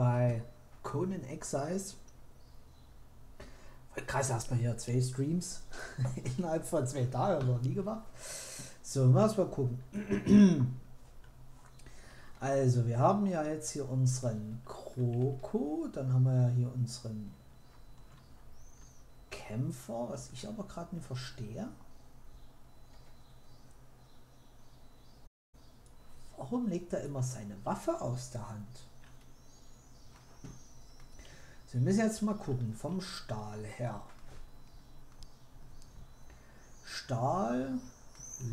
bei Conan Exiles. Krass, erstmal hier zwei Streams innerhalb von zwei Tagen, noch nie gemacht. So, mal gucken. Also, wir haben ja jetzt hier unseren Kroko, dann haben wir ja hier unseren Kämpfer, was ich aber gerade nicht verstehe. Warum legt er immer seine Waffe aus der Hand? Wir müssen jetzt mal gucken, vom Stahl her. Stahl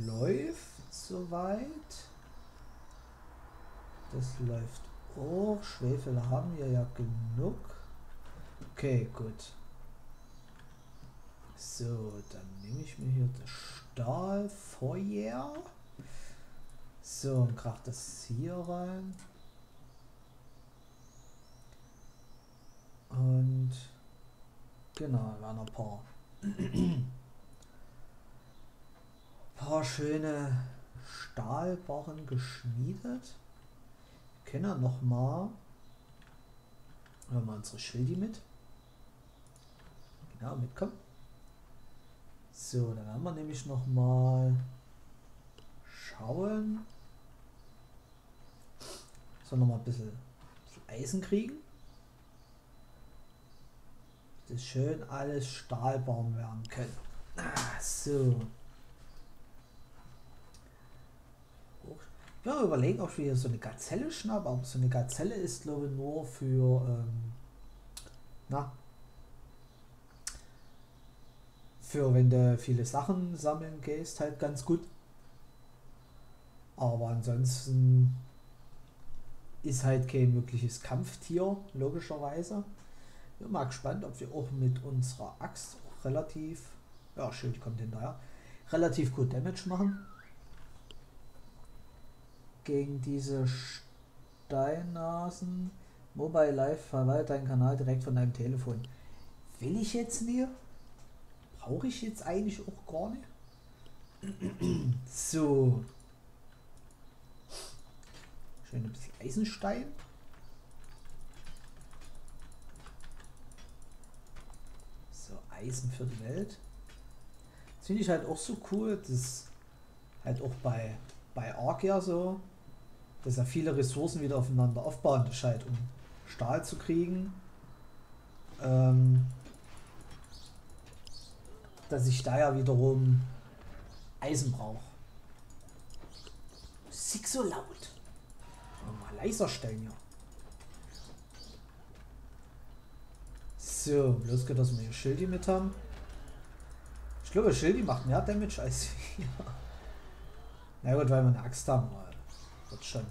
läuft soweit. Das läuft auch. Schwefel haben wir ja genug. Okay, gut. So, dann nehme ich mir hier das Stahlfeuer. So, und krach das hier rein. Und genau, waren ein paar, paar schöne Stahlbarren geschmiedet. Wir können noch mal, wir mal unsere Schildi mit. Genau, mitkommen. So, dann haben wir nämlich noch mal schauen. So, noch mal ein bisschen Eisen kriegen. Das schön alles Stahlbaum werden können. Ah, so. Ja, überlegen, ob wir hier so eine Gazelle schnappen, aber so eine Gazelle ist, glaube ich, nur für, ähm, na, für wenn du viele Sachen sammeln gehst, halt ganz gut. Aber ansonsten ist halt kein wirkliches Kampftier, logischerweise. Bin mal gespannt, ob wir auch mit unserer Axt relativ, ja, Schild kommt hinterher, relativ gut Damage machen. Gegen diese Steinnasen. Mobile Live verwaltet deinen Kanal direkt von deinem Telefon. Will ich jetzt nicht? Brauche ich jetzt eigentlich auch gar nicht? so. Schön ein bisschen Eisenstein. Eisen für die Welt. Das finde ich halt auch so cool, dass halt auch bei, bei Ark ja so, dass ja viele Ressourcen wieder aufeinander aufbauen, das halt um Stahl zu kriegen. Ähm, dass ich da ja wiederum Eisen brauche. Musik so laut. Mal leiser stellen ja. So, bloß geht, dass wir hier Schildi mit haben. Ich glaube, Schildi macht mehr Damage als wir. Na gut, weil wir eine Axt haben. Wird schon.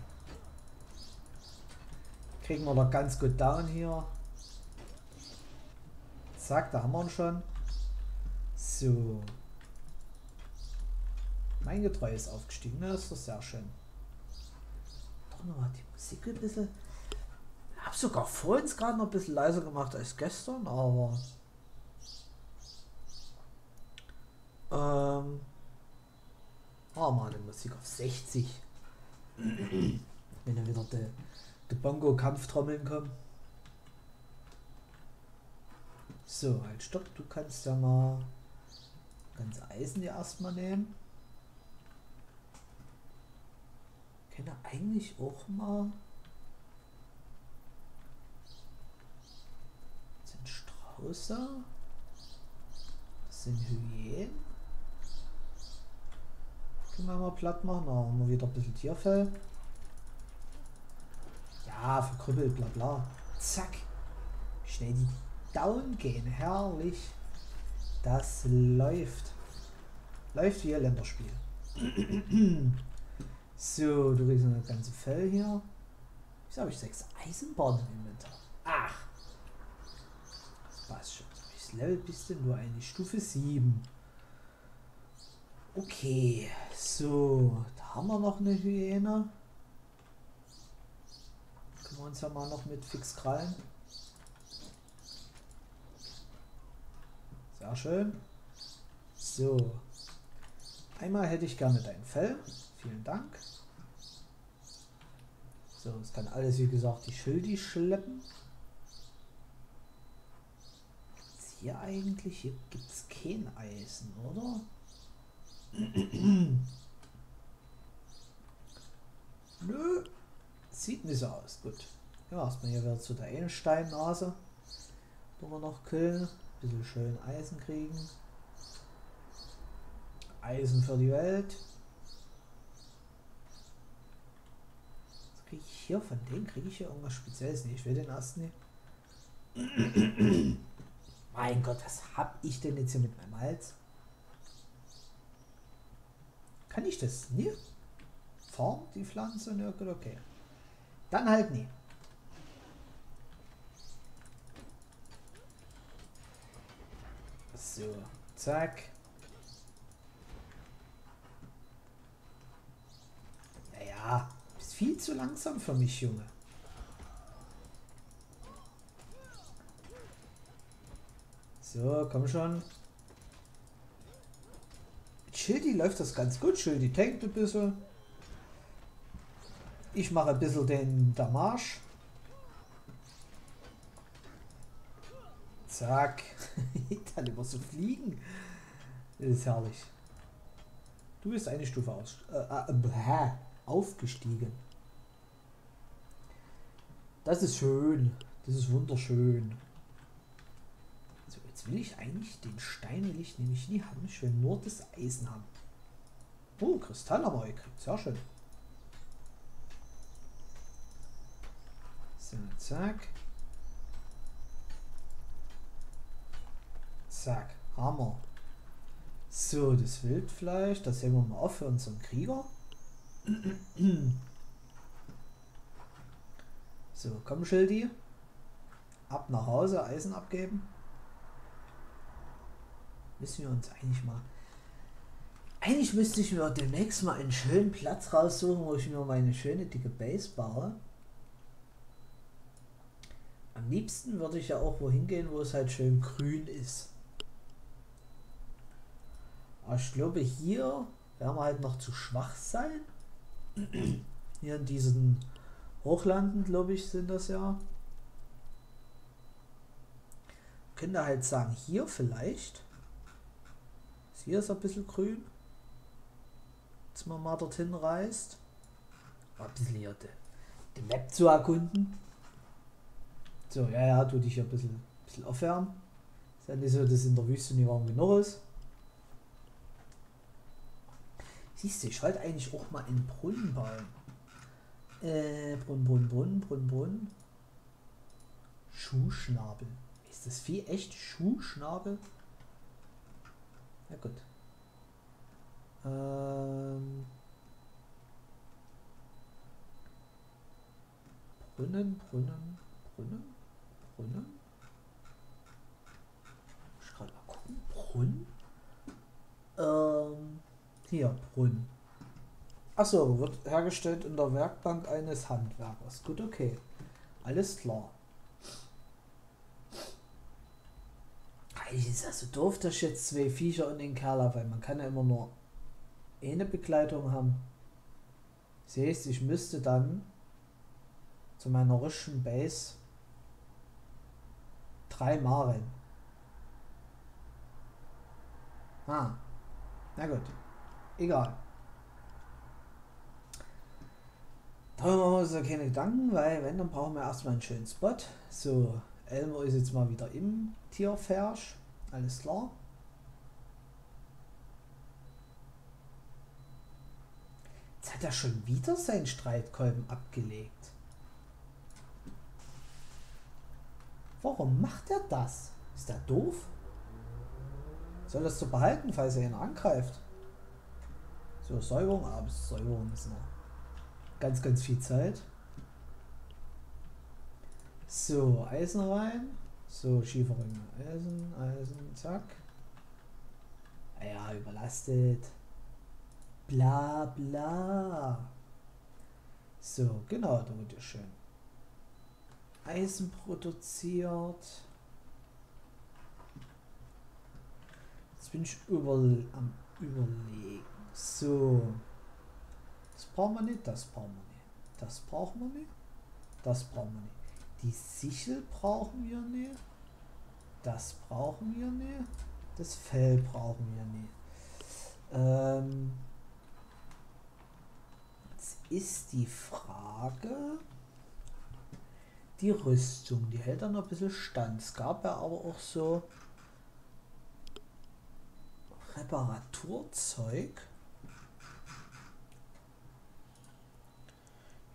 Kriegen wir noch ganz gut down hier. Zack, da haben wir ihn schon. So. Mein Getreu ist aufgestiegen. Das ist doch sehr schön. Doch nochmal die Musik ein bisschen habe sogar vorhin gerade noch ein bisschen leiser gemacht als gestern, aber ähm, oh mal die Musik auf 60. Wenn dann wieder der de Bongo-Kampftrommeln kommen. So, halt stopp, du kannst ja mal ganz Eisen dir erstmal nehmen. Kenne eigentlich auch mal Außer das sind Hyänen. Können wir mal platt machen. Da haben wir wieder ein bisschen Tierfell. Ja, verkrüppelt, bla bla. Zack. Schnell die down gehen. Herrlich. Das läuft. Läuft wie ein Länderspiel. so, du kriegst eine ganze Fell hier. Wieso habe ich sechs Eisenbahnen im Inventar? Ach. Passt schon. Welches Level bist du eigentlich? Stufe 7. Okay, so, da haben wir noch eine Hyäne. Können wir uns ja mal noch mit fix krallen. Sehr schön. So. Einmal hätte ich gerne dein Fell. Vielen Dank. So, es kann alles, wie gesagt, die Schildi schleppen. Ist hier eigentlich, hier gibt es kein Eisen, oder? Nö, sieht nicht so aus. Gut. Ja, erstmal hier wieder zu der Einsteinnase. Wo wir noch killen. Bisschen schön Eisen kriegen. Eisen für die Welt. Was kriege ich hier von denen? Kriege ich hier irgendwas Spezielles? Nee, ich will den ersten nicht. mein Gott, was hab ich denn jetzt hier mit meinem Hals? Kann ich das nie? Form die Pflanze? Ja, gut, okay. Dann halt nie. So, zack. Naja, bist viel zu langsam für mich, Junge. So, komm schon. Schildi läuft das ganz gut. Schildi tankt ein bisschen. Ich mache ein bisschen den Damage. Zack. Dann immer so fliegen. Das ist herrlich. Du bist eine Stufe aus, äh, äh, aufgestiegen. Das ist schön. Das ist wunderschön. Will ich eigentlich den Stein will ich nämlich nie haben. Ich will nur das Eisen haben. Oh, Kristall haben wir gekriegt. Sehr schön. So, zack. Zack, Hammer. So, das Wildfleisch, das heben wir mal auf für unseren Krieger. So, komm Schildi. Ab nach Hause, Eisen abgeben. Müssen wir uns eigentlich mal... Eigentlich müsste ich mir demnächst mal einen schönen Platz raussuchen, wo ich mir meine schöne dicke Base baue. Am liebsten würde ich ja auch wohin gehen, wo es halt schön grün ist. Aber ich glaube, hier werden wir halt noch zu schwach sein. Hier in diesen Hochlanden, glaube ich, sind das ja. Könnte halt sagen, hier vielleicht. Hier ist ein bisschen grün. Jetzt man mal dorthin reist. Ein bisschen hier die, die Map zu erkunden. So, ja, ja, tu dich hier ein bisschen, bisschen aufwärmen. Ist ja nicht so, dass in der Wüste nicht warm genug ist. Siehst du, ich wollte eigentlich auch mal einen Brunnen bauen. Äh, Brunnen, Brunnen, Brunnen, Brunnen, Brunnen. Schuhschnabel. Ist das Vieh echt Schuhschnabel? Ja gut. Ähm. Brunnen, Brunnen, Brunnen, Brunnen. Ich gerade mal gucken. Brunnen? Ähm. Hier, Brunnen. Achso, wird hergestellt in der Werkbank eines Handwerkers. Gut, okay. Alles klar. Eigentlich ist das so doof, dass ich jetzt zwei Viecher und den Kerl habe, weil man kann ja immer nur eine Begleitung haben. Siehst, ich müsste dann zu meiner richtigen Base drei Mal rennen. Ah, na gut. Egal. Da machen wir uns ja keine Gedanken, weil wenn, dann brauchen wir erstmal einen schönen Spot. So, Elmer ist jetzt mal wieder im Tierfersch. Alles klar. Jetzt hat er schon wieder seinen Streitkolben abgelegt. Warum macht er das? Ist er doof? Soll das so behalten, falls er ihn angreift? So, Säuberung, aber ah, Säuberung ist noch ganz, ganz viel Zeit. So, Eisen rein. So, Schieferringe. Eisen, Eisen, zack. Ah ja, überlastet. Bla bla. So, genau, da wird ja schön. Eisen produziert. Jetzt bin ich über, am überlegen. So. Das brauchen wir nicht, das brauchen wir nicht. Das brauchen wir nicht. Das brauchen wir nicht. Die Sichel brauchen wir nicht. Das brauchen wir nicht. Das Fell brauchen wir nicht. Ähm, jetzt ist die Frage, die Rüstung, die hält dann noch ein bisschen stand. Es gab ja aber auch so Reparaturzeug.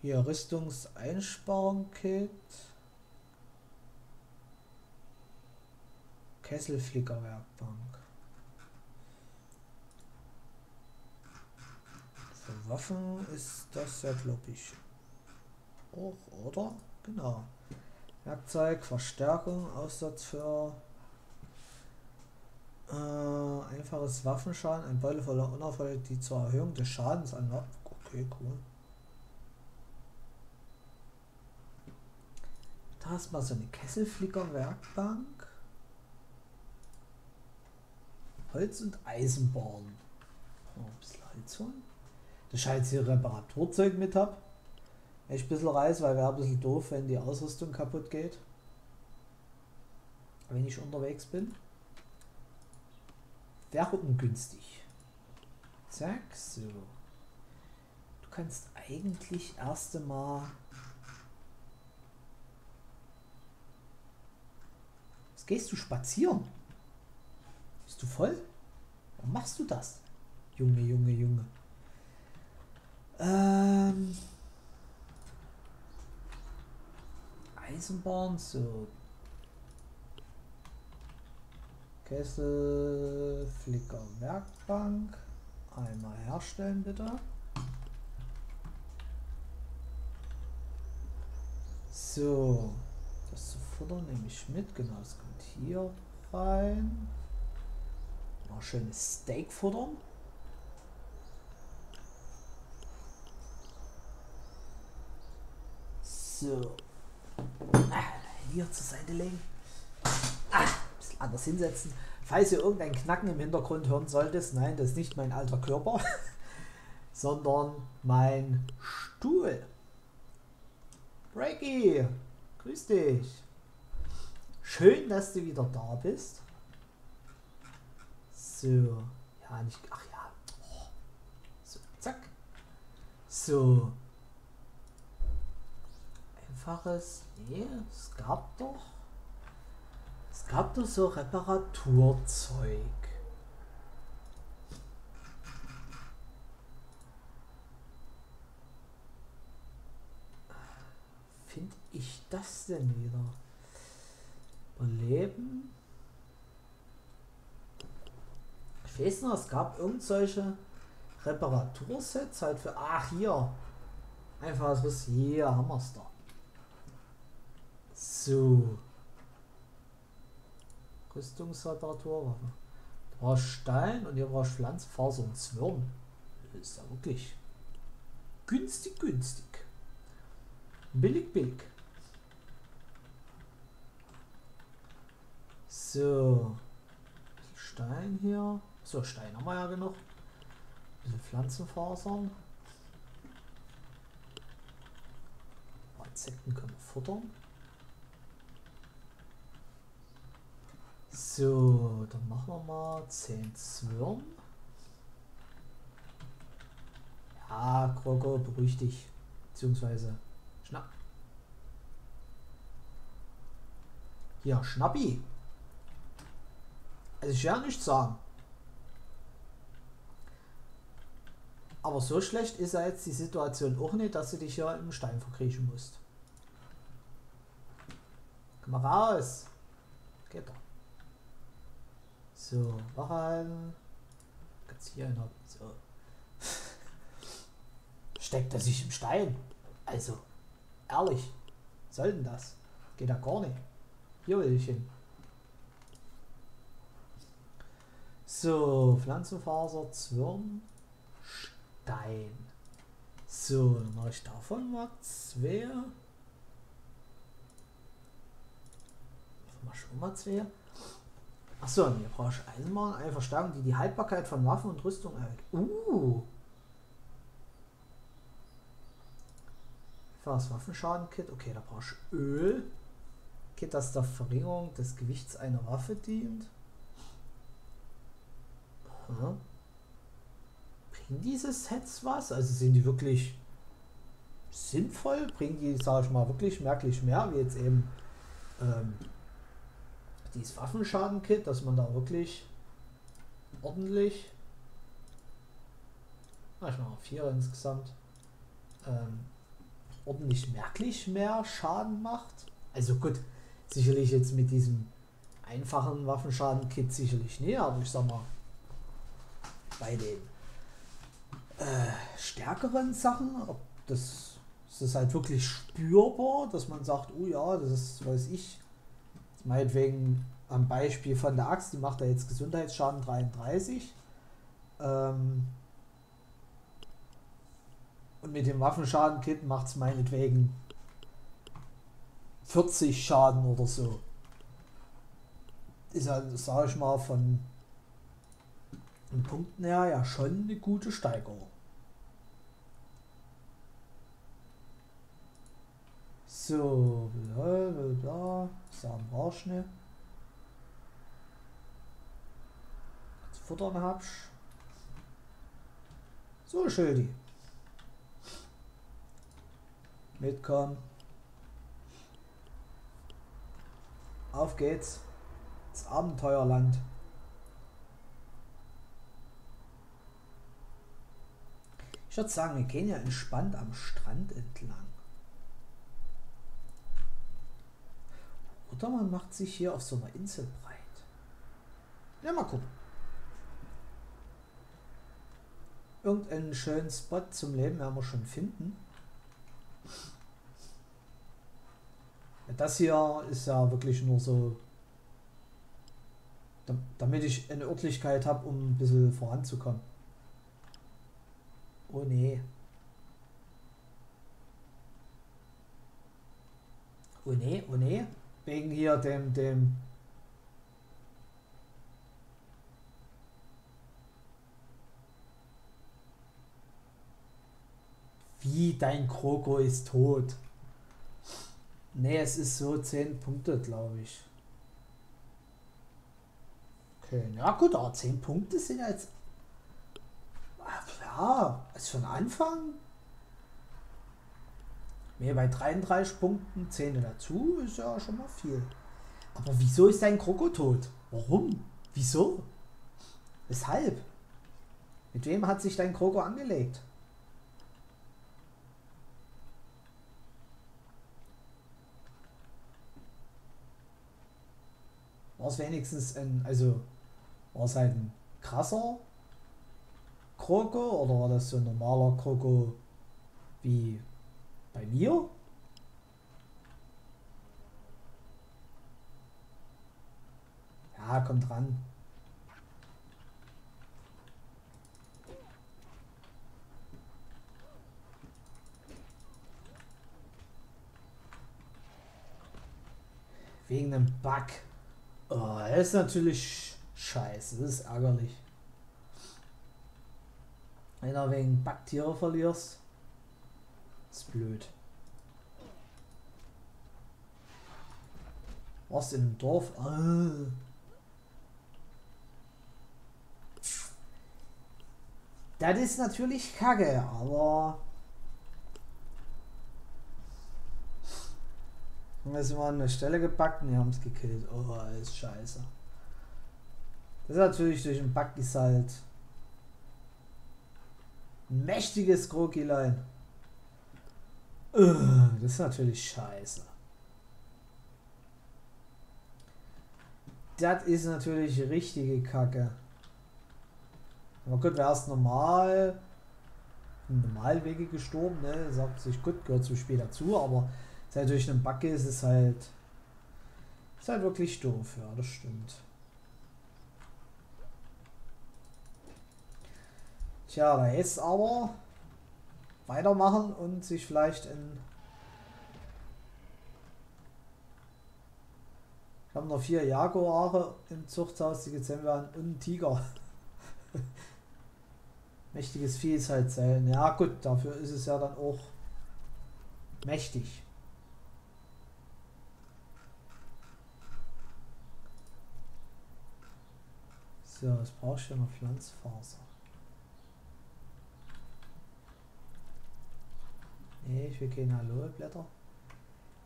Hier Rüstungseinsparung-Kit. Kesselflickerwerkbank. Für Waffen ist das glaube ich, auch, oder? Genau. Werkzeug, Verstärkung, Aussatz für äh, einfaches Waffenschaden, ein Beule voller Unerfolg, die zur Erhöhung des Schadens an. Okay, cool. Da ist mal so eine Kesselflicker-Werkbank. Holz und Eisenbahn. Oh, ein bisschen Holz holen. Das scheint hier Reparaturzeug mit hab. Ich ein bisschen reiß, weil wäre ein bisschen doof, wenn die Ausrüstung kaputt geht. Wenn ich unterwegs bin. Wäre ungünstig. Zack, so. Du kannst eigentlich erst einmal. Jetzt gehst du spazieren. Du voll? Warum machst du das? Junge, Junge, Junge. Ähm. Eisenbahn, so. Kessel, Flicker, Werkbank. Einmal herstellen, bitte. So. Das zu Futter nehme ich mit. Genau, das kommt hier rein. Mal schönes Steak futtern. So. Ah, hier zur Seite legen. Ah, ein bisschen anders hinsetzen. Falls ihr irgendein Knacken im Hintergrund hören solltet, nein, das ist nicht mein alter Körper, sondern mein Stuhl. Breaky, grüß dich. Schön, dass du wieder da bist. So, ja, nicht, ach ja. Oh. So, zack. So, einfaches. Nee, es gab doch. Es gab doch so Reparaturzeug. Finde ich das denn wieder? Überleben? Ich weiß noch, es gab irgendwelche Reparatursets halt für. Ach, hier. Einfach was hier haben wir es da. So. Rüstungsreparaturwaffe. Du brauchst Stein und hier brauchst Pflanzfaser und Zwirn. Das ist ja wirklich günstig, günstig. Billig, billig. So. Stein hier. So, Stein haben wir ja genug. Ein bisschen Pflanzenfasern. Insekten können wir futtern. So, dann machen wir mal 10 Zwirn. Ja, Kroko, beruhig dich. Beziehungsweise, schnapp. Ja, Schnappi. Also ich werde nicht sagen. Aber so schlecht ist ja jetzt die Situation auch nicht, dass du dich hier im Stein verkriechen musst. Komm mal raus. Geht doch. So, wachhalten. Ganz hier einer. So. Steckt er sich im Stein? Also, ehrlich. Soll denn das? Geht da gar nicht. Hier will ich hin. So, Pflanzenfaser, Zwirn, Stein. So, dann mache ich davon mal zwei. Mach schon mal zwei. Achso, hier brauche ich Eisenbahn, eine Verstärkung, die die Haltbarkeit von Waffen und Rüstung erhöht. Uh. Was Waffenschaden-Kit. Okay, da brauchst du Öl. Kit, das der Verringerung des Gewichts einer Waffe dient. Aha. Bringen diese Sets was? Also sind die wirklich sinnvoll? Bringen die, sag ich mal, wirklich merklich mehr, wie jetzt eben ähm, dieses Waffenschaden-Kit, dass man da wirklich ordentlich, ich mache vier insgesamt, ähm, ordentlich merklich mehr Schaden macht. Also gut, sicherlich jetzt mit diesem einfachen Waffenschaden-Kit sicherlich nicht, aber ich sag mal, bei den äh, stärkeren Sachen, ob das, das ist halt wirklich spürbar, dass man sagt, oh ja, das ist, weiß ich, meinetwegen am Beispiel von der Axt, die macht da jetzt Gesundheitsschaden 33. Ähm, und mit dem Waffenschaden-Kit macht es meinetwegen 40 Schaden oder so. Ist ja, sage ich mal, von den Punkten her ja schon eine gute Steigerung. So, bla bla bla, Samen du Futtern hab's. So, Schildi. Mitkommen. Auf geht's. Das Abenteuerland. Ich würde sagen, wir gehen ja entspannt am Strand entlang. Oder man macht sich hier auf so einer Insel breit. Ja, mal gucken. Irgendeinen schönen Spot zum Leben werden wir schon finden. Das hier ist ja wirklich nur so, damit ich eine Örtlichkeit habe, um ein bisschen voranzukommen. Oh nee. Oh nee, oh nee. Wegen hier dem, dem Wie dein Kroko ist tot. Nee, es ist so 10 Punkte, glaube ich. Okay, ja gut, aber 10 Punkte sind jetzt. Ja, als von Anfang. Mehr bei 33 Punkten, 10 dazu, ist ja schon mal viel. Aber wieso ist dein Kroko tot? Warum? Wieso? Weshalb? Mit wem hat sich dein Kroko angelegt? war es wenigstens ein, also war es halt ein krasser Kroko oder war das so ein normaler Kroko wie bei mir? Ja, kommt ran. Wegen einem Bug. Oh, das ist natürlich scheiße, das ist ärgerlich. Wenn du wegen Backtiere verlierst, ist blöd. Was im Dorf? Ah. Das ist natürlich kacke, aber Und dann sind wir an eine Stelle gepackt und die haben es gekillt. Oh, ist scheiße. Das ist natürlich durch den Bug ist halt mächtiges Krokilein. Das ist natürlich scheiße. Das ist natürlich richtige Kacke. Aber gut, wäre es normal, Normalwege gestorben, ne? Sagt sich gut, gehört zum Spiel dazu, aber Seit durch einen Backe ist es halt. Ist halt wirklich doof, ja, das stimmt. Tja, da jetzt aber weitermachen und sich vielleicht in. Ich habe noch vier Jaguare im Zuchthaus, die gezähmt werden und Tiger. Mächtiges Vieh ist halt selten. Ja gut, dafür ist es ja dann auch Mächtig. So, was brauchst du noch? Pflanzfaser. Nee, ich will keine Aloe-Blätter.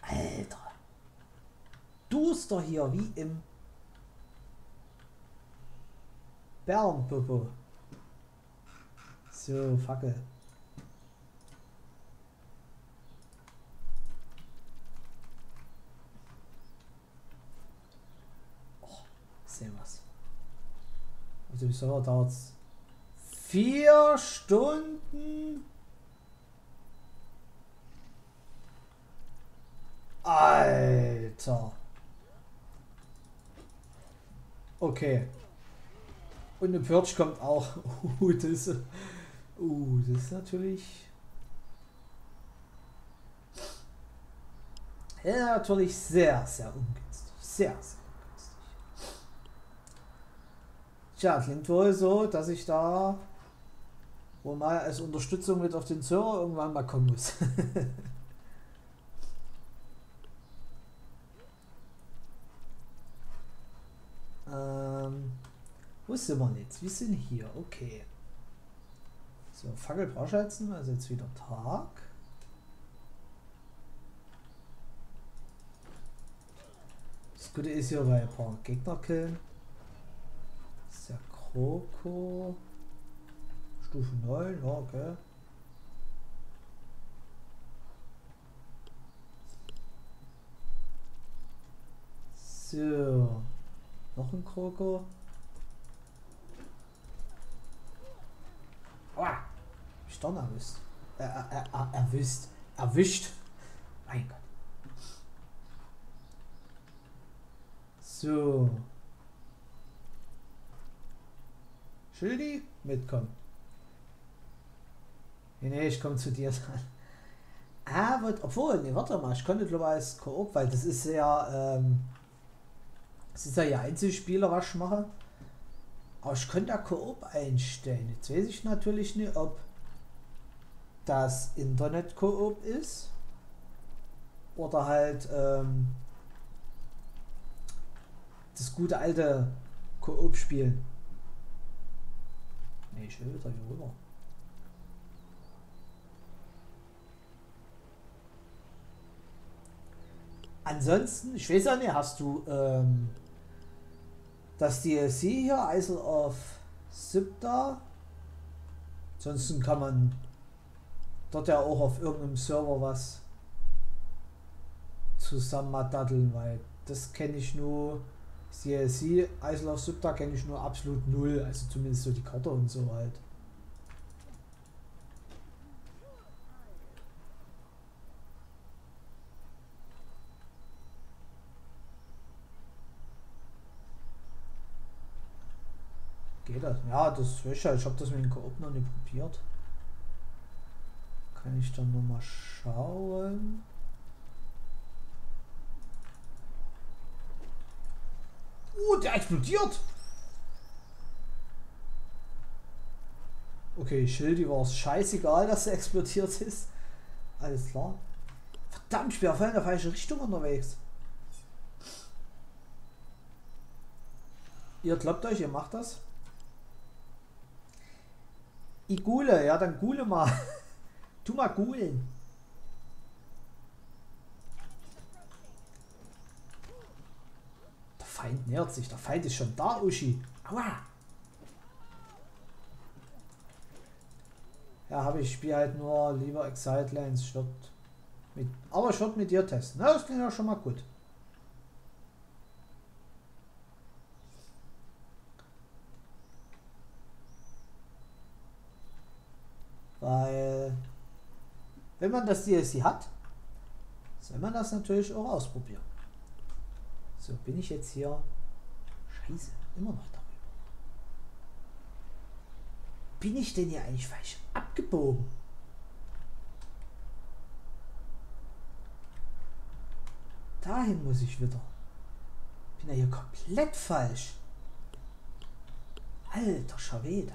Alter! Duster hier, wie im Bärenpopo. So, Fackel. Oh, sehen was. Also wie soll dauert vier Stunden? Alter. Okay. Und eine Purge kommt auch. Uh, das, uh, das ist natürlich. Ja, natürlich sehr, sehr ungünstig. Sehr, sehr ungünstig. Tja, klingt wohl so, dass ich da wohl mal als Unterstützung mit auf den Server irgendwann mal kommen muss. Sind wir jetzt? Wir sind hier, okay. So, Fackel brauchschätzen, also jetzt wieder Tag. Das Gute ist hier, weil ein paar Gegner killen. Das ist der Kroko. Stufe 9, ja, okay. So. Noch ein Kroko. Ich dann erwischt. Äh, äh, äh, erwischt. Erwischt. Mein Gott. So. Schildi, mitkommen. Nee, nee, ich komme zu dir dann. Ah, wird, obwohl, nee, warte mal, ich konnte glaube als Koop, weil das ist ja, ähm, das ist ja ihr Einzelspieler, was ich mache. Aber ich könnte da Koop einstellen. Jetzt weiß ich natürlich nicht, ob das Internet Koop ist oder halt ähm, das gute alte Koop spielen. Ne, ich will wieder hier rüber. Ansonsten, ich weiß ja nicht, hast du ähm, das DLC hier, Isle of Sipta. Ansonsten kann man dort ja auch auf irgendeinem Server was zusammen mal weil das kenne ich nur. DLC Isle of Sipta kenne ich nur absolut null, also zumindest so die Karte und so halt. Geht das? Ja, das ist ja. Ich habe das mit dem Koop noch nicht probiert. Kann ich dann nochmal schauen. Uh, der explodiert! Okay, Schildi war es scheißegal, dass er explodiert ist. Alles klar. Verdammt, ich bin voll in der falschen Richtung unterwegs. Ihr klappt euch, ihr macht das. Ich gule, ja, dann gule mal. tu mal gulen. Der Feind nähert sich. Der Feind ist schon da, Uschi. Aua. Ja, habe ich spiele halt nur lieber Excite Lens. Mit, aber würde mit dir testen. Na, das klingt ja schon mal gut. Weil, wenn man das DLC hat, soll man das natürlich auch ausprobieren. So, bin ich jetzt hier. Scheiße, immer noch darüber. Bin ich denn hier eigentlich falsch abgebogen? Dahin muss ich wieder. Bin ja hier komplett falsch. Alter Schawede.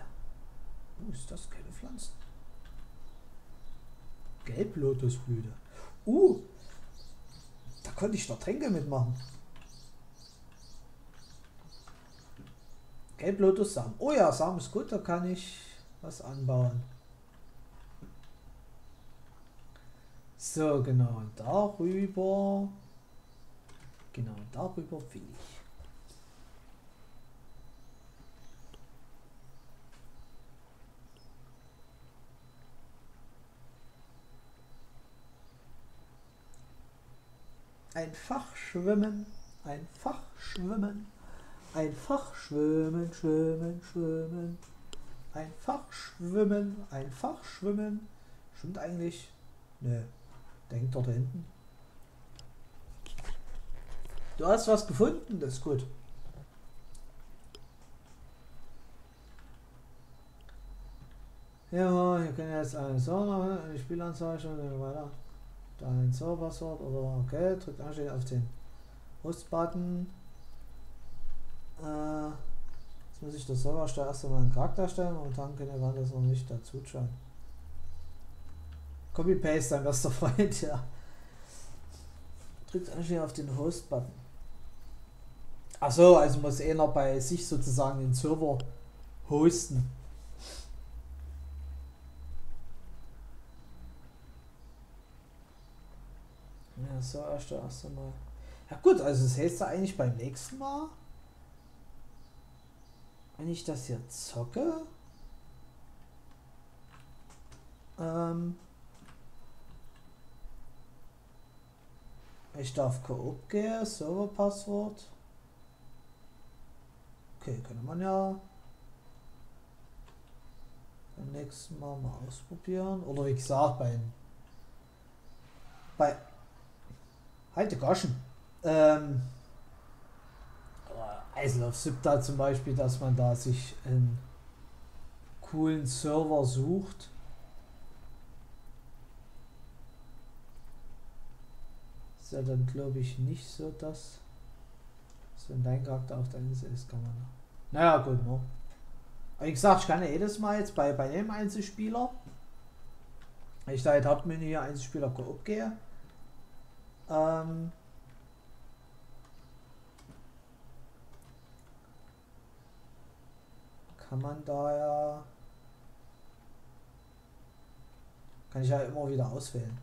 Wo ist das? Keine Pflanzen. Gelblotusblüte. Uh, da konnte ich doch Tränke mitmachen. Gelb Lotus Samen. Oh ja, Samen ist gut, da kann ich was anbauen. So, genau, darüber. Genau, darüber will ich. Einfach schwimmen, einfach schwimmen, einfach schwimmen, schwimmen, schwimmen. Einfach schwimmen, einfach schwimmen. Schwimmt eigentlich? Nö. Denkt dort hinten. Du hast was gefunden, das ist gut. Ja, hier können jetzt eine Server, eine Spielanzeige und so weiter. Dein Server-Passwort oder okay, drückt anschließend auf den Host-Button. Äh, jetzt muss ich das Server erst einmal einen Charakter stellen, momentan können wir das noch nicht dazu schauen. Copy-Paste, dein bester Freund, ja. Drückt anschließend auf den Host-Button. Achso, also muss einer bei sich sozusagen den Server hosten. Ja, so erst erst einmal. Ja gut, also das heißt ja eigentlich beim nächsten Mal, wenn ich das hier zocke, ähm, ich darf Koop gehen, Serverpasswort. Okay, könnte man ja beim nächsten Mal mal ausprobieren. Oder wie gesagt, bei, bei Halte Goschen. Ähm, Eislauf Subda zum Beispiel, dass man da sich einen coolen Server sucht. Ist ja dann glaube ich nicht so, dass so wenn dein Charakter auf der Insel ist, kann man. Naja, gut, ne? Aber wie gesagt, ich kann ja jedes Mal jetzt bei, bei dem Einzelspieler, wenn ich da jetzt Hauptmenü hier Einzelspieler Koop gehe, ähm, kann man da ja kann ich ja immer wieder auswählen.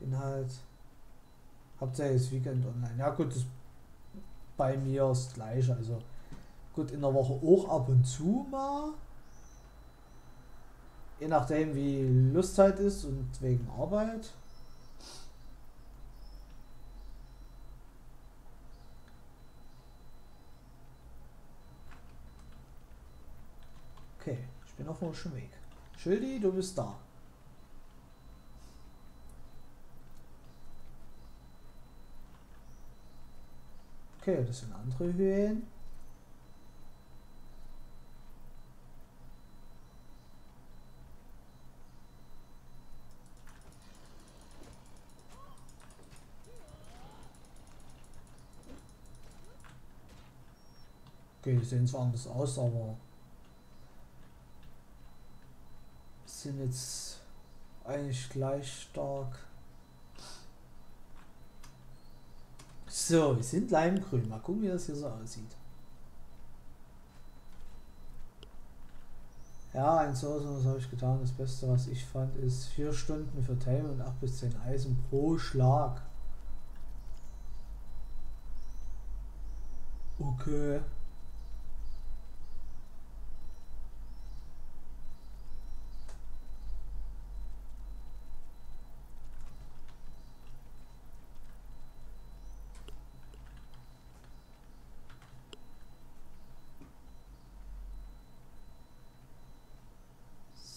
Inhalt hauptsächlich Weekend online. Ja gut, das bei mir ist gleich. Also gut in der Woche auch ab und zu mal. Je nachdem wie Lust halt ist und wegen Arbeit. Okay, ich bin auf dem Weg. Schildi, du bist da. Okay, das sind andere Höhen. Okay, die sehen zwar anders aus, aber sind jetzt eigentlich gleich stark. So, wir sind Leimgrün. Mal gucken, wie das hier so aussieht. Ja, ein Soßen, das habe ich getan. Das Beste, was ich fand, ist 4 Stunden für Time und 8 bis 10 Eisen pro Schlag. Okay.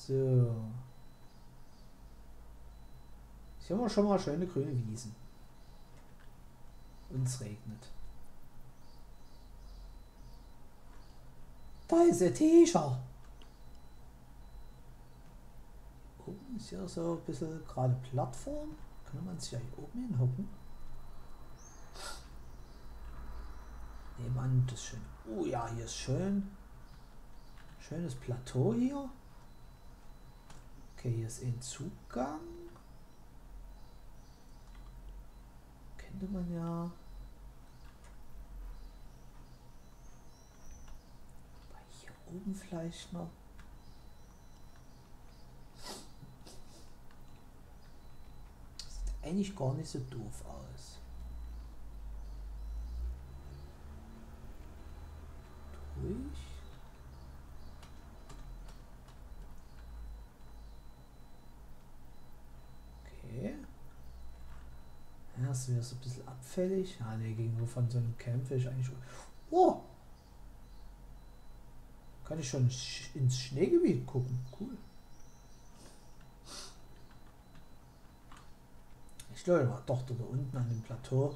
So. Hier haben wir schon mal schöne grüne Wiesen. Und es regnet. Da ist der T-Shirt. Oben ist ja so ein bisschen gerade Plattform. Kann man sich ja hier oben hinhocken. Nebenan das schön. Oh ja, hier ist schön. Schönes Plateau hier. Okay, hier ist ein Zugang. Könnte man ja. Hier oben vielleicht noch. Sieht eigentlich gar nicht so doof aus. Durch. Ja, ist wieder so ein bisschen abfällig. Ja, ne, gegenüber von so einem Campfish eigentlich. Oh! Kann ich schon ins Schneegebiet gucken. Cool. Ich glaube, war doch da unten an dem Plateau.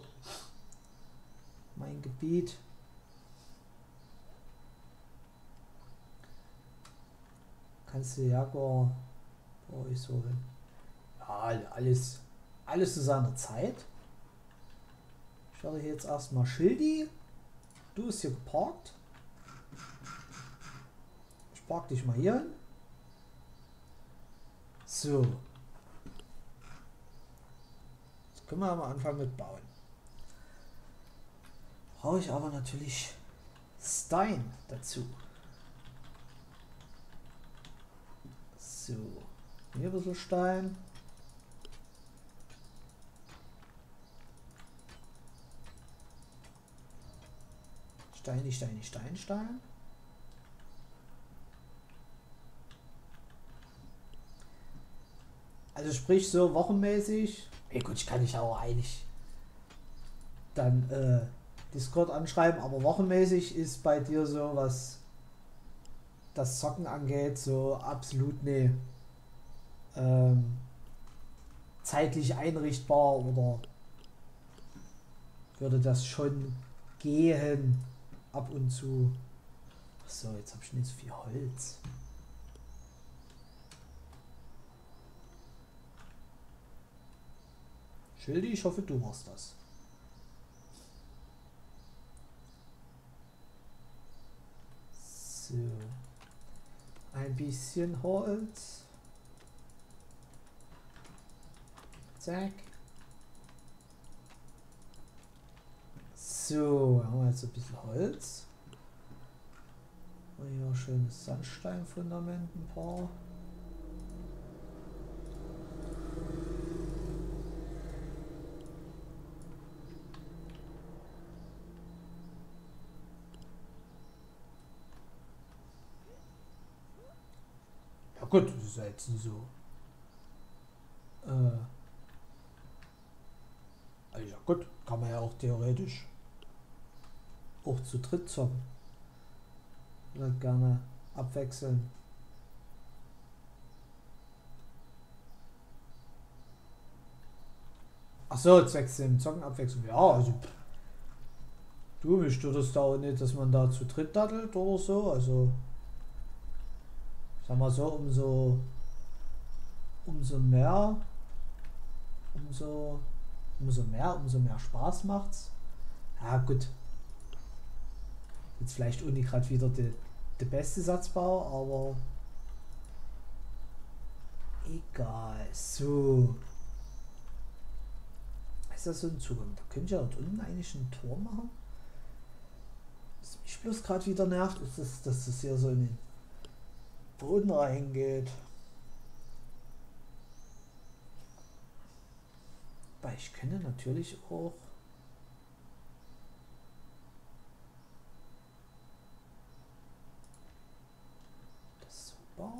Mein Gebiet. Kannst du Jaguar. Wo ich so hin. Ja, alles alles zu seiner Zeit. Ich werde hier jetzt erstmal Schildi. Du bist hier geparkt. Ich park dich mal hier hin. So. Jetzt können wir mal anfangen mit Bauen. Brauche ich aber natürlich Stein dazu. So. Hier ein bisschen Stein. Steini, Steini, Stein, Stein. Also sprich so wochenmäßig. Hey gut, ich kann dich auch eigentlich dann äh, Discord anschreiben, aber wochenmäßig ist bei dir so, was das Zocken angeht, so absolut ne ähm, zeitlich einrichtbar oder würde das schon gehen ab und zu. So, jetzt habe ich nicht so viel Holz. Schildi, ich hoffe, du machst das. So. Ein bisschen Holz. Zack. So, haben wir jetzt ein bisschen Holz. Und hier schönes Sandsteinfundament, ein paar. Ja gut, das ist ja jetzt nicht so. Äh, also ja gut, kann man ja auch theoretisch auch zu dritt zocken. Oder gerne abwechseln. Ach so, zwecks dem Zocken abwechseln. Ja, also du mich stört es da auch nicht, dass man da zu dritt dattelt oder so. Also sag mal so, umso umso mehr umso umso mehr umso mehr Spaß macht's. Ja gut, Jetzt vielleicht nicht gerade wieder der de beste Satzbau, aber egal. So. Ist das so ein Zugang? Da könnte ich ja dort unten eigentlich ein Tor machen. Was mich bloß gerade wieder nervt, ist, das, dass das hier so in den Boden reingeht. Weil ich könnte natürlich auch Ja,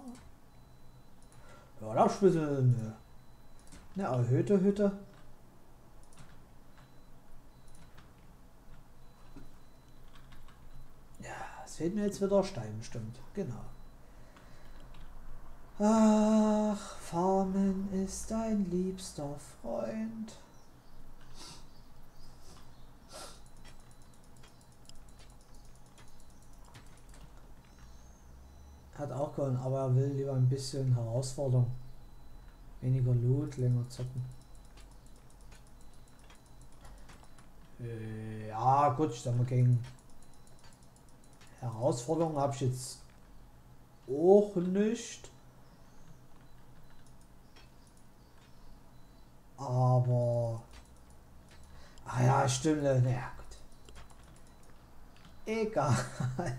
da ist ein bisschen eine erhöhte Hütte. Ja, es fehlt mir jetzt wieder Stein, bestimmt. Genau. Ach, Farmen ist dein liebster Freund. Hat auch gewonnen, aber er will lieber ein bisschen Herausforderung. Weniger Loot, länger zocken. Äh, ja, gut, ich sag gegen Herausforderungen habe ich jetzt auch nicht. Aber. Ah Ah, stimmt. Naja, gut. Egal.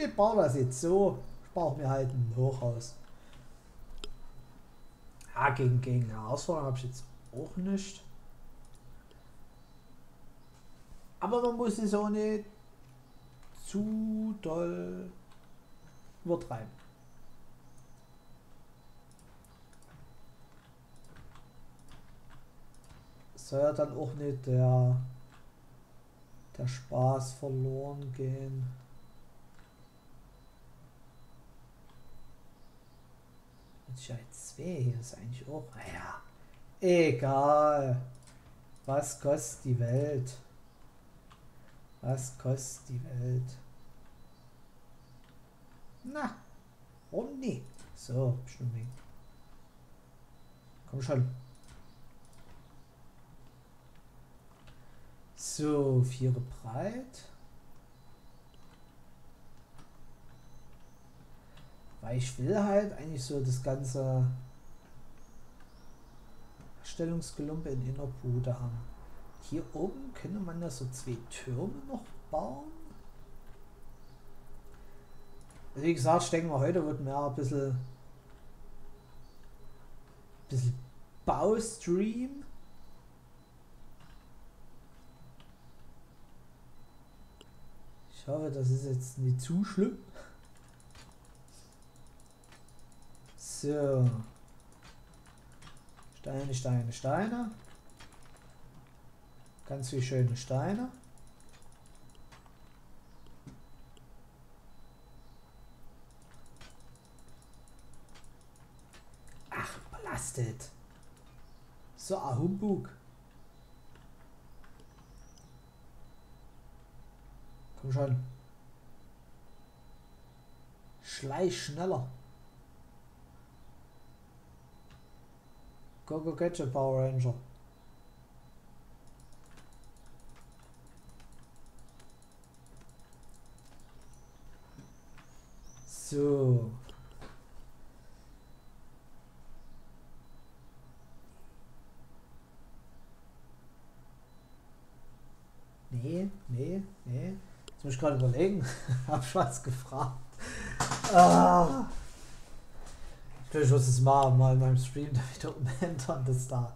Ich baue das jetzt so. Ich brauche mir halt ein Hochhaus. Ja, gegen, gegen Herausforderung habe ich jetzt auch nicht. Aber man muss es auch nicht zu doll übertreiben. Soll ja dann auch nicht der, der Spaß verloren gehen. Sicherheit 2 hier ist eigentlich auch. Naja, egal. Was kostet die Welt? Was kostet die Welt? Na, warum nicht? So, nicht. Komm schon. So, vier breit. Weil ich will halt eigentlich so das ganze Stellungsgelumpe in Innerbude haben. Hier oben könnte man ja so zwei Türme noch bauen. Also wie gesagt, ich denke mal, heute wird mehr ein bisschen, bisschen Baustream. Ich hoffe, das ist jetzt nicht zu schlimm. So. Steine, Steine, Steine. Ganz viele schöne Steine. Ach, belastet. So, ein Humbug. Komm schon. Schleich schneller. Go, go, get your Power Ranger. So. Nee, nee, nee. Jetzt muss ich gerade überlegen. Hab ich was gefragt. Ah. Vielleicht muss es mal, mal in meinem Stream da wieder umändern, dass da.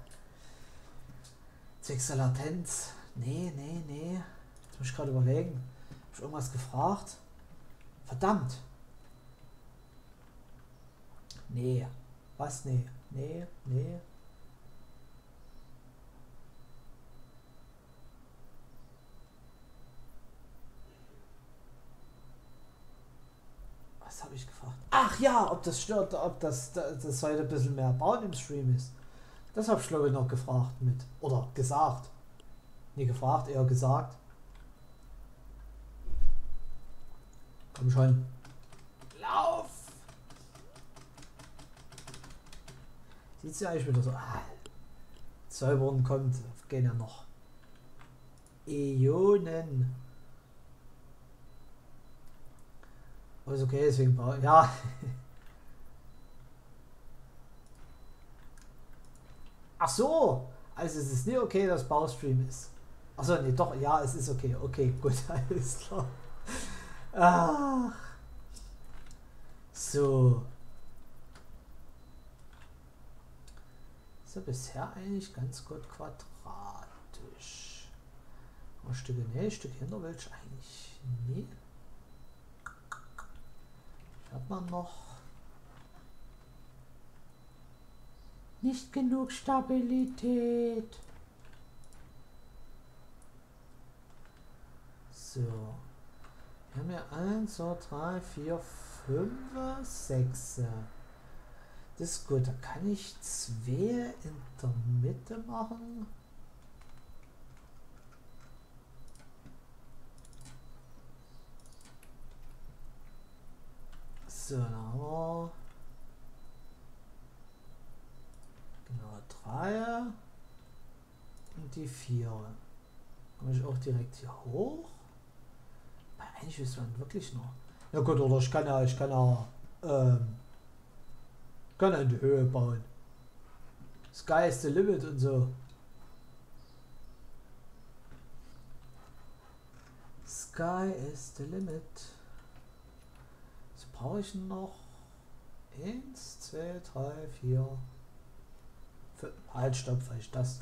Zwecks Latenz. Nee, nee, nee. Jetzt muss ich gerade überlegen. Hab ich irgendwas gefragt? Verdammt! Nee. Was? Nee. Nee, nee. Was habe ich gefragt? Ach ja, ob das stört, ob das, das heute ein bisschen mehr Bauen im Stream ist. Das habe ich glaube ich noch gefragt mit. Oder gesagt. Nie gefragt, eher gesagt. Komm schon. Lauf! Sieht ja eigentlich wieder so. Ah, Säubern kommt, gehen ja noch. Äonen. Aber ist okay, deswegen baue Ja. Ach so! Also es ist nicht okay, dass Baustream ist. Achso, nee, doch, ja, es ist okay. Okay, gut, alles klar. Ach. So. Ist ja bisher eigentlich ganz gut quadratisch. Ein Stück, nee, Stück hinter welch eigentlich nie. Hat man noch nicht genug Stabilität. So. Wir haben ja 1, 2, 3, 4, 5, 6. Das ist gut. Da kann ich zwei in der Mitte machen. So, dann haben wir genau drei und die vier. Komme ich auch direkt hier hoch? Weil eigentlich ist man wirklich noch. Ja gut, oder ich kann ja, ich kann ja, ähm, kann in die Höhe bauen. Sky is the limit und so. Sky is the limit. Brauche ich noch 1, 2, 3, 4, 5. Halt, stopp, ich das.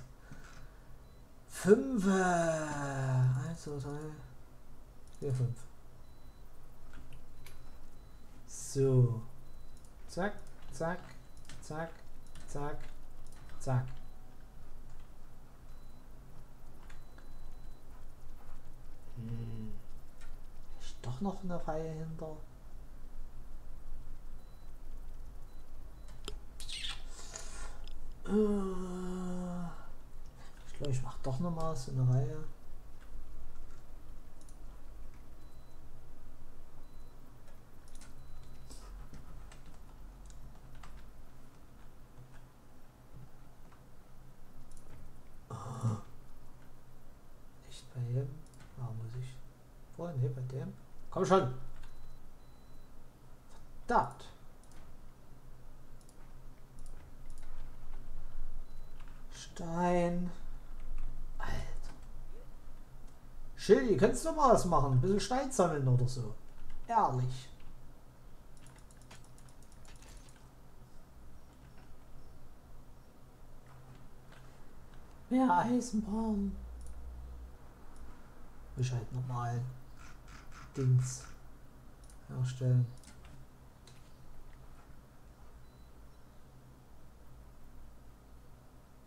5. 1, 2, 3, 4, 5. So. Zack, zack, zack, zack, zack. Hm. Ist doch noch eine Reihe hinter. Ich glaube, ich mache doch noch mal so eine Reihe. Ne, bei dem. Komm schon. Verdammt. Stein. Alter. Schildi, kannst du mal was machen? Ein bisschen Stein sammeln oder so. Ehrlich. Mehr Eisenbahn. Bescheid normal. Dings herstellen.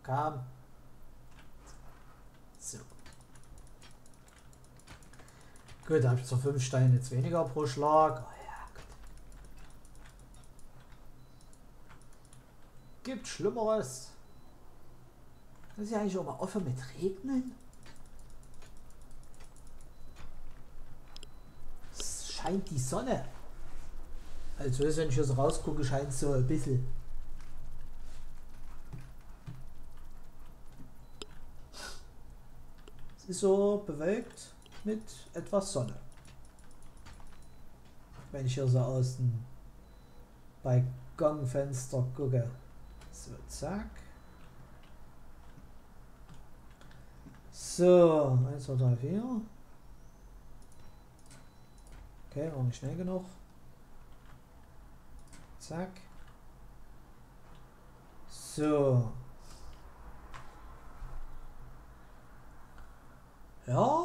Kam. So. Gut, da habe ich zwar fünf Steine jetzt weniger pro Schlag. Oh ja. Gibt Schlimmeres. Das ist ja eigentlich auch mal offen mit Regnen. scheint die Sonne. Also wenn ich hier so rausgucke, scheint es so ein bisschen. Es ist so bewölkt mit etwas Sonne. Wenn ich hier so aus dem Balkonfenster gucke. So, zack. So, 1, 2, 3, 4. Okay, war nicht schnell genug. Zack. So. Ja.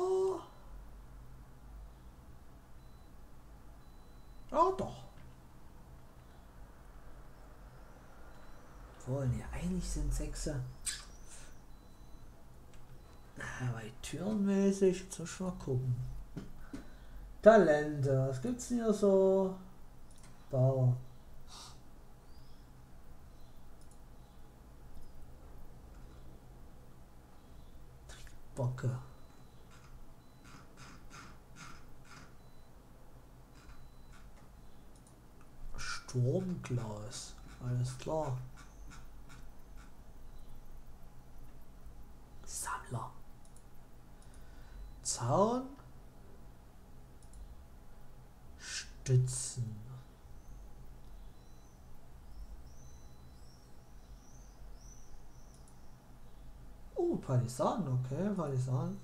Ja, doch. Obwohl, ne, eigentlich sind Sechse. Aber türenmäßig, jetzt muss ich mal gucken. Talente. Was gibt's denn hier so? Bauer. Bocke. Sturmglas. Alles klar. Sammler. Zaun. Stützen. Oh, Palisan, okay, Palisan.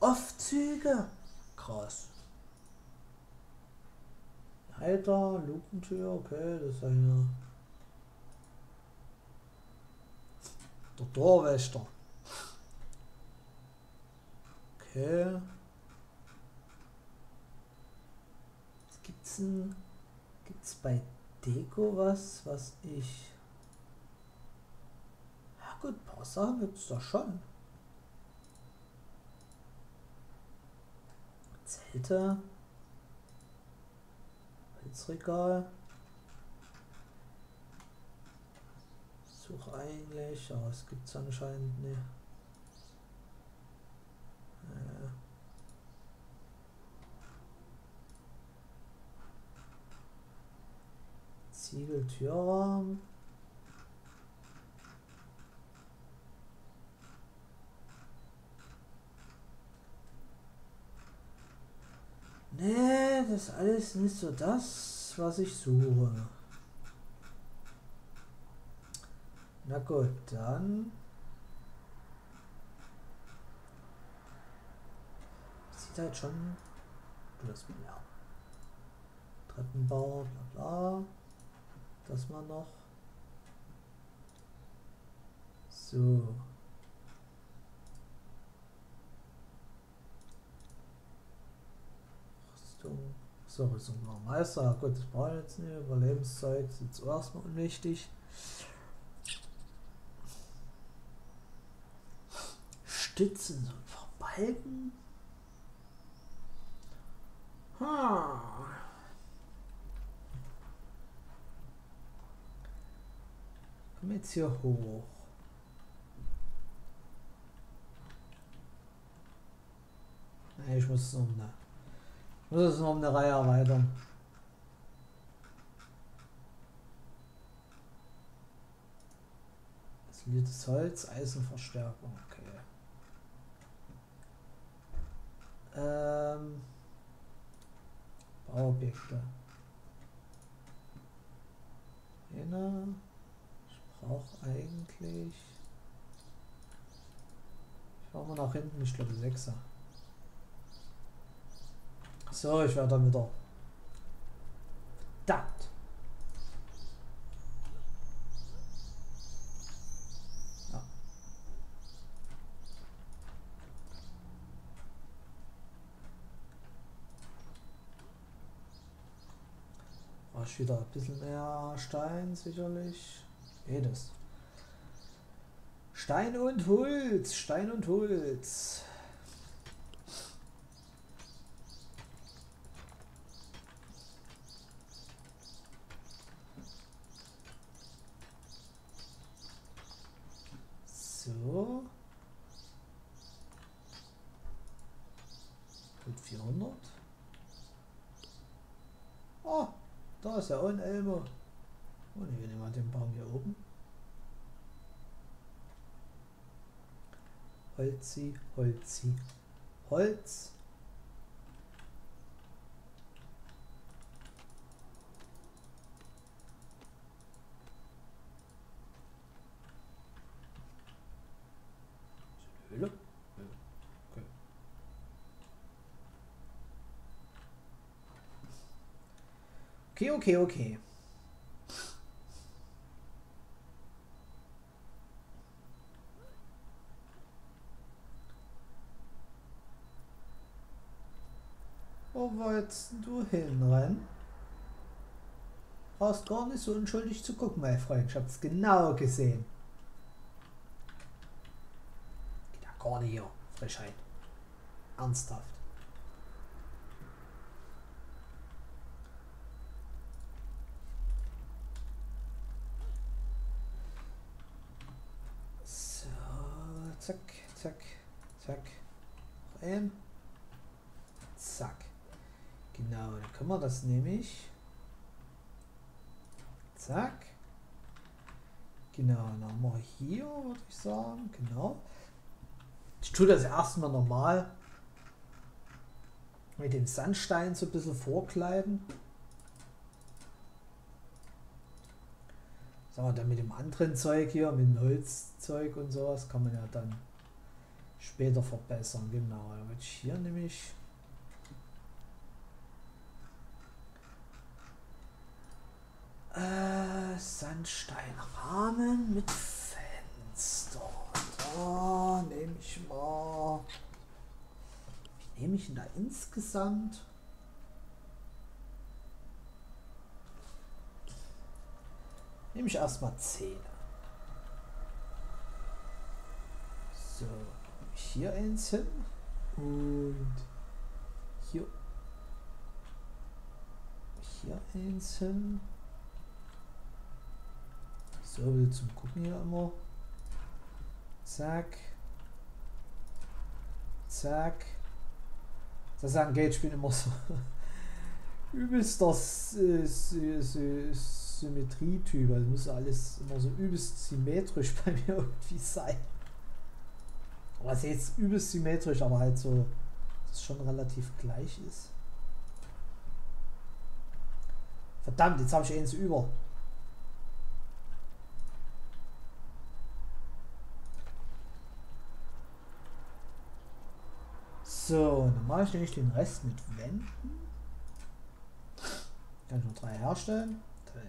Aufzüge. Krass. Alter, Lukentür, okay, das ist eine. Der Torwächter. Okay. Gibt's gibt's bei Deko was, was ich... Ja gut, paar gibt's da schon. Zelte. Holzregal. Suche eigentlich, aber es gibt's anscheinend nicht. Ziegeltürrahmen. Nee, das ist alles nicht so das, was ich suche. Na gut, dann sieht halt schon plus mehr. Treppenbau, bla bla. Das mal noch. So. Rüstung. So, war Meister. Gut, das brauche ich jetzt nicht. Überlebenszeit ist jetzt erstmal unwichtig. Stützen und Verbalken. Ha. Komm jetzt hier hoch. Nee, ich muss es um ich muss es noch um eine Reihe erweitern. Isoliertes Holz, Eisenverstärkung, okay. Ähm, Bauobjekte. Jena. Ich brauche eigentlich. Ich brauche mal nach hinten, ich glaube 6er. So, ich werde dann wieder. Verdammt! Ja. Wieder ein bisschen mehr Stein, sicherlich. Jedes. Stein und Holz, Stein und Holz. So. Gut 400. Oh, da ist ja auch ein Elmo. Und ich nehme mal den Baum hier oben. Holzi, Holzi, Holz. Höhle? Okay. Okay, okay, okay. Wo wolltest du hinrennen? Brauchst gar nicht so unschuldig zu gucken, mein Freund. Ich hab's genau gesehen. Geht ja gar nicht hier. Frechheit. Ernsthaft. So, zack, zack. Noch ein. Zack. Genau, dann können wir das nämlich. Zack. Genau, dann haben hier, würde ich sagen. Genau. Ich tue das erstmal normal mit dem Sandstein so ein bisschen vorkleiden. Sagen wir dann mit dem anderen Zeug hier, mit dem Holzzeug und sowas, kann man ja dann später verbessern. Genau, würde ich hier nämlich Äh, Sandsteinrahmen mit Fenster. Da nehme ich mal. Wie nehme ich denn da insgesamt? Nehme ich erstmal 10. So, hier eins hin und hier, hier eins hin. So, zum Gucken hier immer. Zack. Zack. Das sagen Gate spielen immer so übelst das äh, Sy Sy Symmetrietyp. Also muss alles immer so übelst symmetrisch bei mir irgendwie sein. Was jetzt übelst symmetrisch, aber halt so, dass es schon relativ gleich ist. Verdammt, jetzt habe ich eins über. So, dann mache ich nämlich den Rest mit Wänden. Kann ich nur drei herstellen. Wenn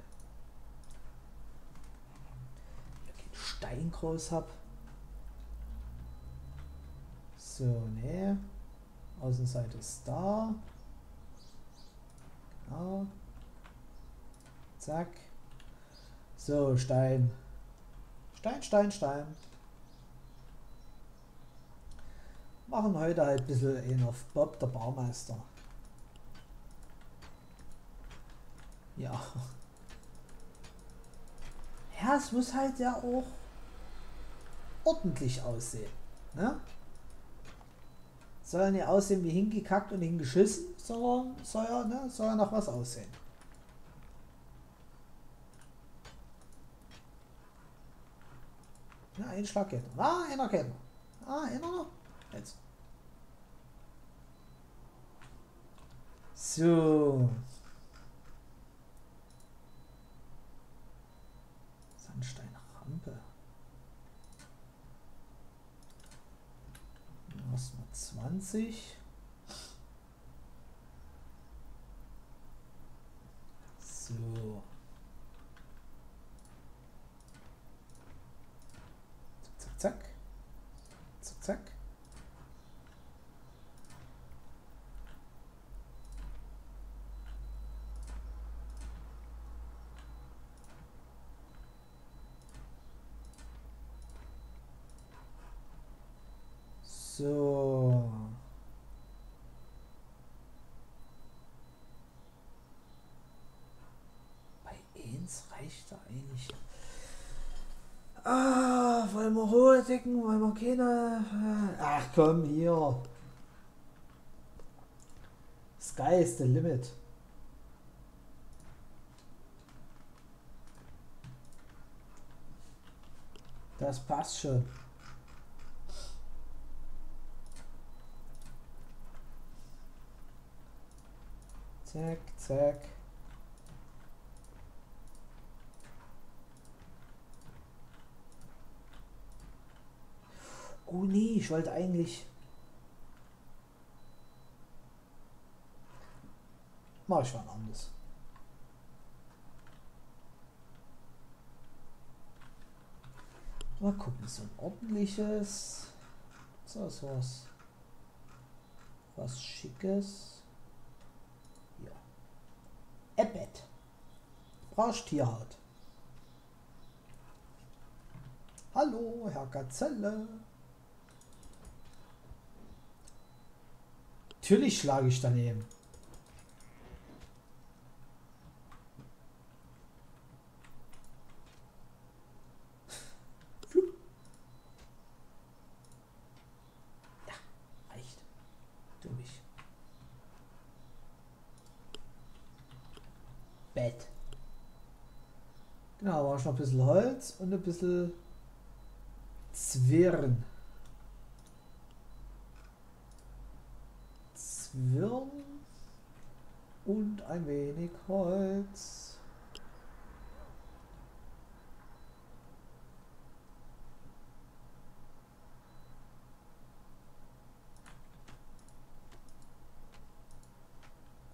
ich Stein groß habe. So, ne. Außenseite ist da. Genau. Zack. So, Stein. Stein, Stein, Stein. Machen heute halt ein bisschen einen auf Bob, der Baumeister. Ja. Ja, es muss halt ja auch ordentlich aussehen. Ne? Soll ja nicht aussehen wie hingekackt und hingeschissen, sondern soll ja, ne, soll ja nach was aussehen. Ja, ein Schlag geht noch. Ah, einer geht noch. Ah, einer noch. Jetzt. So. Sandsteinrampe. Erstmal 20. So. Zack, zack zack. So. Bei 1 reicht da eigentlich. Ah, wollen wir hohe Decken, wollen wir keine. Ach komm, hier. Sky is the limit. Das passt schon. Zack, zack. Oh nee, ich wollte eigentlich. Mach ich mal anders. Mal gucken, so ein ordentliches. So, so was. Was Schickes. Ebbet. Brauchst Tierhaut. Hallo, Herr Gazelle. Natürlich schlage ich daneben. Flup. Ja, reicht. Durch. Bett. War schon ein bisschen Holz und ein bisschen Zwirn. Zwirn und ein wenig Holz.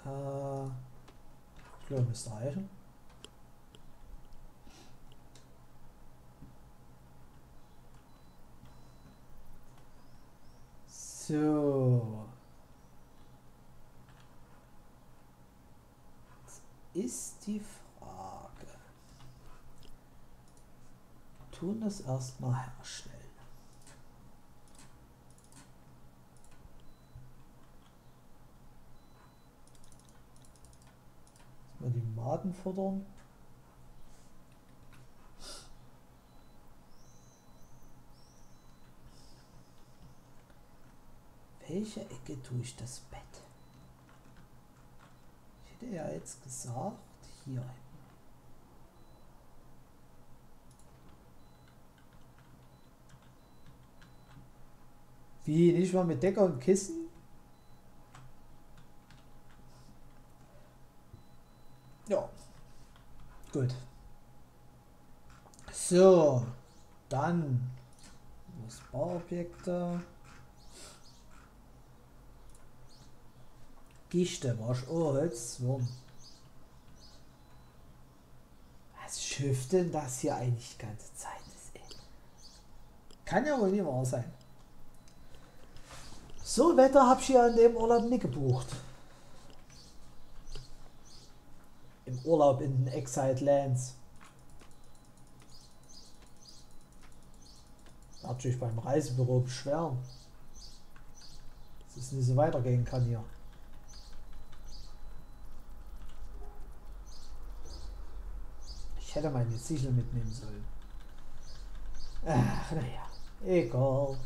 Äh, ich glaube, müsste reichen. So. Jetzt ist die Frage. Tun das erstmal herstellen. Mal die Maden futtern. Welche Ecke tue ich das Bett? Ich hätte ja jetzt gesagt, hier. Wie, nicht mal mit Decker und Kissen? Ja. Gut. So. Dann. Was Bauobjekte. Gichte, warst du auch Holzwurm. Was schifft denn das hier eigentlich die ganze Zeit? Kann ja wohl nicht wahr sein. So Wetter hab ich ja in dem Urlaub nicht gebucht. Im Urlaub in den Exiled Lands. Natürlich beim Reisebüro beschweren. Dass es nicht so weitergehen kann hier. Hätte meine Sichel mitnehmen sollen. Ach, naja, egal.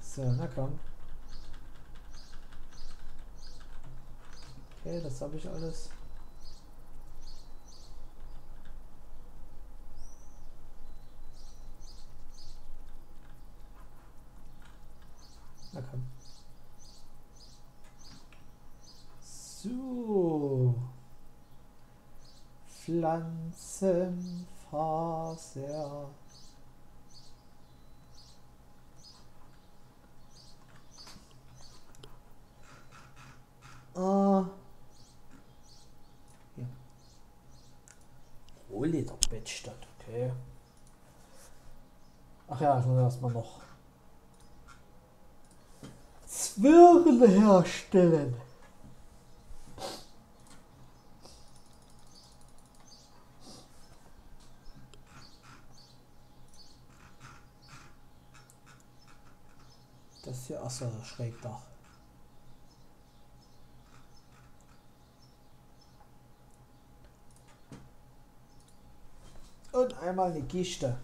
So, na komm. Okay, das habe ich alles. Na komm. So. Pflanzenfaser. Äh. Hier. Rohleder Bettstadt, okay. Ach ja, ich muss erstmal noch Zwirn herstellen. Das Schrägdach. Und einmal eine Kiste.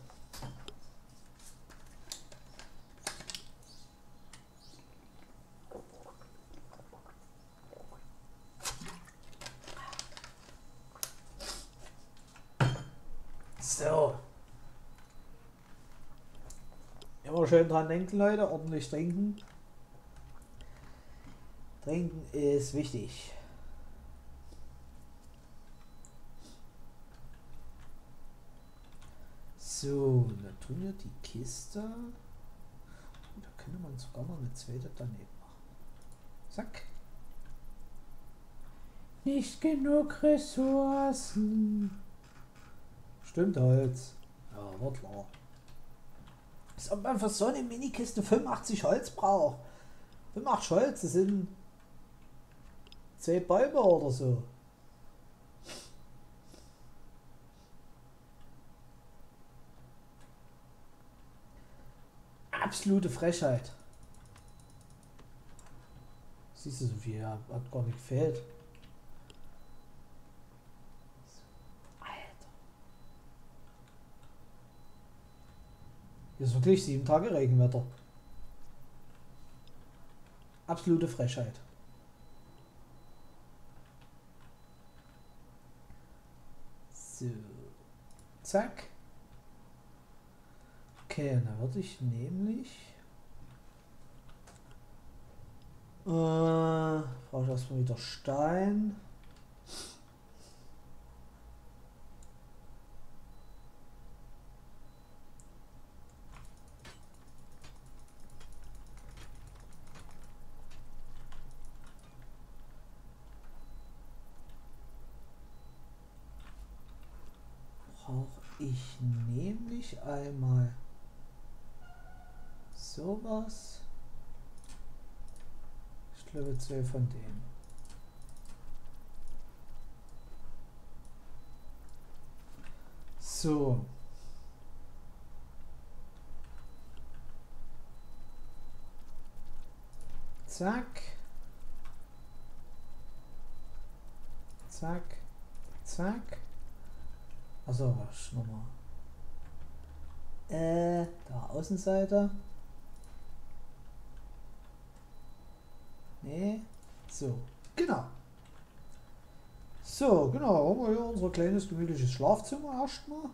So. Immer schön dran denken, Leute. Ordentlich trinken. Trinken ist wichtig. So, dann tun wir die Kiste. Oh, da könnte man sogar noch eine zweite daneben machen. Zack. Nicht genug Ressourcen. Stimmt Holz. Ja, wird klar. Ob man für so eine Minikiste 85 Holz braucht. 85 Holz, sind zwei Bäume oder so. Absolute Frechheit. Siehst du, so viel hat gar nicht gefehlt. Hier ist wirklich sieben Tage Regenwetter. Absolute Frechheit. So. Zack. Okay, dann würde ich nämlich. Äh, brauche ich erstmal wieder Stein. brauche ich nämlich einmal sowas. Ich glaube zwei von denen. So. Zack. Zack. Zack. Also, was nochmal? Äh, da Außenseite. Nee. So, genau. So, genau, haben wir hier unser kleines gemütliches Schlafzimmer erstmal.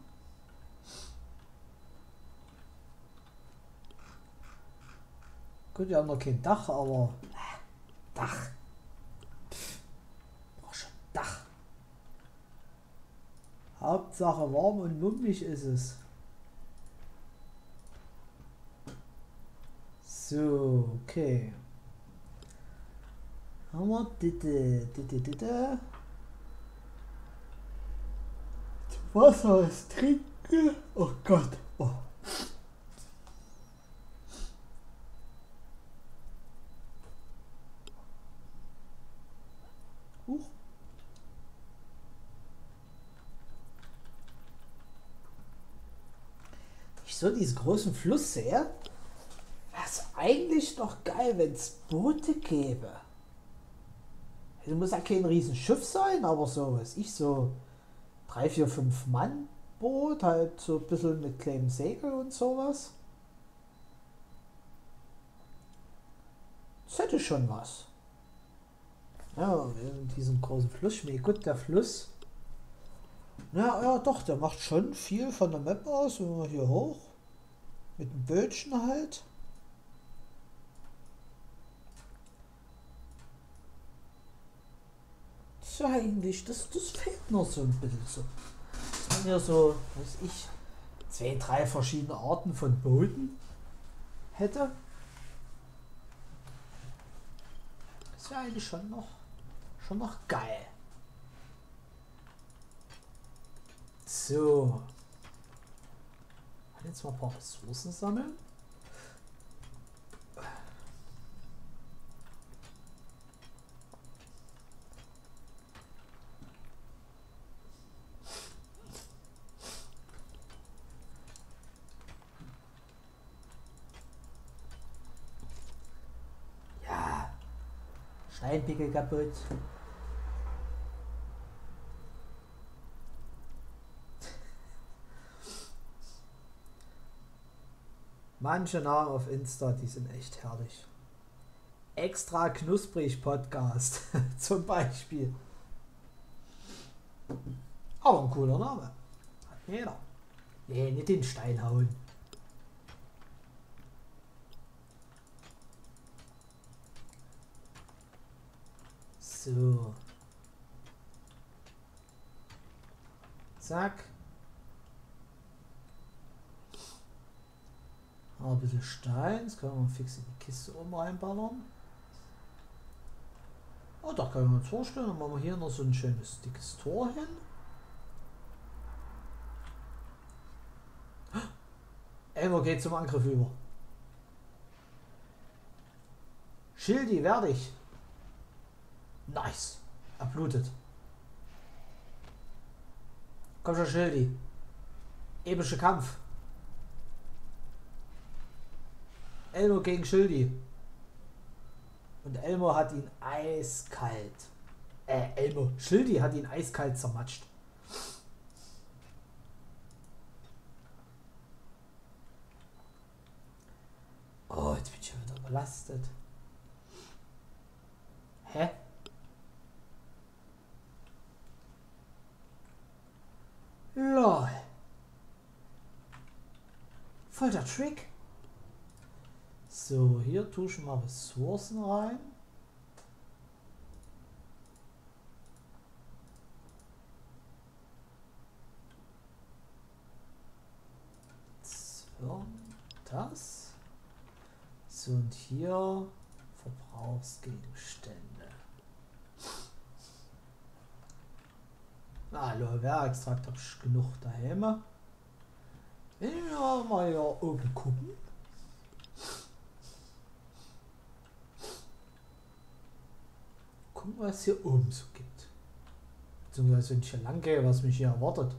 Gut, wir haben noch kein Dach, aber äh, Dach. Brauch schon Dach. Hauptsache warm und mummig ist es. So, okay. Haben wir ditte, ditte, ditte. Wasser ist trinken. Oh Gott. Oh. Huch. Ich so diesen großen Fluss sehe, wäre es eigentlich noch geil, wenn es Boote gäbe. Es muss ja kein Riesenschiff sein, aber so, was ich so drei, vier, fünf Mann Boot, halt so ein bisschen mit kleinem Segel und sowas. Das hätte schon was. Ja, in diesem großen Fluss. Mir gut, der Fluss. Ja, ja, doch, der macht schon viel von der Map aus. Wenn wir hier hoch. Mit dem Bötchen halt. Ja eigentlich, das, das fehlt noch so ein bisschen so. Dass man hier so, weiß ich, zwei, drei verschiedene Arten von Booten hätte. Das wäre eigentlich schon noch, schon noch geil. So. Jetzt mal ein paar Ressourcen sammeln. Ja. Steinpickel kaputt. Manche Namen auf Insta, die sind echt herrlich. Extra knusprig Podcast zum Beispiel. Aber ein cooler Name. Hat jeder. Nee, nicht den Stein hauen. So. Zack. Ein bisschen Stein. Das können wir fix in die Kiste oben reinballern. Oh, da können wir uns vorstellen. Dann machen wir hier noch so ein schönes dickes Tor hin. Elmo geht zum Angriff über. Schildi, werde ich. Nice. Er blutet. Komm schon, Schildi. Epische Kampf. Elmo gegen Schildi. Und Elmo hat ihn eiskalt. Äh, Elmo. Schildi hat ihn eiskalt zermatscht. Oh, jetzt bin ich schon wieder überlastet. Hä? LOL. Voll der Trick. So, hier tue ich mal Ressourcen rein. So, das. So, und hier Verbrauchsgegenstände. Aloe Vera Extrakt habe ich genug daheim. Ja, mal hier oben gucken. Gucken, was hier oben so gibt. Beziehungsweise wenn ich hier lang gehe, was mich hier erwartet.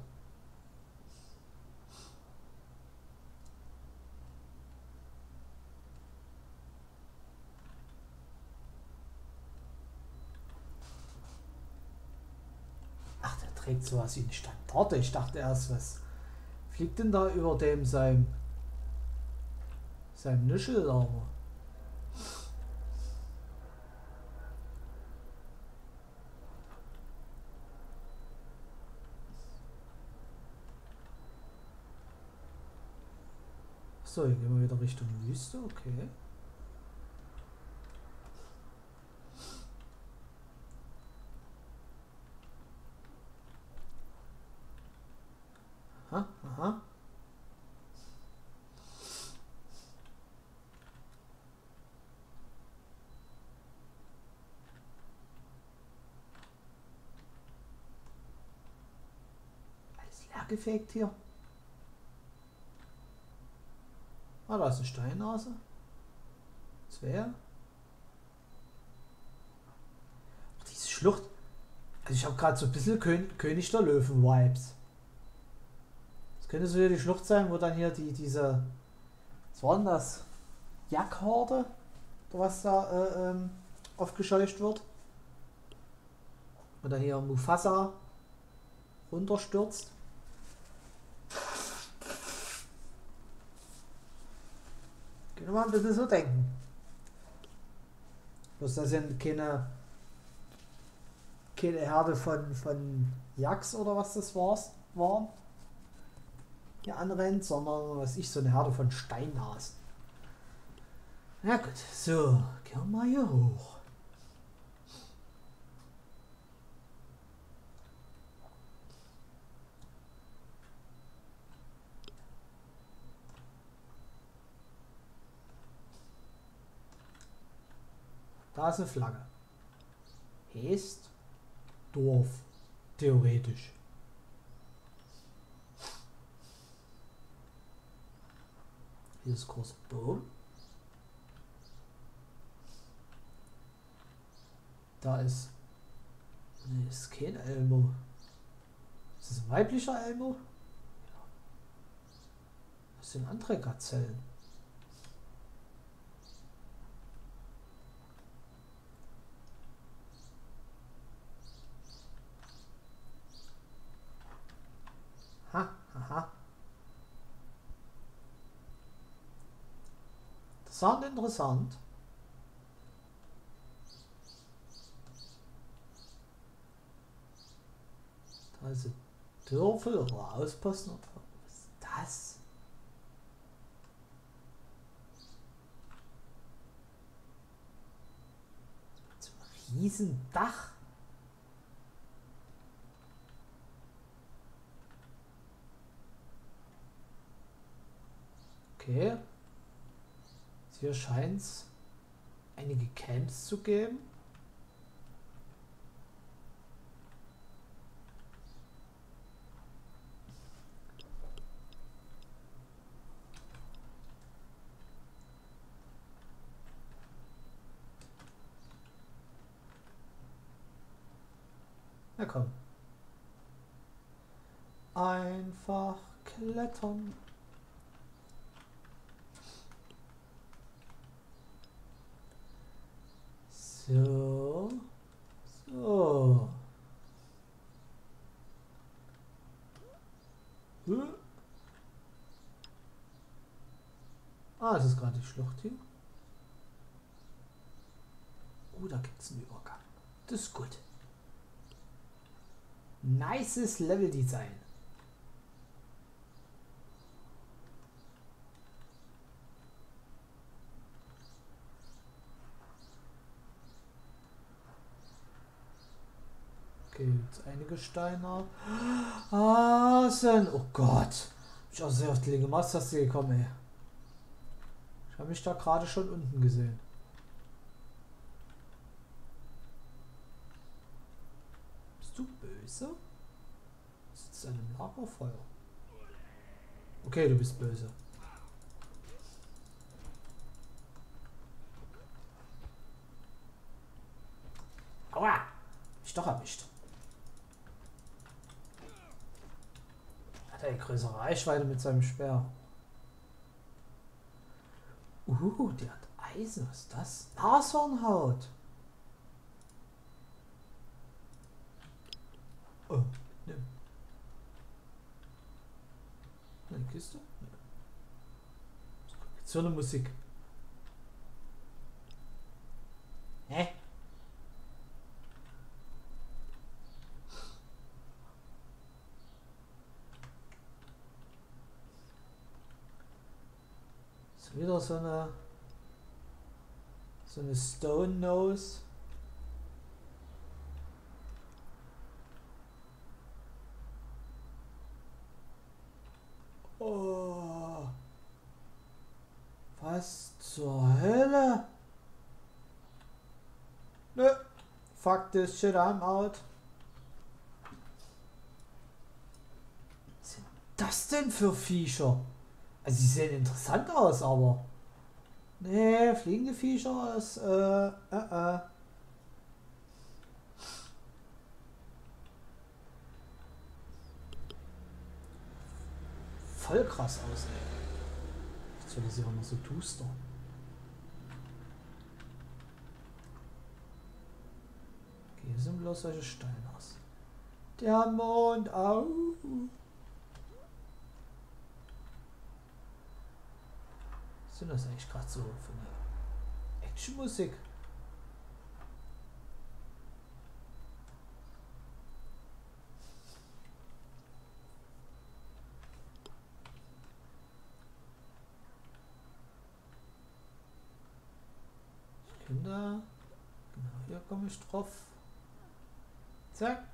Ach, der trägt sowas wie ein Standard. Ich dachte erst, was fliegt denn da über dem sein sein Nischel aber? So, hier gehen wir wieder Richtung Wüste, okay. Leergefegt hier? Ah, da ist eine Steinnase. Zwei. Diese Schlucht. Also ich habe gerade so ein bisschen Kön König der Löwen-Vibes. Das könnte so hier die Schlucht sein, wo dann hier die, diese. Was war denn das? Jackhorde? Was da äh, ähm, aufgescheucht wird. Oder hier Mufasa runterstürzt. Können wir ein bisschen so denken. Bloß das sind keine, keine Herde von, von Jacks oder was das war's, war. Hier anrennt, sondern was ich, so eine Herde von Steinhasen. Na gut, so, gehen wir mal hier hoch. Da ist eine Flagge. Heißt Dorf. Theoretisch. Hier ist große Boom. Da ist. Nee, ist kein Elmo. Ist das ein weiblicher Elmo? Ja. Das sind andere Gazellen. Ha, aha. Interessant, interessant. Da ist ein Dörfel oder Ausposten was ist das? Ein Riesendach. Okay. Hier scheint es einige Camps zu geben. Na komm. Einfach klettern. So. So. Hm? Ah, das ist gerade die Schlucht hier. Oh, da gibt es einen Übergang. Das ist gut. Nices Level-Design. Okay, jetzt einige Steine. Ah, sind. Oh Gott. Ich auch sehr auf die linke Maustaste gekommen, ey. Ich habe mich da gerade schon unten gesehen. Bist du böse? Sitzt an einem Lagerfeuer. Okay, du bist böse. Aua! Ich doch erwischt. Hat er eine größere Reichweite mit seinem Speer. Uh, die hat Eisen. Was ist das? Nashornhaut. Oh, nimm. Eine Kiste? Jetzt so eine Musik. Hä? Wieder so eine so eine Stone Nose. Oh. Was zur Hölle? Nö. Fuck this shit, I'm out. Was sind denn für Viecher? Also sie sehen interessant aus, aber. Nee, fliegende Viecher ist äh, äh, äh. Voll krass aus, ey. Jetzt wird das ja auch noch so duster. Hier sind bloß solche Steiners. Der Mond, au. Sind das eigentlich gerade so für eine Actionmusik? Kinder. Genau, hier komme ich drauf. Zack.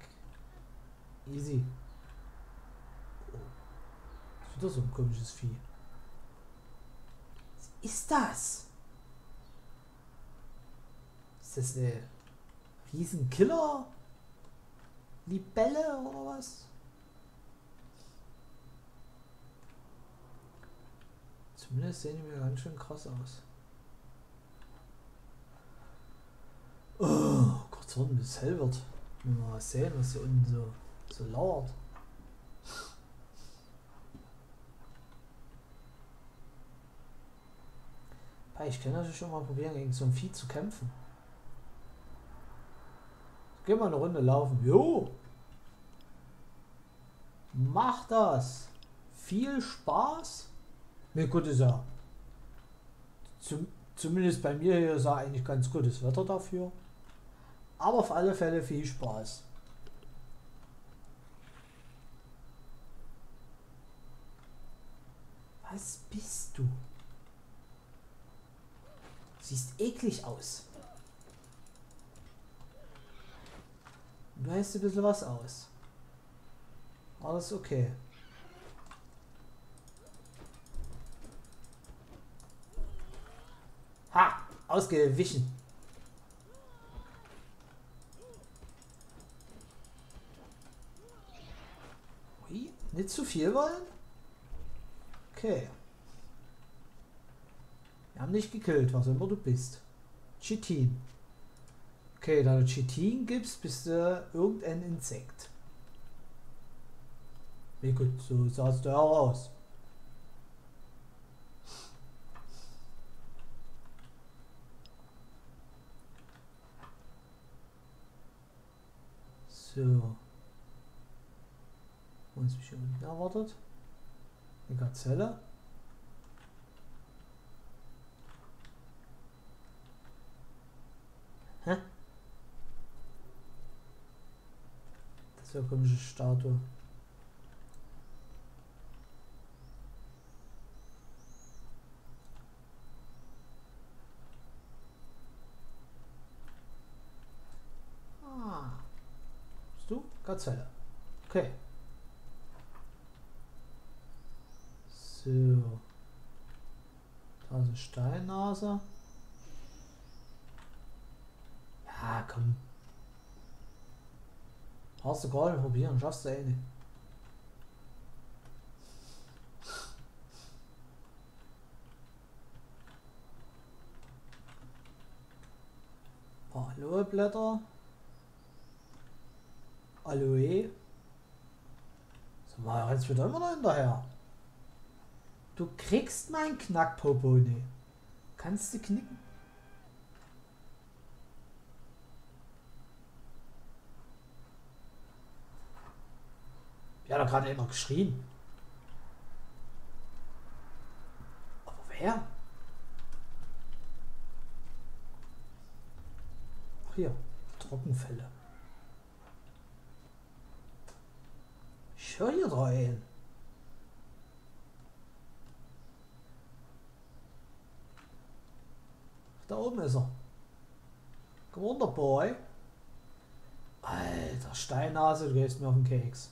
Easy. Oh. Das ist wieder so ein komisches Vieh. Ist das? Ist das eine Riesenkiller? Libelle oder was? Zumindest sehen die mir ganz schön krass aus. Oh, kurz warten, bis hell wird. Mal sehen, was hier unten so, so lauert. Ich kann natürlich schon mal probieren, gegen so ein Vieh zu kämpfen. Geh mal eine Runde laufen. Jo! Mach das! Viel Spaß! Ne, gut ist ja. Zum, zumindest bei mir hier ja eigentlich ganz gutes Wetter dafür. Aber auf alle Fälle viel Spaß. Was bist du? Siehst eklig aus. Du hältst ein bisschen was aus. Alles okay. Ha! Ausgewichen. Nicht zu viel wollen? Okay. Wir haben dich gekillt, was immer du bist. Chitin. Okay, da du Chitin gibst, bist du irgendein Insekt. Wie gut, so sahst du auch aus. So. Uns mich unten erwartet. Eine Gazelle. Hä? Das ist ja eine komische Statue. Ah. Bist du? Gazelle. Okay. So. Da ist eine Steinnase. Ja, komm. Hast du gerade probieren, schaffst du eh nicht. Paar Aloeblätter. Aloe. So mal jetzt wieder immer noch hinterher. Du kriegst mein Knackpopone. Kannst du knicken? Ja, da gerade immer geschrien. Aber wer? Ach hier, Trockenfälle. Ich höre hier rein. Da oben ist er. Runter, Boy. Alter, Steinnase, du gehst mir auf den Keks.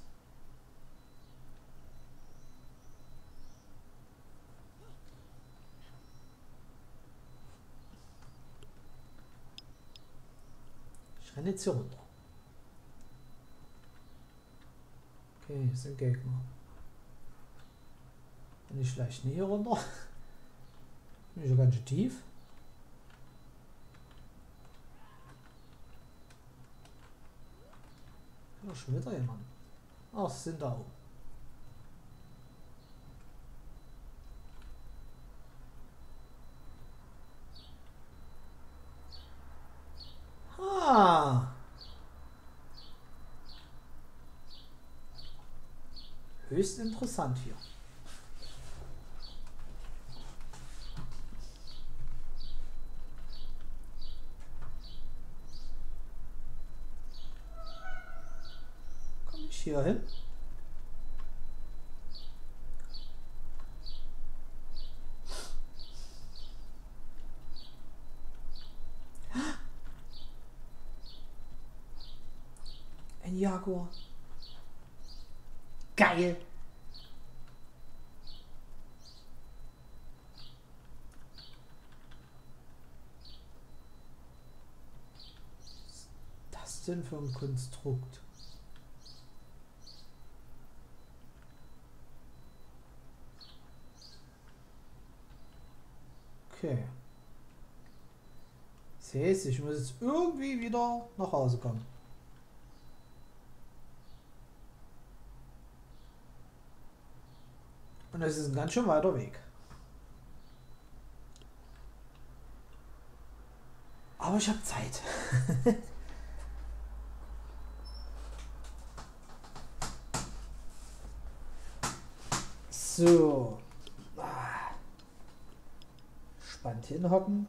Jetzt hier runter. Okay, hier sind Gegner. Bin ich vielleicht nie hier runter? Bin ich ja ganz schön tief. Ja, schon wieder jemand. Ach, sind da oben. Höchst interessant hier. Komme ich hier hin? Jaguar. Geil. Das denn für ein Konstrukt? Okay. Das heißt, ich muss jetzt irgendwie wieder nach Hause kommen. Und es ist ein ganz schön weiter Weg. Aber ich habe Zeit. so. Spannend hinhocken.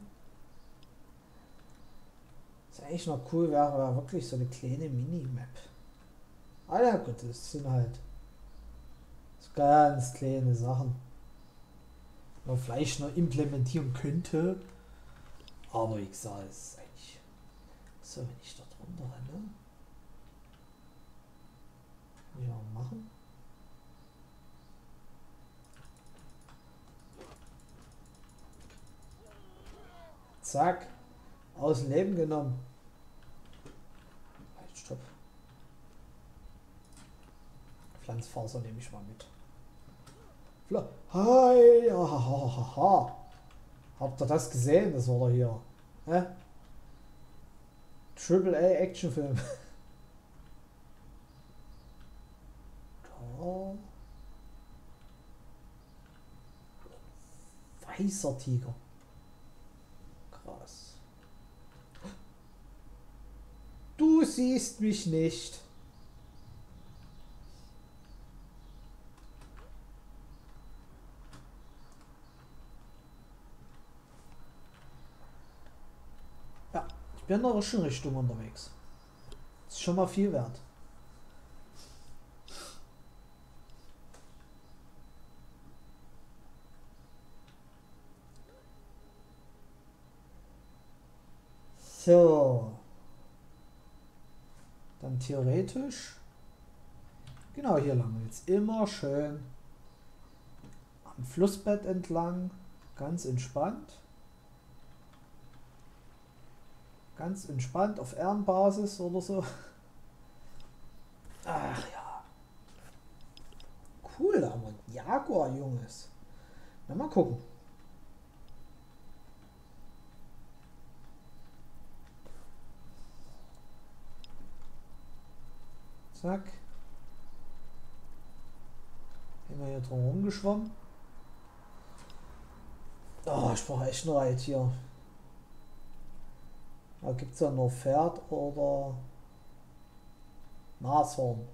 Was eigentlich noch cool wäre, wirklich so eine kleine Minimap. Ah ja gut, das sind halt ganz kleine Sachen. Man vielleicht noch implementieren könnte. Aber wie gesagt, es eigentlich so, wenn ich da drunter renne. Ja, machen. Zack. Aus dem Leben genommen. Halt, stopp. Pflanzfaser nehme ich mal mit. Hi! Ha, ha, ha, ha. Habt ihr das gesehen? Das war doch hier. Hä? Triple A Actionfilm. Weißer Tiger. Krass. Du siehst mich nicht. Ja, ich bin in der richtigen Richtung unterwegs. Das ist schon mal viel wert. So. Dann theoretisch. Genau hier lang. Jetzt immer schön am Flussbett entlang. Ganz entspannt. Ganz entspannt auf Ehrenbasis oder so. Ach ja. Cool, da haben wir einen Jaguar, Junges. Na, mal gucken. Zack. Wir hier drum rumgeschwommen. Oh, ich brauche echt einen Reit hier. Da gibt es ja nur Pferd oder Nashorn.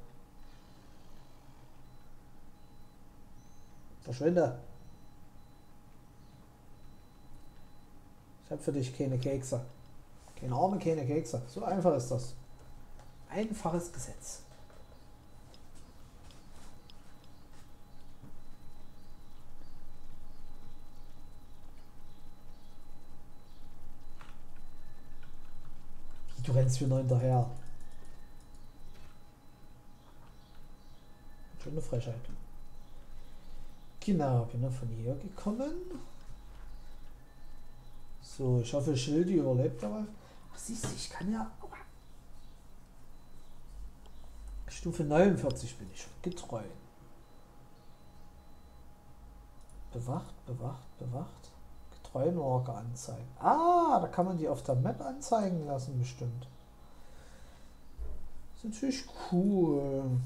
Verschwinde. Ich habe für dich keine Kekse. Keine Arme, keine Kekse. So einfach ist das. Einfaches Gesetz. Du rennst noch hinterher. Schon eine Frechheit. Genau, bin dann von hier gekommen. So, ich hoffe, Schildi überlebt aber. Ach, siehst du, ich kann ja. Stufe 49 bin ich schon getreu. Bewacht, bewacht, bewacht. Getreuen anzeigen. Ah, da kann man die auf der Map anzeigen lassen, bestimmt. Das ist natürlich cool.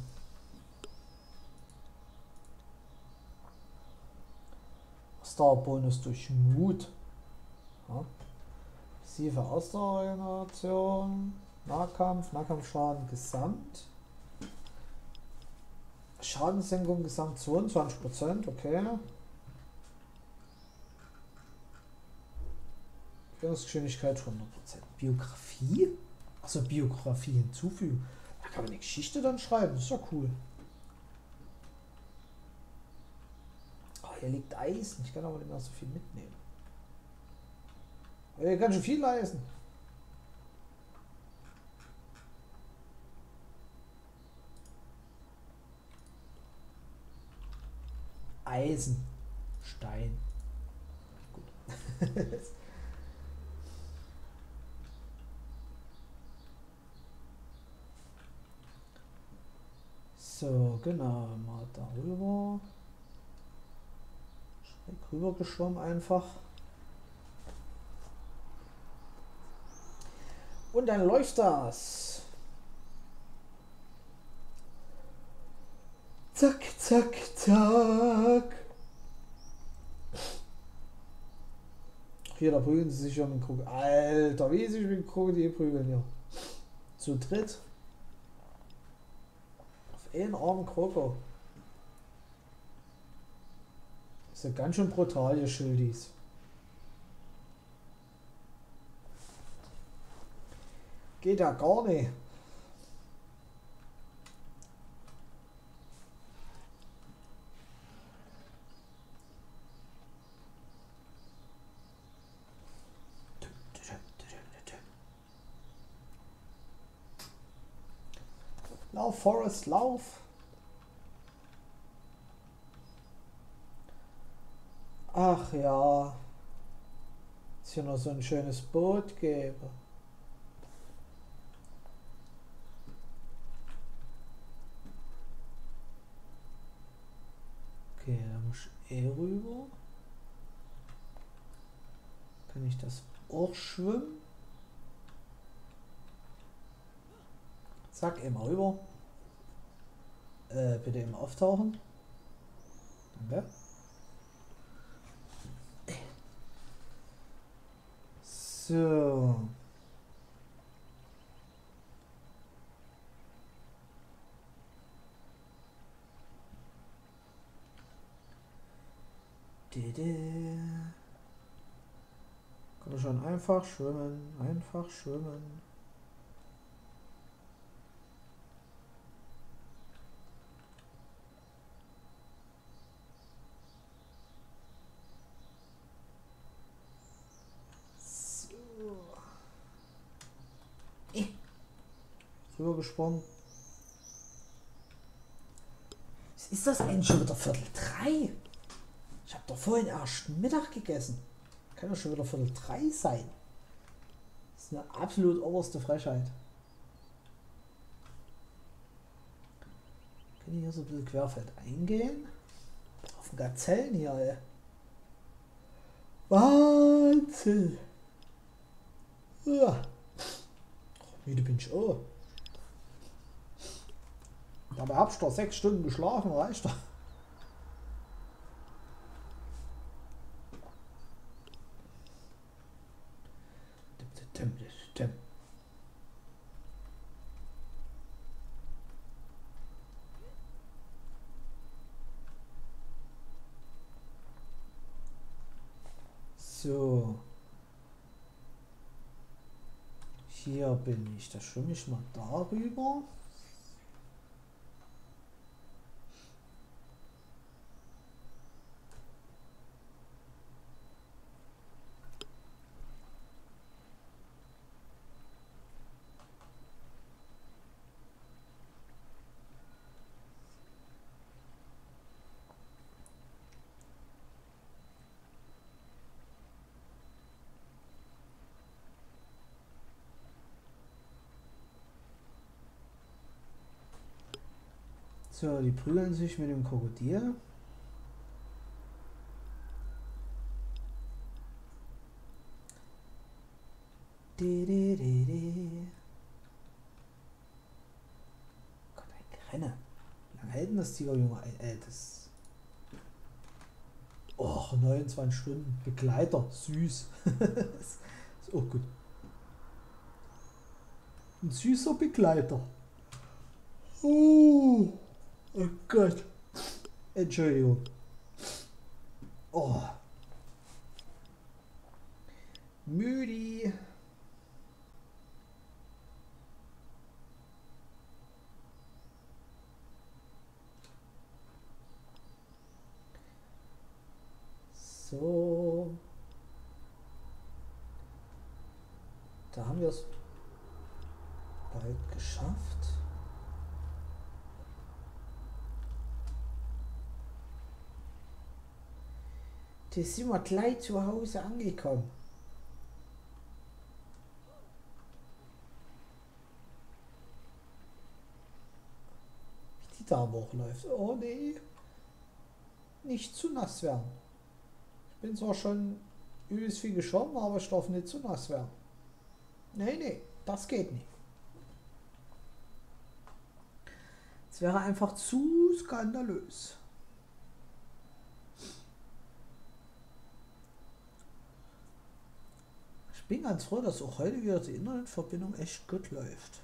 Star-Bonus durch Mut. Ja. Passive Ausdauerregeneration. Nahkampf, Nahkampfschaden gesamt. Schadenssenkung gesamt 22%, okay. Führungsgeschwindigkeit 100%. Biografie? Achso, Biografie hinzufügen. Da kann man eine Geschichte dann schreiben, das ist ja cool. Oh, hier liegt Eisen, ich kann aber nicht mehr so viel mitnehmen. Hier kann schon viel Eisen. Eisen. Stein. Gut. so, genau, mal darüber. Schräg rüber geschwommen einfach. Und dann läuft das. Zack, zack, zack. Hier, da prügeln sie sich um den Krug. Alter, wie sie sich mit Krokodil prügeln hier. Zu dritt. Einen armen Kroko. Das ist ja ganz schön brutal, ihr Schildis. Geht ja gar nicht. Lauf, Forest, lauf. Ach ja. Ist hier noch so ein schönes Boot gäbe. Okay, da muss ich eh rüber. Kann ich das auch schwimmen? Zack, immer rüber. Äh, bitte immer auftauchen. Danke. So. Kann schon einfach schwimmen, einfach schwimmen. Drüber gesprungen. ist das eigentlich schon wieder Viertel drei? Ich habe doch vorhin erst Mittag gegessen. Kann ja schon wieder Viertel drei sein. Das ist eine absolut oberste Frechheit. Kann ich hier so ein bisschen querfeld eingehen? Auf den Gazellen hier, ey. Wahnsinn! Ja. Müde bin ich auch. Dabei hab ich doch sechs Stunden geschlafen, reicht doch. So. Hier bin ich. Da schwimme ich mal darüber. So, die prügeln sich mit dem Krokodil. Gott, ein Renner. Wie lange hält denn das Tigerjunge? Äh, das. Och, 29 Stunden. Begleiter. Süß. ist auch oh, gut. Ein süßer Begleiter. Oh oh Gott. Entschuldigung. Oh. Müdi. So. Da haben wir es bald geschafft. Da sind wir gleich zu Hause angekommen. Wie die Dame hochläuft. Oh nee. Nicht zu nass werden. Ich bin zwar schon übelst viel geschwommen, aber ich darf nicht zu nass werden. Nee, nee, das geht nicht. Es wäre einfach zu skandalös. Ich bin ganz froh, dass auch heute wieder die Internetverbindung echt gut läuft.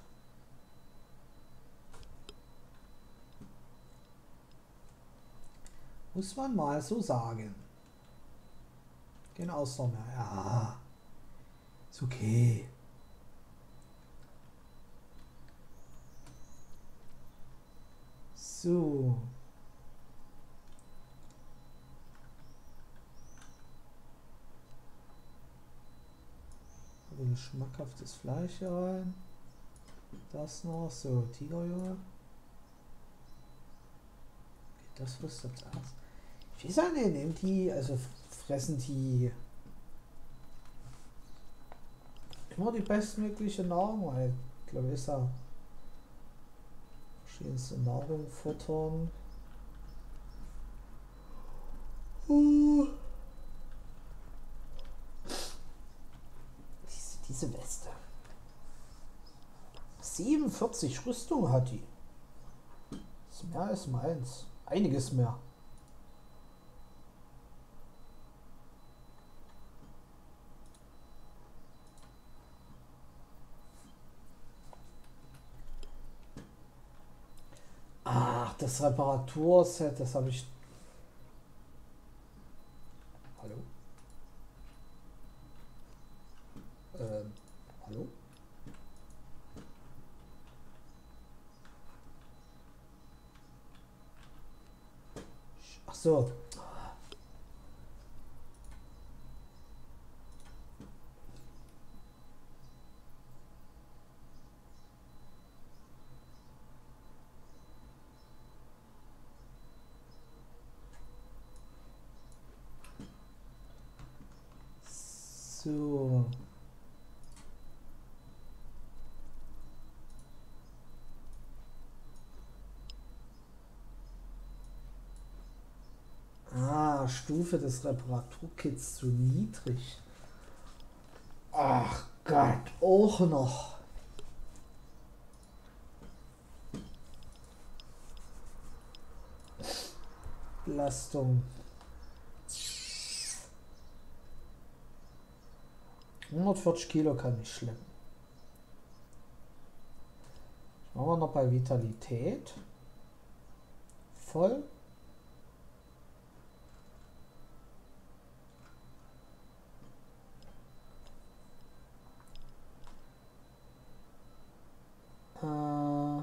Muss man mal so sagen. Gehen aus mehr. Ja. Ist okay. So. Ein schmackhaftes Fleisch hier rein. Das noch. So, Tigerjunge. Okay, das rüstet erst. Ich weiß nicht, nehmen die, also fressen die immer die bestmögliche Nahrung, weil ich glaube, ist ja verschiedenste Nahrung futtern. Uh. Diese, Weste. 47 Rüstung hat die. Ist mehr als meins. Einiges mehr. das Reparaturset, das habe ich. Hallo? Ähm, hallo? Ach so. So. Ah, Stufe des Reparaturkits zu niedrig. Ach Gott, auch noch. Belastung. 140 Kilo kann ich schleppen. Machen wir noch bei Vitalität. Voll. Äh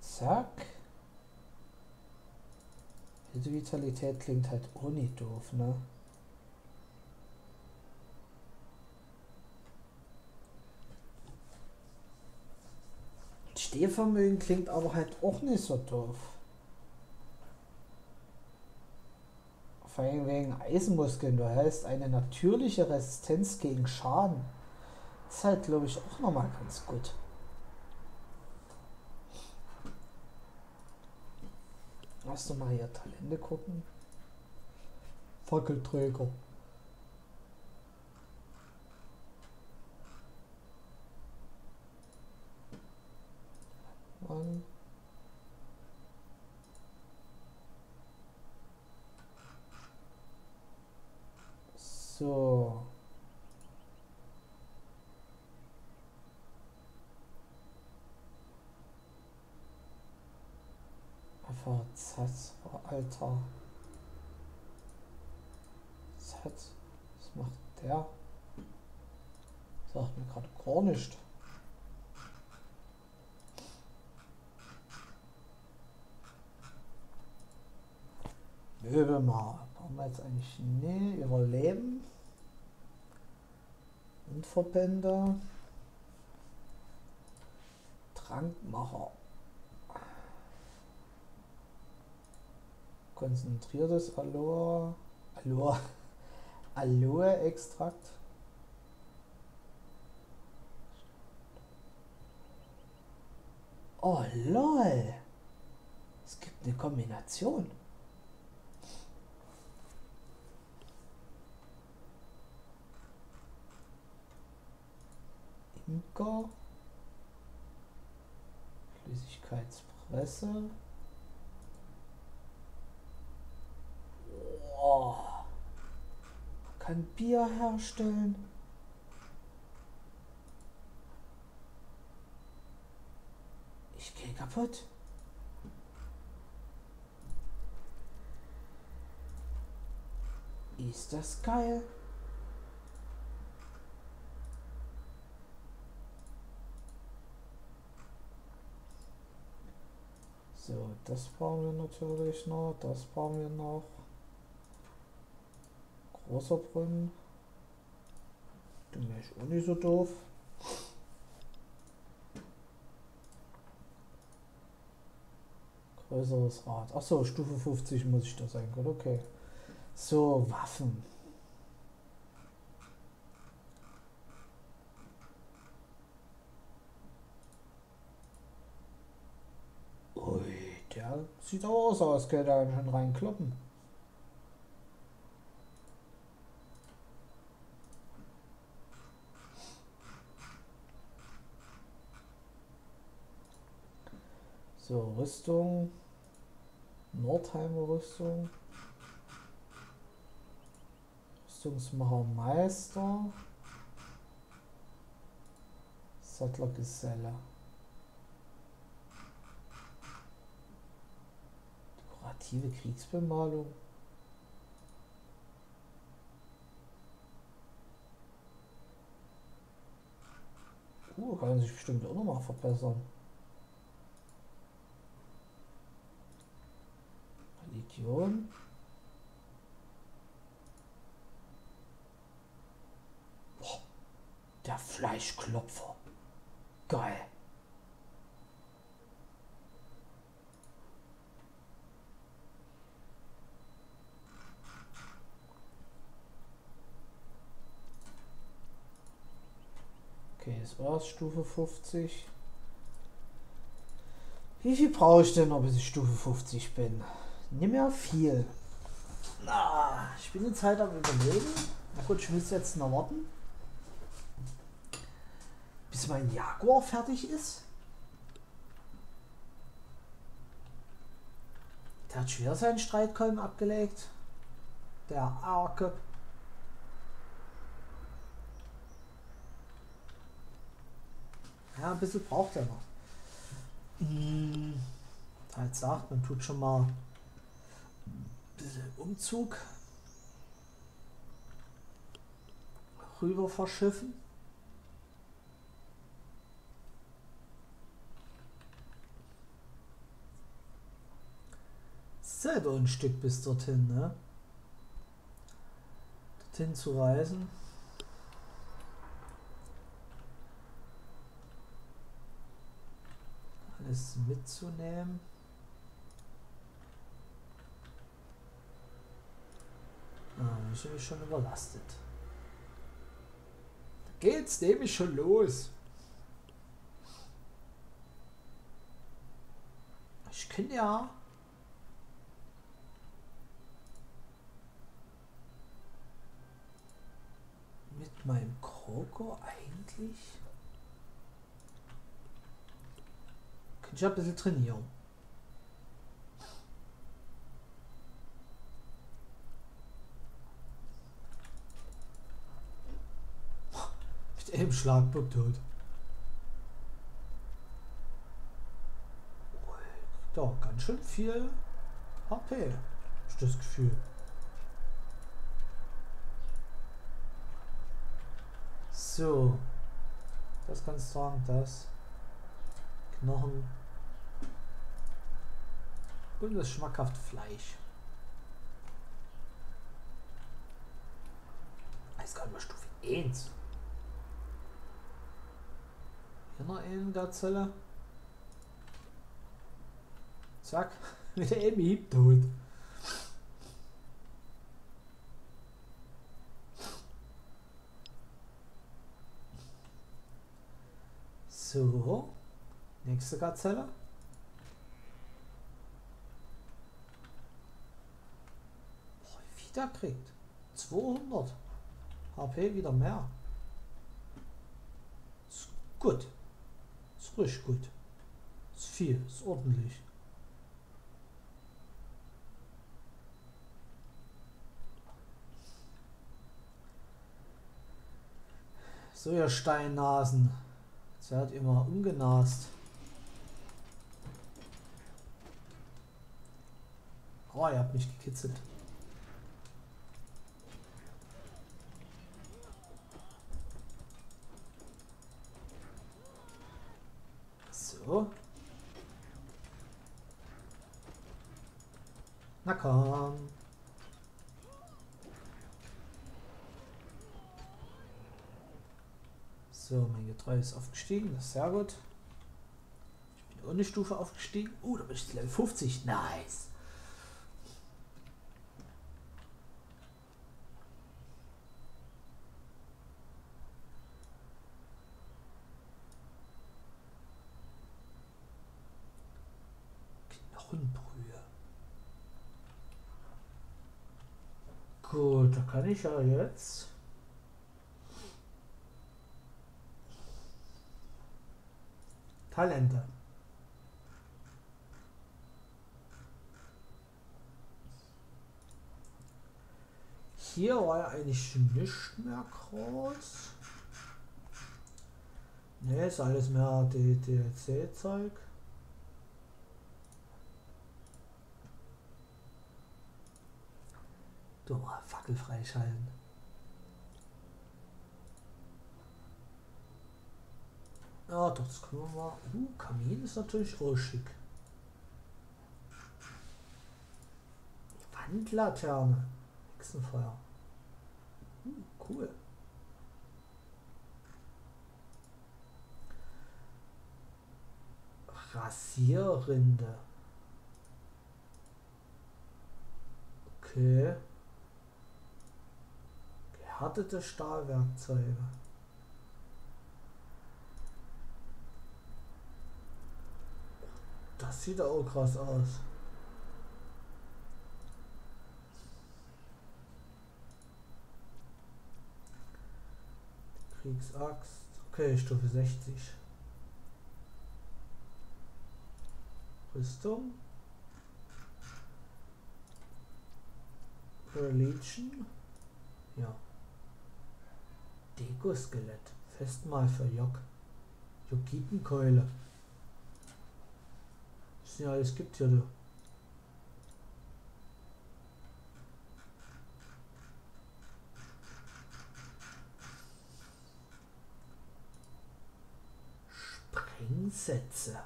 Zack. Diese Vitalität klingt halt nicht doof, ne? Stehvermögen klingt aber halt auch nicht so doof. Vor allem wegen Eisenmuskeln. Du hast eine natürliche Resistenz gegen Schaden. Das ist halt, glaube ich, auch nochmal ganz gut. Lass doch mal hier Talente gucken. Fackelträger. Mann. So. Einfach Z, Alter. Z. Was macht der? Sagt mir gerade gar nicht. Möbel mal. Brauchen wir jetzt eigentlich nee, überleben. Und Verbände. Trankmacher. Konzentriertes Aloe, Aloe, Aloe-Extrakt. Oh lol. Es gibt eine Kombination. Imker. Flüssigkeitspresse. Oh. Man kann Bier herstellen. Ich gehe kaputt. Ist das geil? So, das brauchen wir natürlich noch, das brauchen wir noch. Großer Brunnen. Den wäre ich auch nicht so doof. Größeres Rad. Achso, Stufe 50 muss ich da sein. Gut, okay. So, Waffen. Ui, der sieht aus, als könnte er schon reinkloppen. So, Rüstung. Nordheimer Rüstung. Rüstungsmacher Meister. Sattlergeselle. Dekorative Kriegsbemalung. Uh, kann sich bestimmt auch noch mal verbessern. Religion. Boah, der Fleischklopfer. Geil. Okay, das war's, Stufe 50. Wie viel brauche ich denn bis ich Stufe 50 bin? Nicht mehr viel. Na, ich bin jetzt halt am überlegen. Na gut, ich muss jetzt noch warten. Bis mein Jaguar fertig ist. Der hat schwer seinen Streitkolben abgelegt. Der Arke. Ja, ein bisschen braucht er noch. Hm, halt sagt, man tut schon mal bisschen Umzug rüber verschiffen. Selber ein Stück bis dorthin, ne? Dorthin zu reisen. Alles mitzunehmen. Ah, ähm, sind wir schon überlastet. Da geht's nämlich schon los. Ich könnte ja... mit meinem Kroko eigentlich... Könnte ich ein bisschen trainieren. Einem Schlagbock tot. Da, ganz schön viel HP. Ist das Gefühl. So. Das kannst du sagen, das. Knochen. Und das schmackhafte Fleisch. Mal Stufe 1. Hier noch eine Gazelle. Zack. Mit der Emmy tot. So. Nächste Gazelle. Boah, wie der kriegt. 200. HP wieder mehr. Ist gut. Ist richtig gut. Ist viel. Ist ordentlich. So, ihr Steinnasen. Sie hat immer umgenast. Oh, ihr habt mich gekitzelt. So. Na komm. So, mein Getreu ist aufgestiegen, das ist sehr gut. Ich bin ohne Stufe aufgestiegen. Oh, da bin ich Level 50. Nice. Gut, da kann ich ja jetzt Talente. Hier war ja eigentlich nicht mehr groß. Ne, ist alles mehr DLC-Zeug. Du mal Fackel freischalten. Ja, doch, das können wir mal. Uh, Kamin ist natürlich auch schick. Wandlaterne. Hexenfeuer. Uh, cool. Rasierrinde. Okay. Gehärtete Stahlwerkzeuge. Das sieht auch krass aus. Kriegsaxt. Okay, Stufe 60. Rüstung. Religion. Ja. Deko-Skelett. Festmahl für Jok. Jokitenkeule. Was ja alles gibt hier, du. Sprengsätze.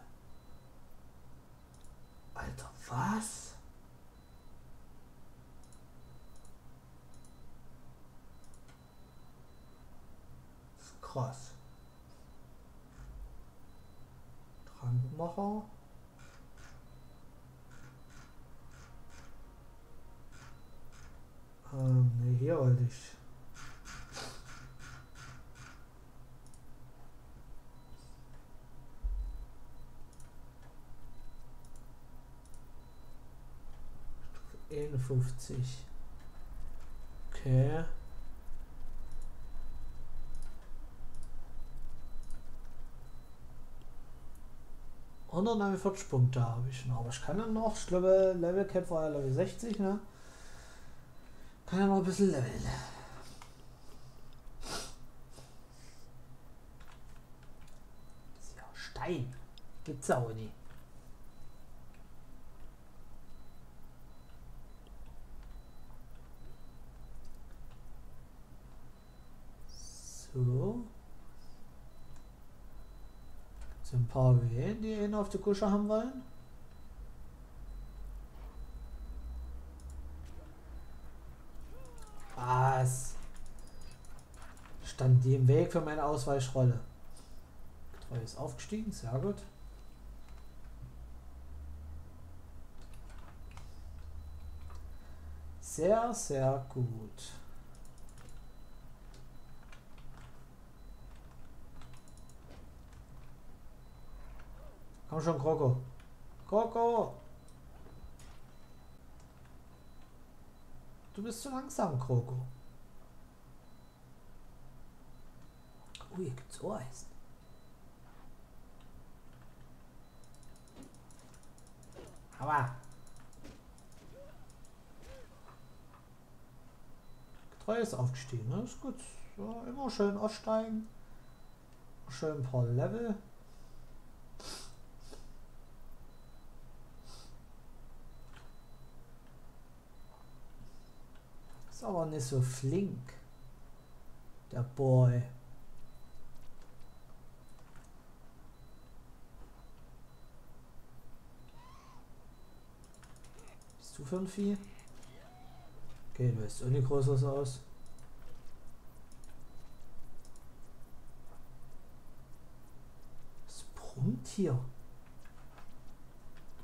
Alter, was? Das ist krass. Trankmacher. Ähm, ne, hier wollte ich. Stufe 51. Okay. 149 Punkte habe ich noch. Aber ich kann ja noch, ich glaube, Level Cap war ja Level 60, ne? Kann ja noch ein bisschen leveln. Stein. Gibt's auch nicht. So. Sind ein paar Wehen, die ihn auf die Kusche haben wollen. Was? Stand die im Weg für meine Ausweichrolle. Treu ist aufgestiegen, sehr gut. Sehr, sehr gut. Komm schon, Kroko. Kroko! Du bist zu langsam, Kroko. Oh, hier gibt's Ohrheisen. Aber. Getreu ist aufgestiegen, ne? Ist gut. So, immer schön aussteigen. Schön ein paar Level. Aber nicht so flink. Der Boy. Bist du für ein Vieh? Okay, du weißt auch nicht groß was aus. Was brummt hier?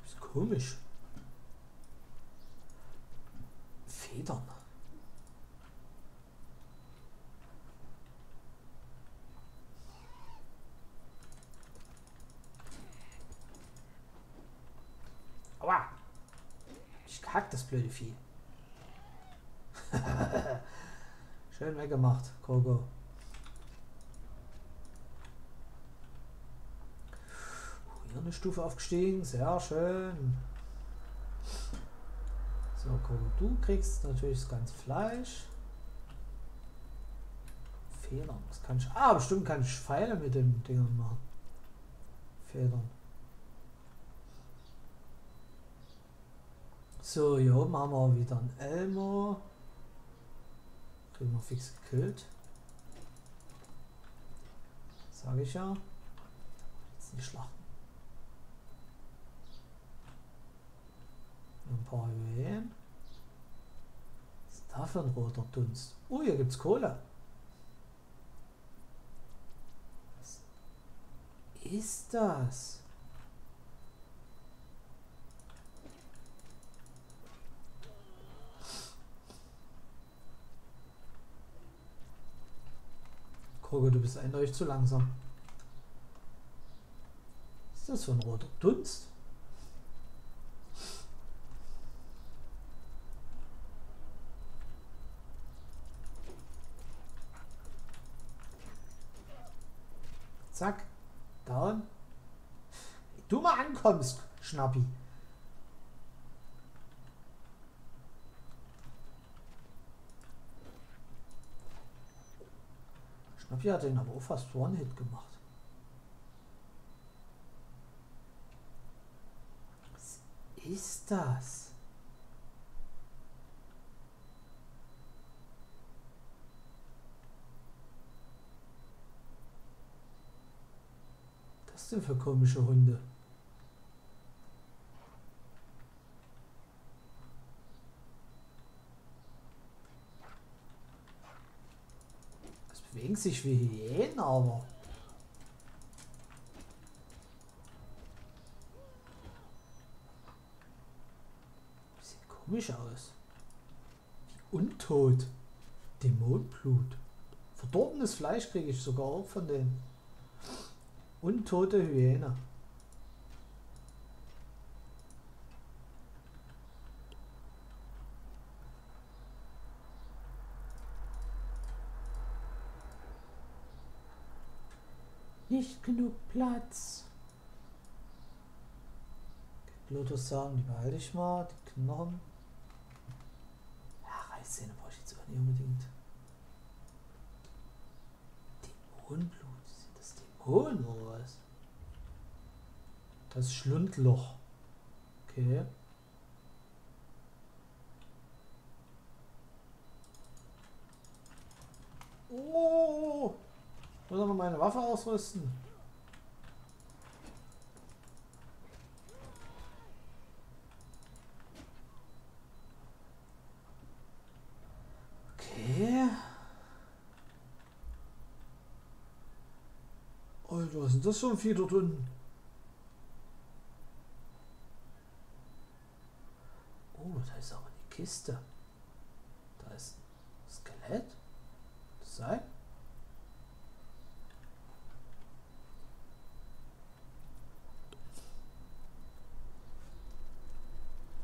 Das ist komisch. Federn. Aua! Das blöde Vieh. Schön weggemacht, Kogo. Hier eine Stufe aufgestiegen, sehr schön. So, Kogo, du kriegst natürlich das ganze Fleisch. Federn, was kann ich. Ah, bestimmt kann ich Pfeile mit den Dingern machen. Federn. So, hier oben haben wir wieder einen Elmo. Kriegen wir fix gekillt. Sage ich ja. Jetzt nicht schlachten. Ein paar Wehen. Was ist da für ein roter Dunst? Oh, hier gibt's Kohle. Was ist das? Kroger, du bist eindeutig zu langsam. Ist das für ein roter Dunst? Zack. Down. Du mal ankommst, Schnappi. Schnappi hat den aber auch fast One-Hit gemacht. Was ist das? Was denn für komische Hunde? Sich wie Hyänen, aber. Sieht komisch aus. Wie untot. Dämonblut. Verdorbenes Fleisch kriege ich sogar auch von denen. Untote Hyäne. Nicht genug Platz. Lotus-Samen, die behalte ich mal. Die Knochen. Ja, Reißzähne brauche ich jetzt auch nicht unbedingt. Dämonenblut. Ist das Dämonen oder was? Das Schlundloch. Okay. Oh! Ich muss aber meine Waffe ausrüsten. Okay. Alter, was ist das für ein Vieh dort unten? Oh, da ist aber die Kiste. Da ist ein Skelett. Das sein?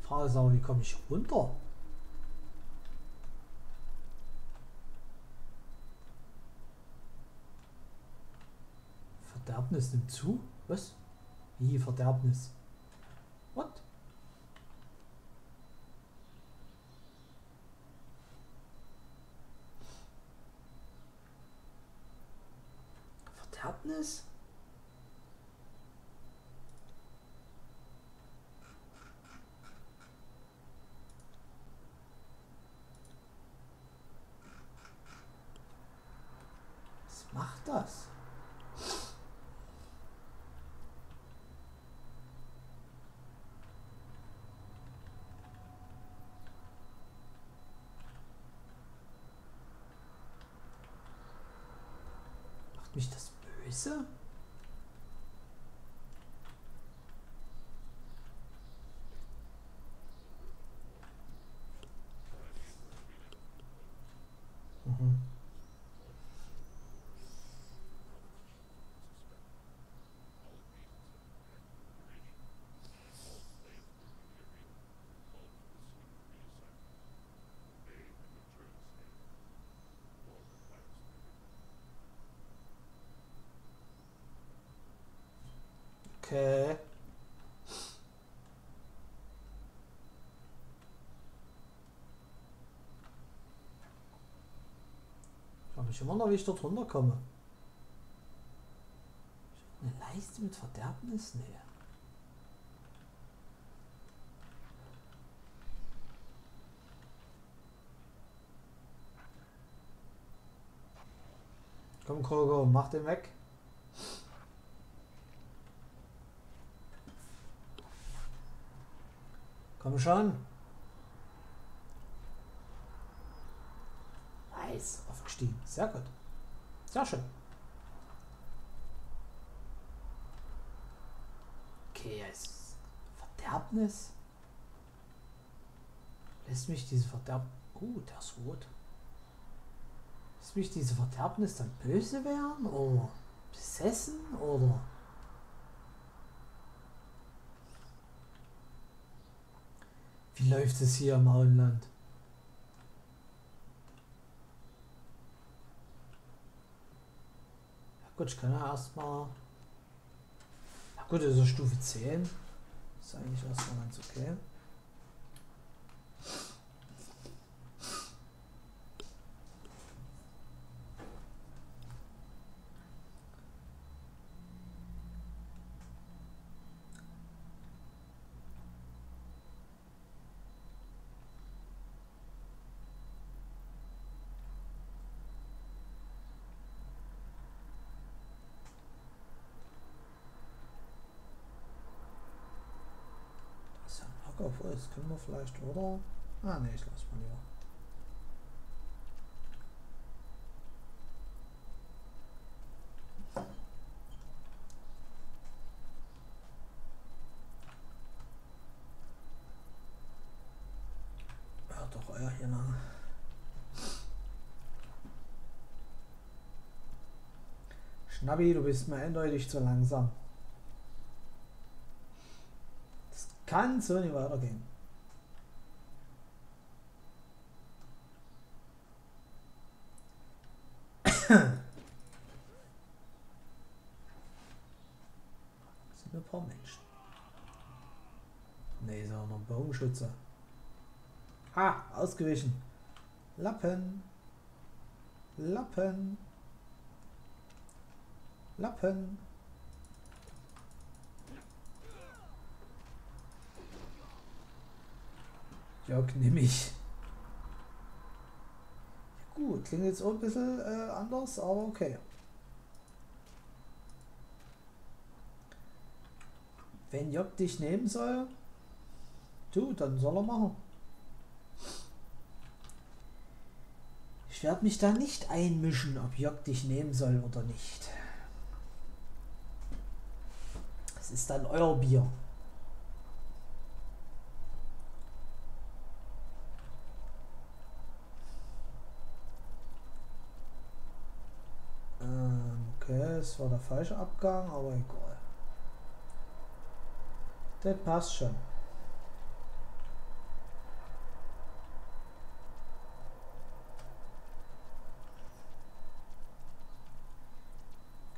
Frage wie komme ich runter? Verderbnis nimmt zu? Was? Wie Verderbnis? What? Verderbnis? Was macht das? Macht mich das böse? Mhm. Okay. Ich mich immer noch, wie ich dort runterkomme. Eine Leiste mit Verderbnis? Nee. Komm, Krogo, mach den weg. Komm schon. Nice. Aufgestiegen. Sehr gut. Sehr schön. Okay, jetzt Verderbnis. Lässt mich diese Verderbnis. Uh, der ist rot. Lässt mich diese Verderbnis dann böse werden? Oder besessen? Oder. Wie läuft es hier im Auenland? Gut, ich kann ja erstmal. Ja gut, ist Stufe 10. Ist eigentlich erstmal ganz okay. Das ist ja ein Hacker voll, das können wir vielleicht, oder? Ah ne, ich lass mal lieber. Lang. Schnabbi, du bist mir eindeutig zu langsam. Nicht weitergehen. Das sind ein paar Menschen. Nee, ist auch noch ein Bogenschütze. Ha, ausgewichen. Lappen. Lappen. Lappen. Jörg, nimm ich. Gut, klingt jetzt auch ein bisschen äh, anders, aber okay. Wenn Jörg dich nehmen soll, du, dann soll er machen. Ich werde mich da nicht einmischen, ob Jörg dich nehmen soll oder nicht. Es ist dann euer Bier. Das war der falsche Abgang, aber egal. Das passt schon.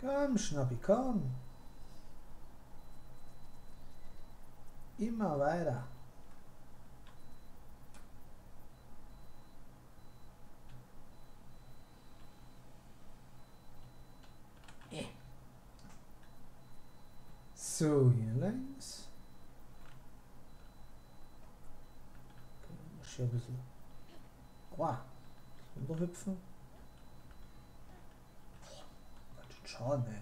Komm, Schnappi, komm. Immer weiter. So, hier längs. Muss hier ein bisschen. Wow. Runterhüpfen. Ganz schön Schaden, ey.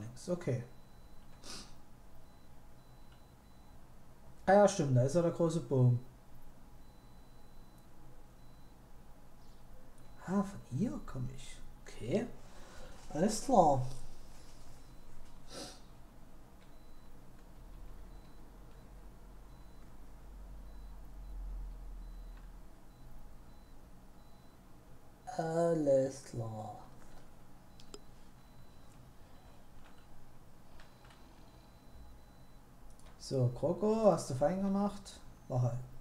Links, okay. Ah ja, stimmt, da ist ja der große Boom. Ah, von hier komme ich. Okay. Alles klar. Alles klar. So, Kroko, hast du fein gemacht? Mach halt.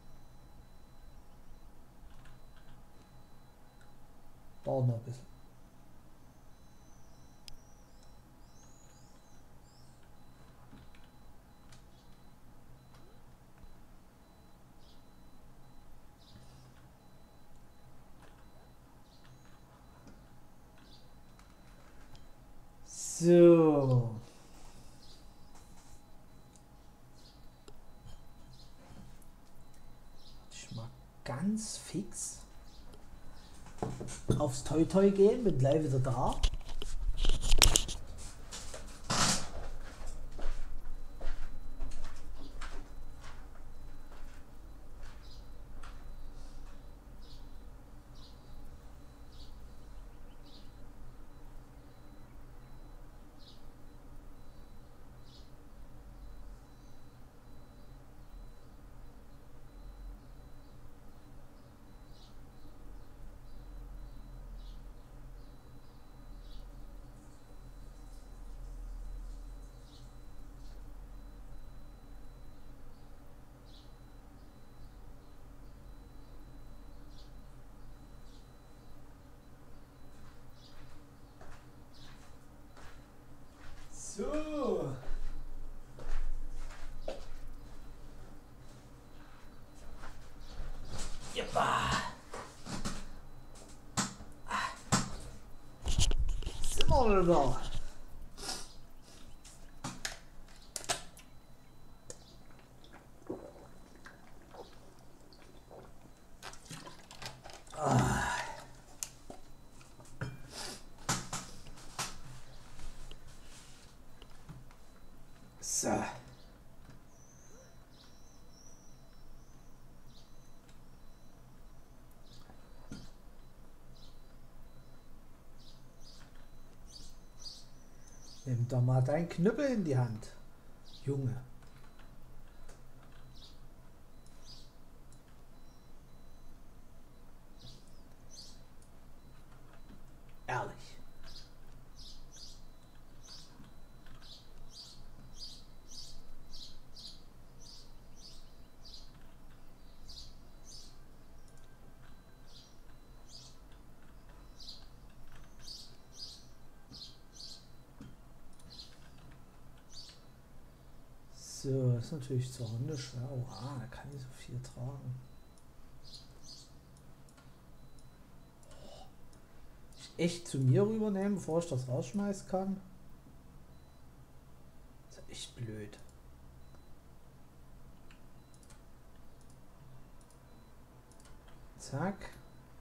Dauert noch ein bisschen. So. Ich mal ganz fix aufs Toi Toi gehen, bin gleich wieder da. So. Jeppa. Sind wir da? Nimm doch mal dein Knüppel in die Hand, Junge. Ist natürlich zur Runde schwer. Oha, er kann nicht so viel tragen. Ich echt zu mir rübernehmen, bevor ich das rausschmeißen kann? Das ist echt blöd. Zack.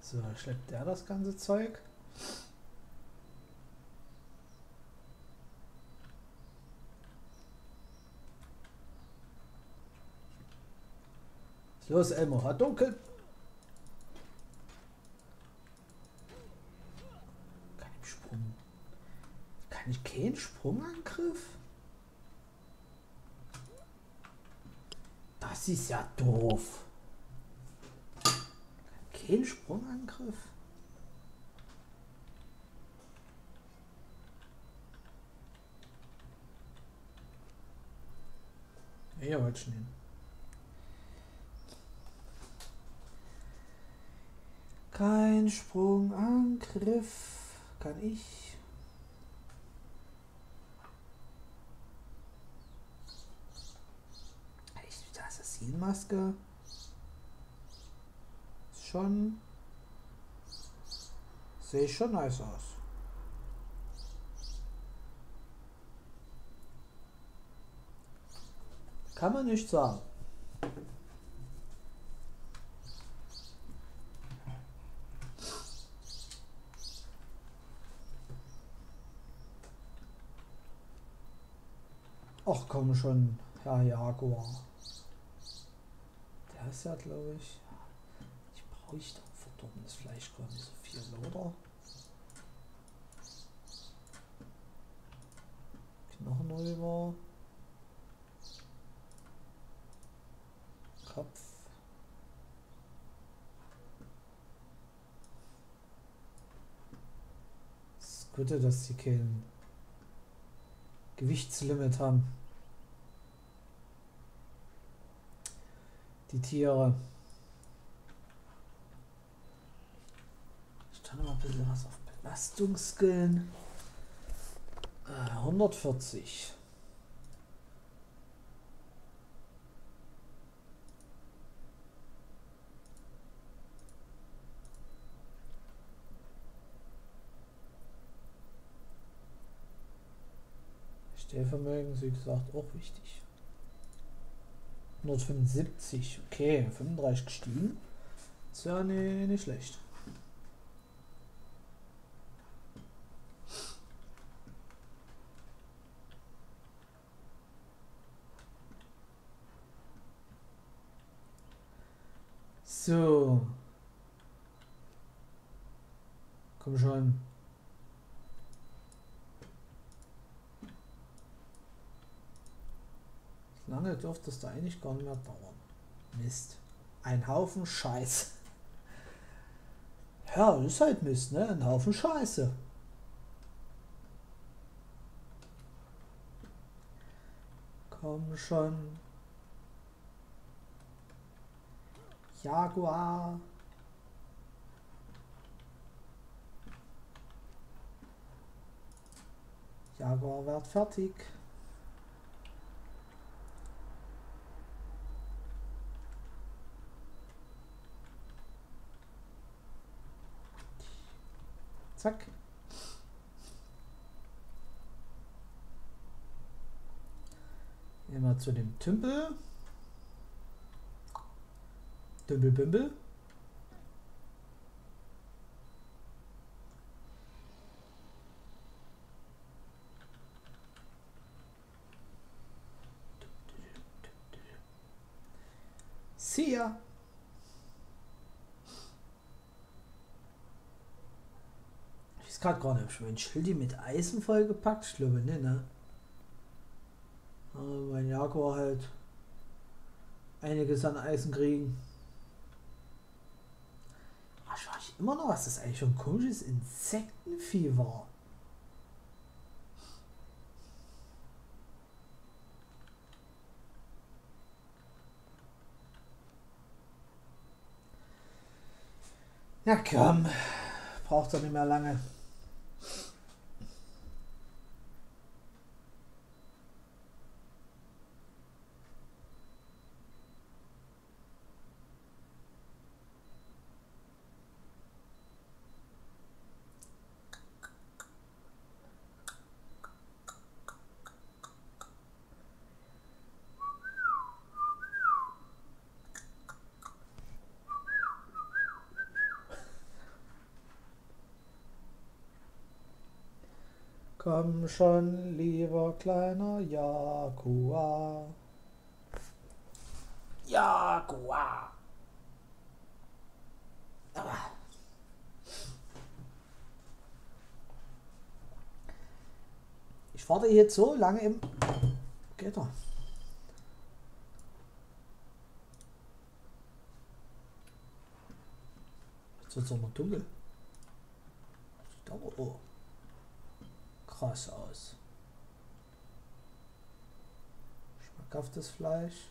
So, schleppt der das ganze Zeug. Los, Elmo, hat dunkel. Kein Sprung. Kann ich keinen Sprungangriff? Das ist ja doof. Kein Sprungangriff? Ja, wollte schon hin. Kein Sprungangriff kann ich. Echt wieder Assassinenmaske? Schon. Sehe schon nice aus. Kann man nicht sagen. Ach komm schon, Herr Jaguar. Der ist ja, glaube ich. Ich bräuchte auch verdorbenes Fleischkorn, nicht so viel, oder? Knochen rüber. Kopf. Das Gute, dass sie kein Gewichtslimit haben. Die Tiere. Ich noch mal ein bisschen was auf Belastungsskillen. Äh, 140. Stehvermögen, wie gesagt, auch wichtig. 175, okay, 35 gestiegen. Ist ja nee, nicht schlecht. So. Komm schon. Lange dürfte es da eigentlich gar nicht mehr dauern. Mist. Ein Haufen Scheiß. Ja, ist halt Mist, ne? Ein Haufen Scheiße. Komm schon. Jaguar. Jaguar wird fertig. Zack. Immer zu dem Tümpel. Dümbelbümbel. Ich gerade gar nicht, mein Schildi mit Eisen vollgepackt. Ich glaube nicht, ne? Aber mein Jaguar halt einiges an Eisen kriegen. Ach, ich weiß immer noch, was das eigentlich ein komisches Insektenvieh war. Ja komm, braucht doch nicht mehr lange. Komm schon, lieber kleiner Jaguar. Jaguar. Ich warte jetzt so lange im Gitter. Jetzt wird es auch noch dunkel. Oh, krass aus. Schmackhaftes Fleisch.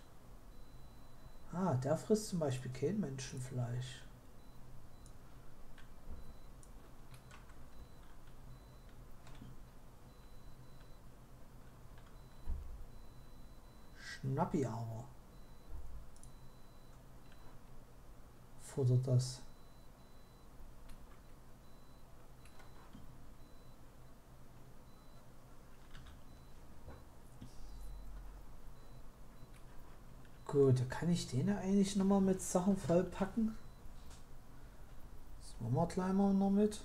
Ah, der frisst zum Beispiel kein Menschenfleisch. Schnappi aber. Futtert das. Gut, kann ich den eigentlich nochmal mit Sachen vollpacken? Das machen wir gleich mal noch mit.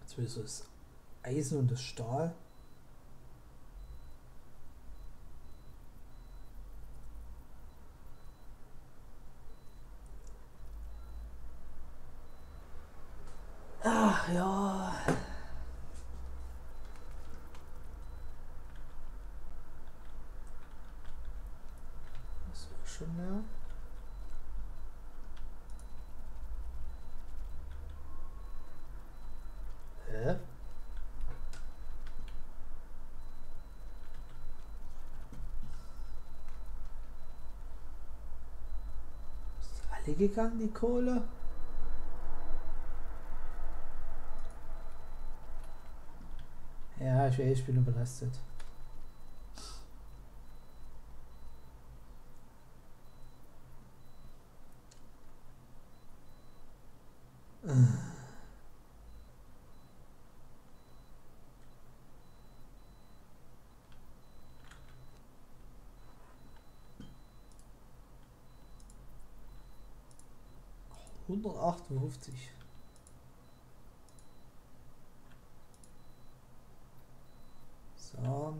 Jetzt will so das Eisen und das Stahl. Ach ja. Das ist auch schon mehr. Hä? Gegangen, die Kohle? Ja, ich bin überlastet. Hundertachtundfünfzig. So.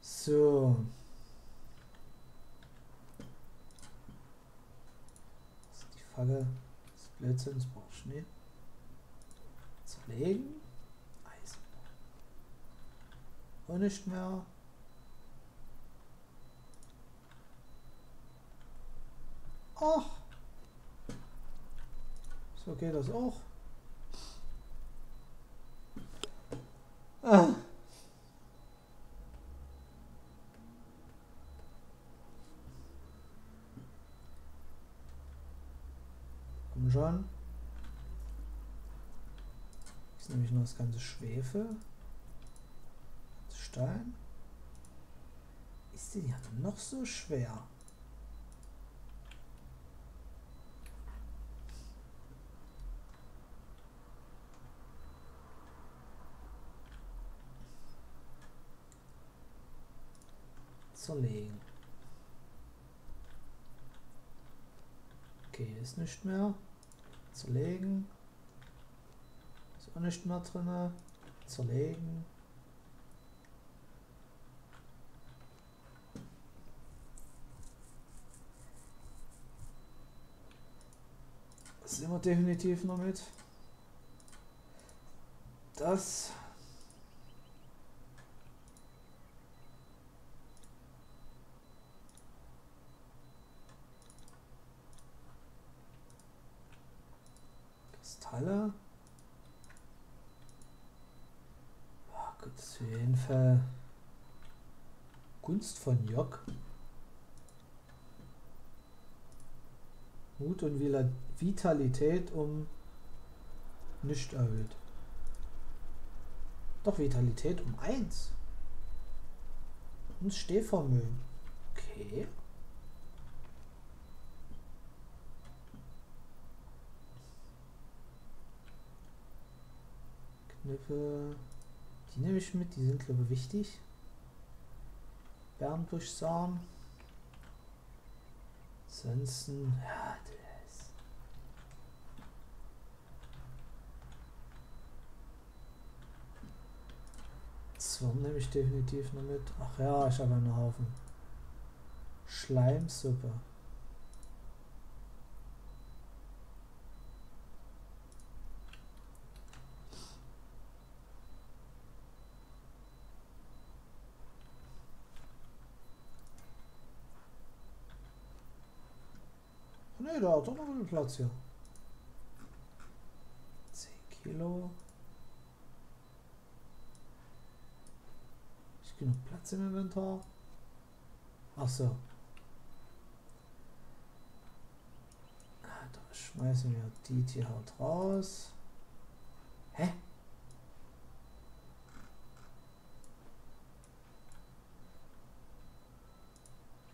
So. Das ist die Fackel. Das ist Blödsinn, das braucht Schnee. Zerlegen. Eisen. Und nicht mehr. Ach. So geht das auch. Ah. Komm schon. Ist nämlich nur das ganze Schwefel. Stein. Ist die ja noch so schwer? Zerlegen. Okay, ist nicht mehr. Zerlegen. Ist auch nicht mehr drin. Zerlegen. Das sind wir definitiv noch mit. Das Kristalle. Oh, das ist auf jeden Fall Gunst von Jock. Mut und Vitalität um nicht erhöht. Doch Vitalität um 1. Und Stehvermögen. Okay. Knippe. Die nehme ich mit, die sind glaube ich wichtig. Bernbuschsamen. Ansonsten, ja, das. Zwirn nehme ich definitiv noch mit. Ach ja, ich habe einen Haufen. Schleimsuppe. Ne, da hat doch noch einen Platz hier. 10 Kilo. Ist genug Platz im Inventar? Ach so. Ah, da schmeißen wir die hier halt raus. Hä?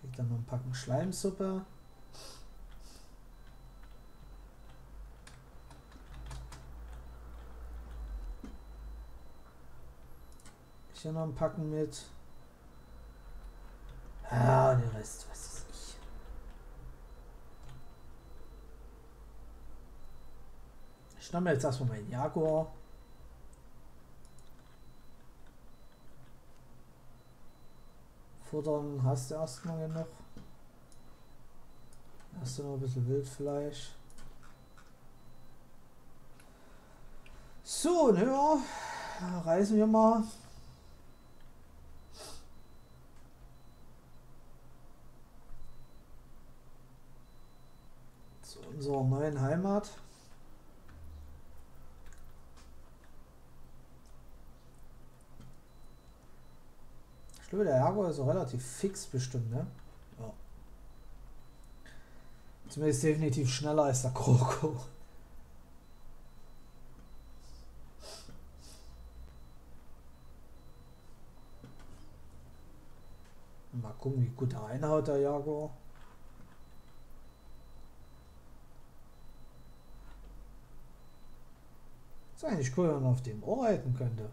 Kriegt dann noch ein Packen Schleimsuppe. Hier noch ein Packen mit. Ja, den Rest, was ist ich. Ich mir jetzt erstmal meinen Jaguar. Futtern hast du erstmal genug. Hast du noch ein bisschen Wildfleisch. So, ne, ja, reisen wir mal. Unserer neuen Heimat. Ich glaube, der Jaguar ist auch relativ fix bestimmt, ne? Ja. Zumindest definitiv schneller als der Kroko. Mal gucken, wie gut einhaut, der Jaguar. Ist eigentlich cool, wenn man auf dem Ohr halten könnte.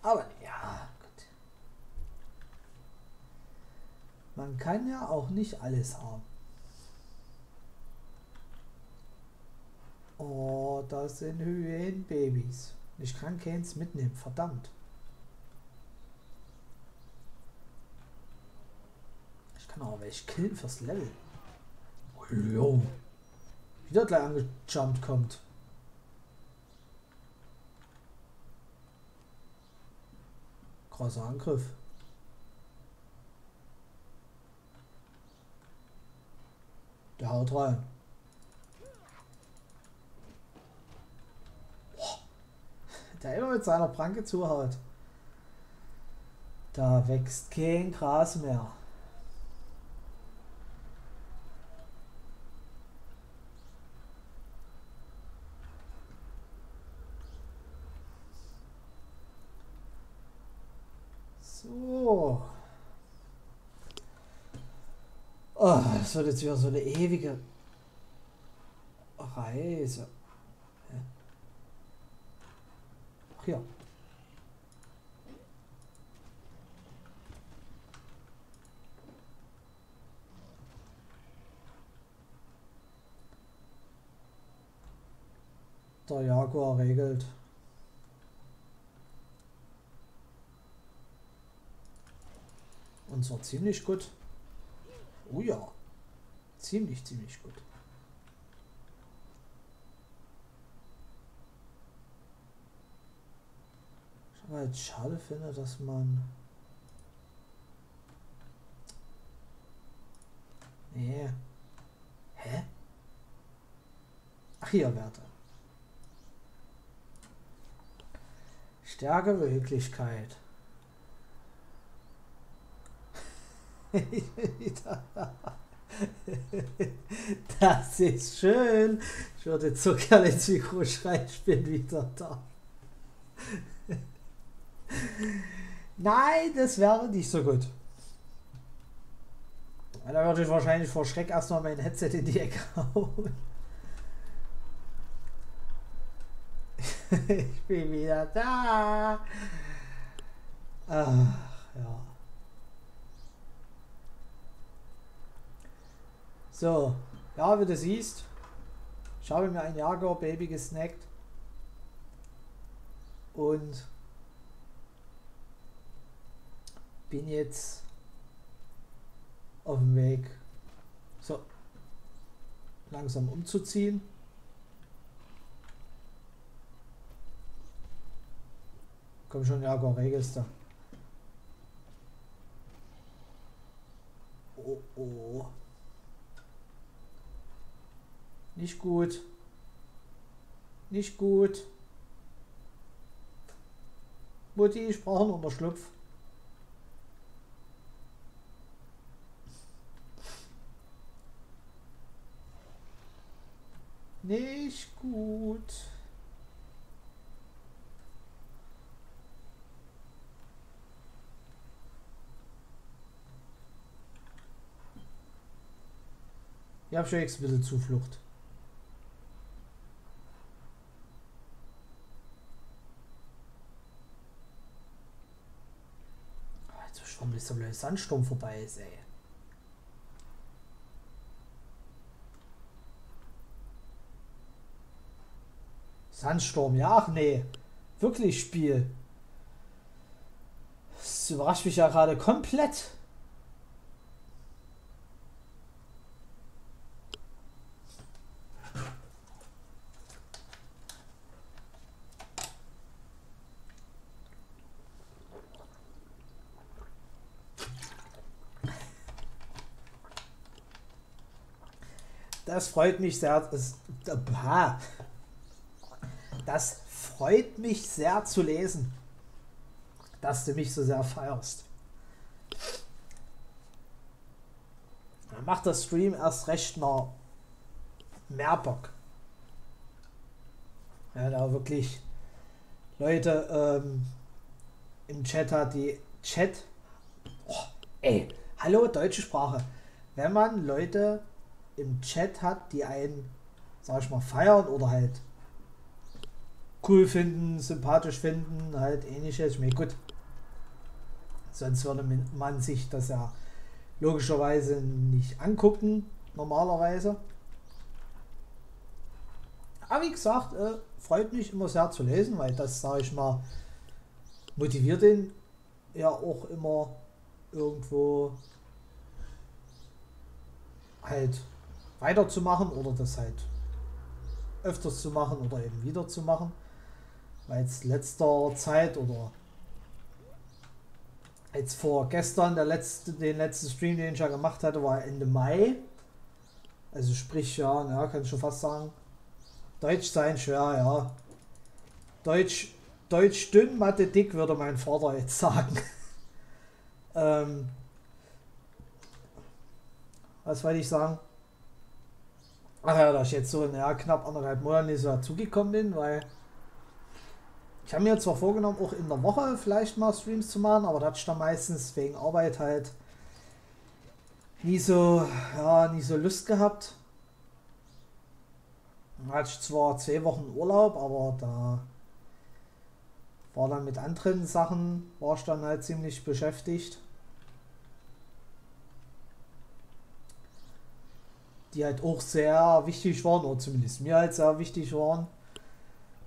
Aber ja, gut. Man kann ja auch nicht alles haben. Oh, das sind Hyänenbabys. Ich kann keins mitnehmen, verdammt. Kann aber welche killen fürs Level. Jo. Wieder gleich angejumpt kommt. Krasser Angriff. Der haut rein. Der immer mit seiner Pranke zuhaut. Da wächst kein Gras mehr. Oh, das wird jetzt wieder so eine ewige Reise. Ach ja. Der Jaguar regelt. Und zwar ziemlich gut. Oh ja. Ziemlich, ziemlich gut. Ich aber jetzt schade finde, dass man. Nee. Hä? Ach hier, Werte. Stärke, Beweglichkeit. das ist schön. Ich würde so gerne ins Mikro schreien, ich bin wieder da. Nein, das wäre nicht so gut. Da würde ich wahrscheinlich vor Schreck erstmal mein Headset in die Ecke hauen. ich bin wieder da. Ach, ja. So, ja, wie du siehst, Ich habe mir ein Jager Baby gesnackt und bin jetzt auf dem Weg, so langsam umzuziehen. Komm schon, Jaguar Register. Oh, oh. Nicht gut. Nicht gut. Mutti, ich brauche einen Unterschlupf. Nicht gut. Ich habe schon jetzt ein bisschen Zuflucht. Schwamm bis der Sandsturm vorbei ist, ey. Sandsturm, ja, ach nee. Wirklich Spiel. Das überrascht mich ja gerade komplett. Das freut mich sehr. Das, das freut mich sehr zu lesen, dass du mich so sehr feierst. Dann macht der Stream erst recht noch mehr Bock. Ja, da wirklich Leute ähm, im Chat hat, die Chat. Oh, ey, hallo, deutsche Sprache. Wenn man Leute im Chat hat, die einen, sag ich mal, feiern oder halt cool finden, sympathisch finden, halt ähnliches. Ich meine, gut, sonst würde man sich das ja logischerweise nicht angucken, normalerweise. Aber wie gesagt, äh, freut mich immer sehr zu lesen, weil das, sage ich mal, motiviert den ja auch immer irgendwo halt weiterzumachen oder das halt öfters zu machen oder eben wieder zu machen weil es letzter Zeit oder jetzt vor gestern, der letzte, den letzten Stream, den ich ja gemacht hatte, war Ende Mai. Also sprich, ja, ja, kann ich schon fast sagen. Deutsch sein schwer, ja. Deutsch, Deutsch dünn, Mathe dick, würde mein Vater jetzt sagen. ähm, was wollte ich sagen? Ach ja, dass ich jetzt so in ja, knapp anderthalb Monaten so dazugekommen bin, weil ich habe mir zwar vorgenommen, auch in der Woche vielleicht mal Streams zu machen, aber das ist dann meistens wegen Arbeit halt nie so, ja, nie so Lust gehabt. Dann hatte ich zwar zwei Wochen Urlaub, aber da war dann mit anderen Sachen, war ich dann halt ziemlich beschäftigt. Die halt auch sehr wichtig waren, oder zumindest mir halt sehr wichtig waren.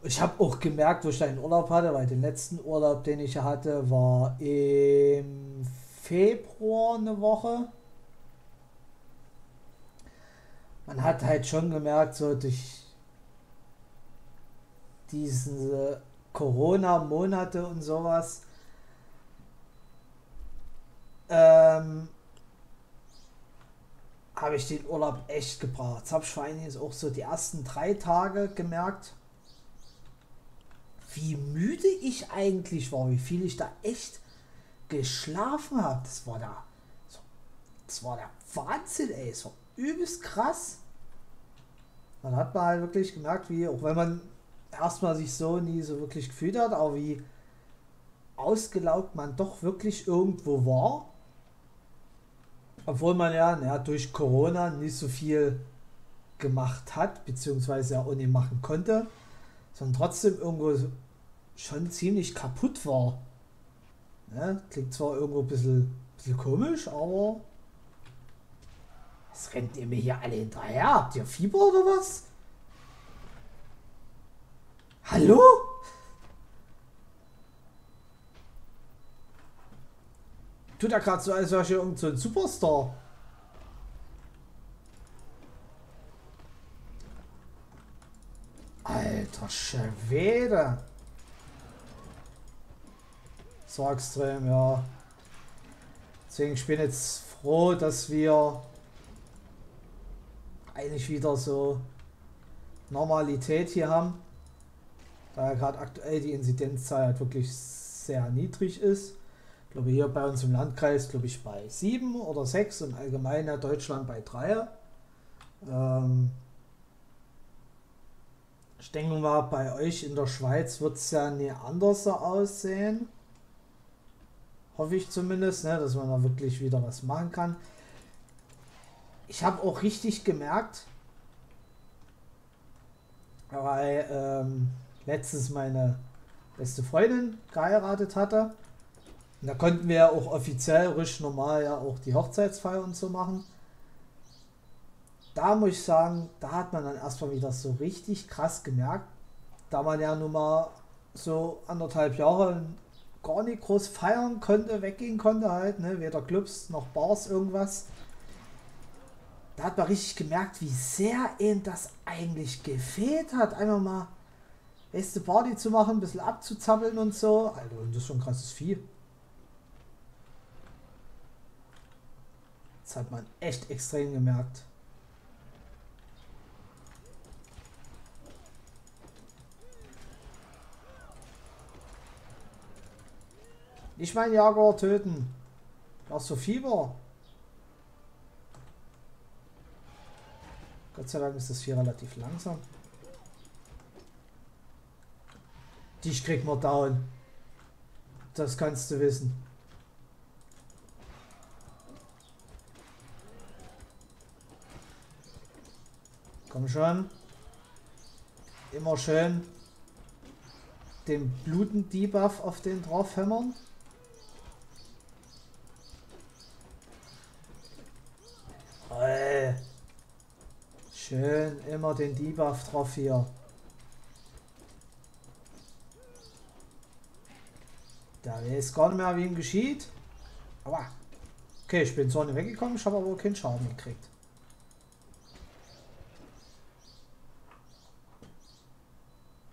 Ich habe auch gemerkt, wo ich da einen Urlaub hatte, weil den letzten Urlaub, den ich hatte, war im Februar eine Woche. Man hat halt schon gemerkt, so durch diese Corona-Monate und sowas, ähm, habe ich den Urlaub echt gebraucht. Das habe ich vor allen Dingen auch so die ersten drei Tage gemerkt wie müde ich eigentlich war, wie viel ich da echt geschlafen habe. Das war da, das war der Wahnsinn, ey. Es war übelst krass. Man hat mal halt wirklich gemerkt, wie, auch wenn man erstmal sich so nie so wirklich gefühlt hat, aber wie ausgelaugt man doch wirklich irgendwo war. Obwohl man ja, ja durch Corona nicht so viel gemacht hat, beziehungsweise ja auch machen konnte, sondern trotzdem irgendwo schon ziemlich kaputt war. Ne? Klingt zwar irgendwo ein bisschen, bisschen komisch, aber was rennt ihr mir hier alle hinterher? Habt ihr Fieber oder was? Hallo? Tut er gerade so, als wäre ich irgend so ein Superstar. Alter Schwede. So extrem, ja. Deswegen ich bin jetzt froh, dass wir eigentlich wieder so Normalität hier haben. Da gerade aktuell die Inzidenzzahl halt wirklich sehr niedrig ist. Glaube hier bei uns im Landkreis, glaube ich, bei 7 oder 6 und allgemein in Deutschland bei 3. Ähm ich denke mal, bei euch in der Schweiz wird es ja nie anders aussehen. Hoffe ich zumindest, ne, dass man da wirklich wieder was machen kann. Ich habe auch richtig gemerkt, weil ähm, letztens meine beste Freundin geheiratet hatte. Da konnten wir ja auch offiziell, richtig normal ja auch die Hochzeitsfeier und so machen. Da muss ich sagen, da hat man dann erstmal wieder so richtig krass gemerkt, da man ja nun mal so anderthalb Jahre gar nicht groß feiern konnte, weggehen konnte halt, ne? weder Clubs noch Bars, irgendwas. Da hat man richtig gemerkt, wie sehr ihm das eigentlich gefehlt hat, einfach mal beste Party zu machen, ein bisschen abzuzappeln und so. Alter, und das ist schon ein krasses Vieh. Das hat man echt extrem gemerkt. Nicht mein Jaguar töten. Du hast so Fieber. Gott sei Dank ist das hier relativ langsam. Dich kriegt man down. Das kannst du wissen. Komm schon. Immer schön den Bluten-Debuff auf den drauf hämmern. Schön, immer den Debuff drauf hier. Der weiß gar nicht mehr, wie ihm geschieht. Aber okay, ich bin zwar nicht weggekommen, ich habe aber keinen Schaden gekriegt.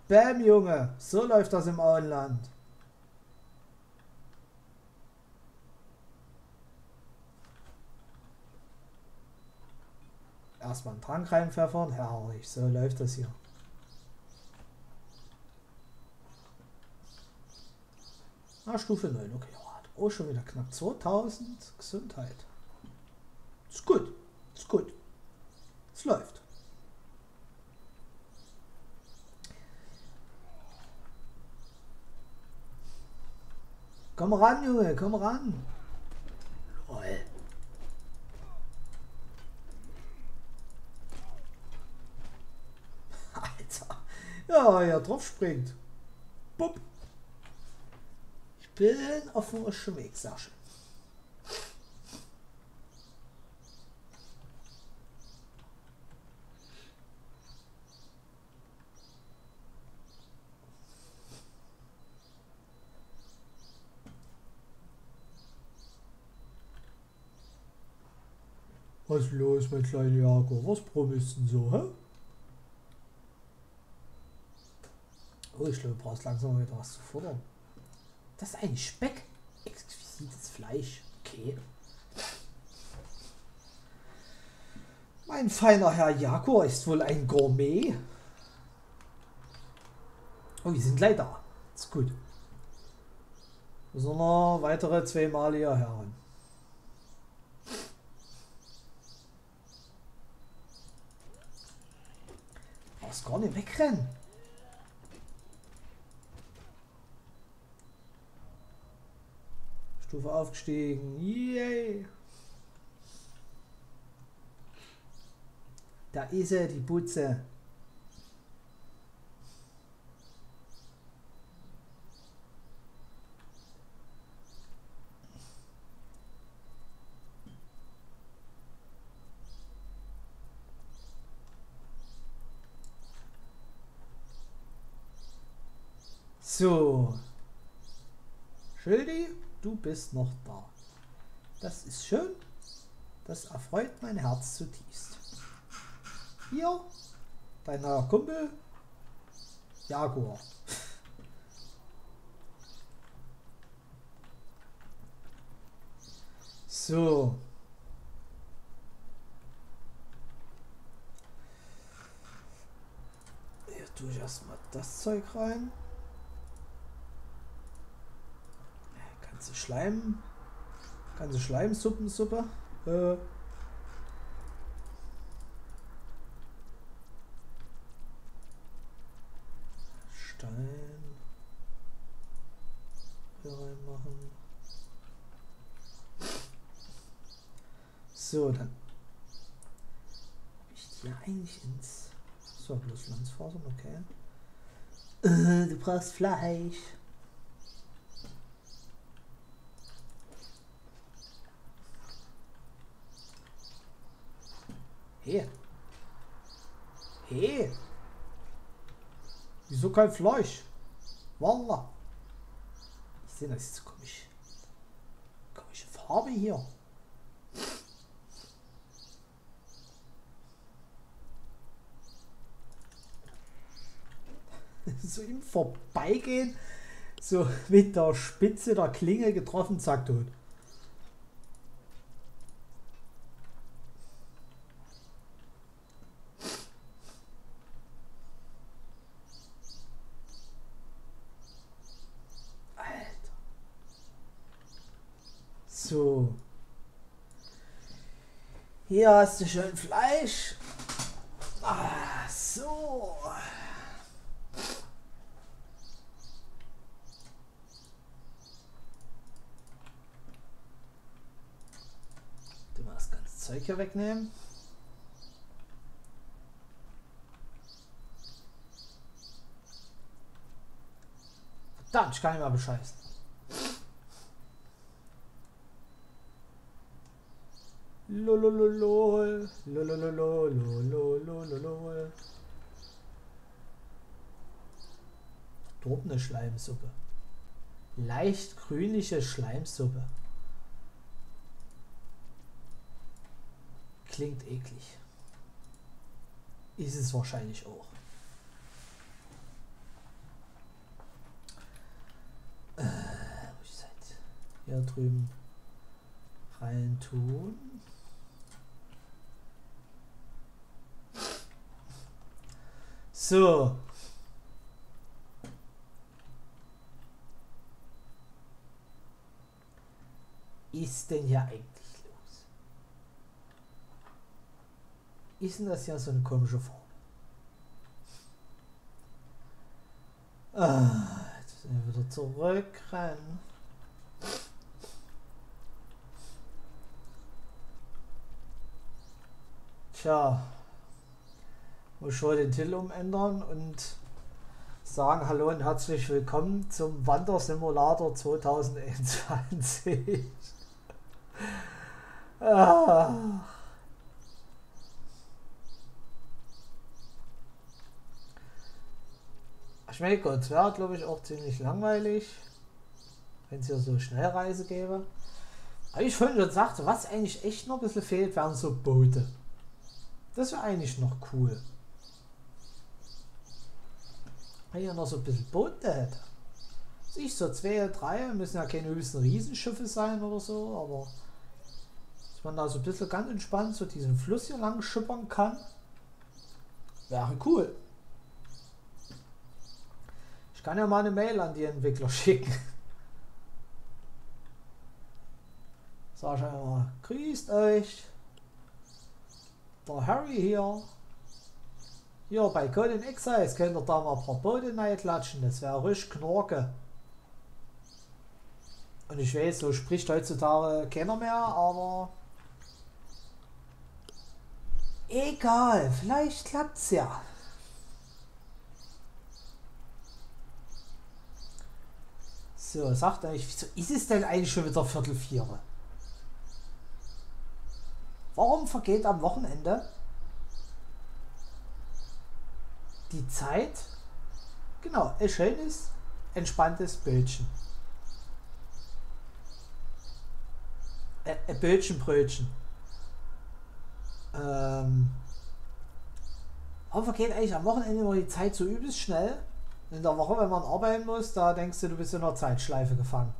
Bäm, Junge, so läuft das im Auenland. Erstmal einen Trank reinpfeffern. Herrlich, so läuft das hier. Ah, Stufe 9, okay. Auch schon wieder knapp 2000 Gesundheit. Ist gut, ist gut. Es läuft. Komm ran, Junge, komm ran. Lol. Ja, ja, drauf springt. Bup. Ich bin auf dem richtigen Weg, Was ist los, mein kleiner Jakob? Was promisst denn so, hä? Oh, ich glaube, du brauchst langsam wieder was zu futtern. Das ist ein Speck. Exquisites Fleisch. Okay. Mein feiner Herr Jakob ist wohl ein Gourmet. Oh, wir sind da. Ist gut. Noch weitere zweimal hier heran. Was gar nicht wegrennen. Stufe aufgestiegen. Yay! Da ist er, die Putze. So. Schildi, du bist noch da. Das ist schön. Das erfreut mein Herz zutiefst. Hier, dein neuer Kumpel, Jaguar. So. Hier tue ich erstmal das Zeug rein. Ganze Schleim. Ganze Schleimsuppensuppe. Äh. Stein. Hier reinmachen. So, dann habe ich die eigentlich ins. So, bloß Landsfasern, okay. Äh, du brauchst Fleisch. Hey. Hey. Wieso kein Fleisch? Wallah. Ich sehe, das ist so komisch. Komische Farbe hier. so im Vorbeigehen, so mit der Spitze der Klinge getroffen, zack, tot. So. Hier hast du schön Fleisch. Ah, so. Du mal das ganze Zeug hier wegnehmen. Verdammt, ich kann nicht mehr bescheißen. Lolololol. Schleimsuppe. Leicht grünliche Schleimsuppe. Klingt eklig. Ist es wahrscheinlich auch. Äh, wo ist das? Hier drüben rein tun. So. Ist denn ja eigentlich los? Ist denn das ja so eine komische Form? Ah, jetzt sind wir wieder zurück rein. Tja muss schon den Titel umändern und sagen Hallo und herzlich willkommen zum Wandersimulator 2021. ah. Ich meine, Gott, es wäre glaube ich auch ziemlich langweilig, wenn es hier so Schnellreise gäbe. Aber ich vorhin schon sagte, was eigentlich echt noch ein bisschen fehlt, wären so Boote. Das wäre eigentlich noch cool. Wenn hier noch so ein bisschen Boote hätte. Sich so zwei, drei, müssen ja keine höchsten Riesenschiffe sein oder so, aber dass man da so ein bisschen ganz entspannt so diesen Fluss hier lang schippern kann, wäre cool. Ich kann ja mal eine Mail an die Entwickler schicken. Sag ich einmal, grüßt euch. Der Harry hier. Ja, bei Conan Exiles könnt ihr da mal ein paar Boote klatschen. Das wäre ruhig Knorke. Und ich weiß, so spricht heutzutage keiner mehr, aber egal, vielleicht klappt's ja. So, sagt eigentlich, wieso ist es denn eigentlich schon wieder Viertel vier? Warum vergeht am Wochenende die Zeit, genau, es schön ist, entspanntes Bildchen. Äh, äh, Bildchen, Brötchen. Ähm, aber vergeht eigentlich am Wochenende immer die Zeit so übelst schnell. In der Woche, wenn man arbeiten muss, da denkst du, du bist in einer Zeitschleife gefangen.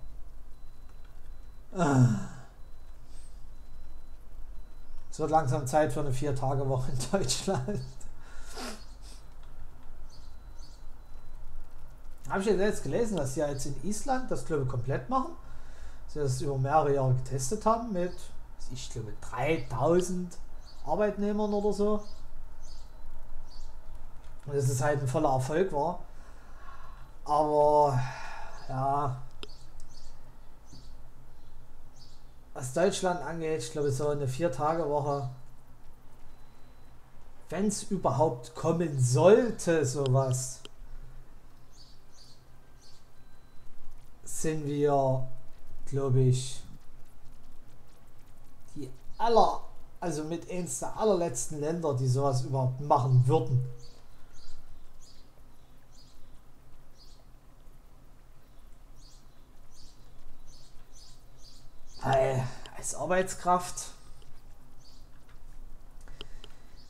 Es wird langsam Zeit für eine Vier-Tage-Woche in Deutschland. Habe ich jetzt gelesen, dass sie jetzt in Island das ich komplett machen. Sie das über mehrere Jahre getestet haben mit, ich glaube, 3000 Arbeitnehmern oder so. Und dass es halt ein voller Erfolg war. Aber ja, was Deutschland angeht, ich glaube so eine Vier-Tage-Woche, wenn es überhaupt kommen sollte, sowas, sind wir, glaube ich, die aller, also mit eins der allerletzten Länder, die sowas überhaupt machen würden. als Arbeitskraft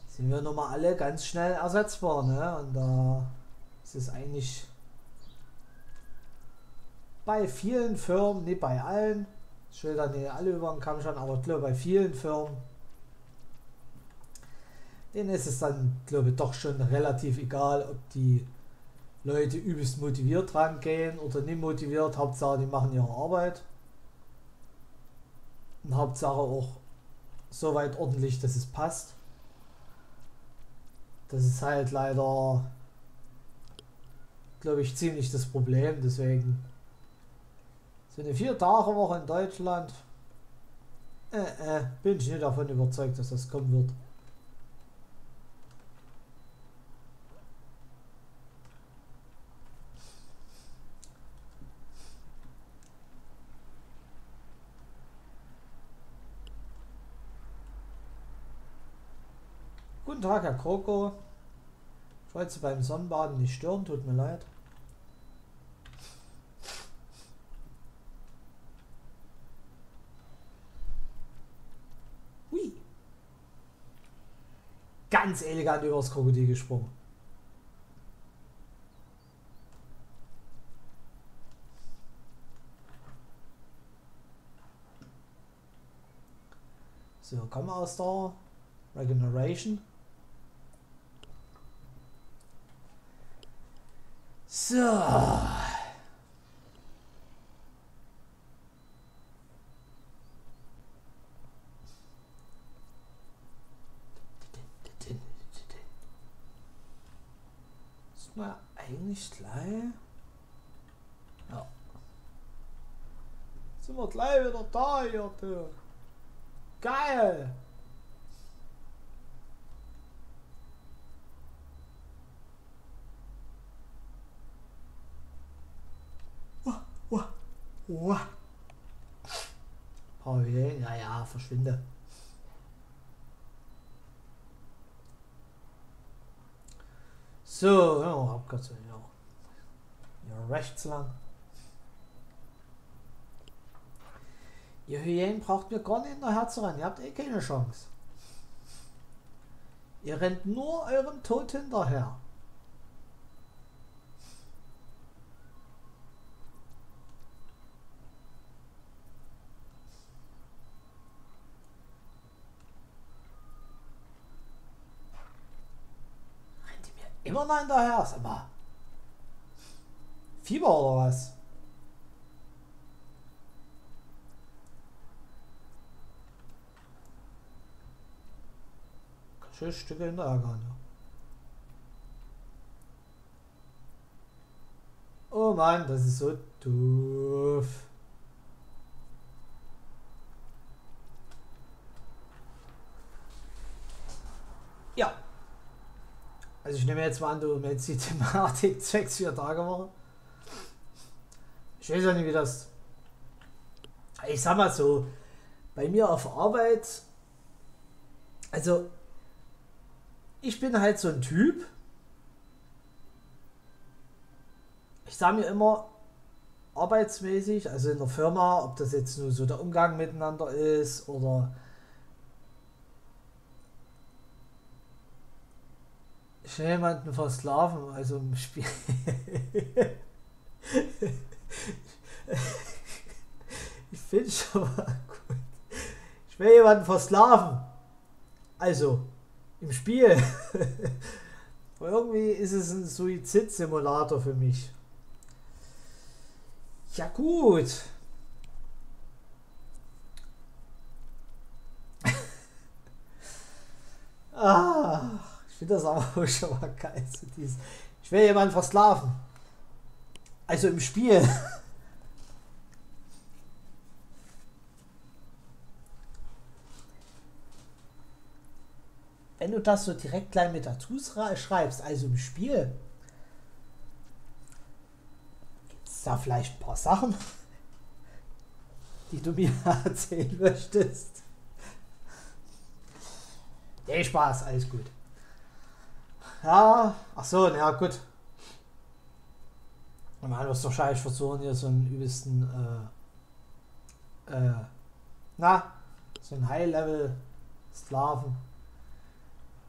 sind wir nun mal alle ganz schnell ersetzbar. Ne? Und da ist es eigentlich bei vielen Firmen, nicht bei allen, da nicht alle über den Kamm schauen, aber glaube bei vielen Firmen, denen ist es dann, glaube ich, doch schon relativ egal, ob die Leute übelst motiviert rangehen oder nicht motiviert. Hauptsache, die machen ihre Arbeit. Und Hauptsache auch so weit ordentlich, dass es passt. Das ist halt leider, glaube ich, ziemlich das Problem. Deswegen so eine Vier-Tage-Woche in Deutschland, äh, äh, bin ich nicht davon überzeugt, dass das kommen wird. Guten Tag, Herr Kroko. Ich wollte Sie beim Sonnenbaden nicht stören, tut mir leid. Ganz elegant übers Krokodil gesprungen. So, wir aus der Regeneration. So. Ist mal eigentlich gleich. Ja. Sind wir gleich wieder da hier, du. Geil! Oh. Paulien, ja, ja, verschwinde. So, grad so, ja. Ja, rechts lang. Ihr Hyänen braucht mir gar nicht hinterher zu rennen. Ihr habt eh keine Chance. Ihr rennt nur eurem Tod hinterher. Immer noch hinterher, sag mal. Fieber oder was? Schöne Stücke hinterher gar nicht. Oh Mann, das ist so doof. Ja. Also ich nehme jetzt mal an, du meinst die Thematik zwecks vier Tage Woche. Ich weiß ja nicht, wie das. Ich sag mal so, bei mir auf Arbeit, also ich bin halt so ein Typ. Ich sage mir immer, arbeitsmäßig, also in der Firma, ob das jetzt nur so der Umgang miteinander ist oder ich will jemanden versklaven, also im Spiel. ich finde schon mal gut. Ich will jemanden versklaven. Also im Spiel. Irgendwie ist es ein Suizidsimulator für mich. Ja gut. ah, ich finde das aber schon mal geil. So dieses, ich will jemanden versklaven. Also im Spiel. Wenn du das so direkt gleich mit dazu schreibst, also im Spiel, da vielleicht ein paar Sachen, die du mir erzählen möchtest? Nee, Spaß, alles gut. Ja, ach so, na gut. Man muss wahrscheinlich versuchen, hier so einen übelsten, äh, äh, na, so ein High-Level-Sklaven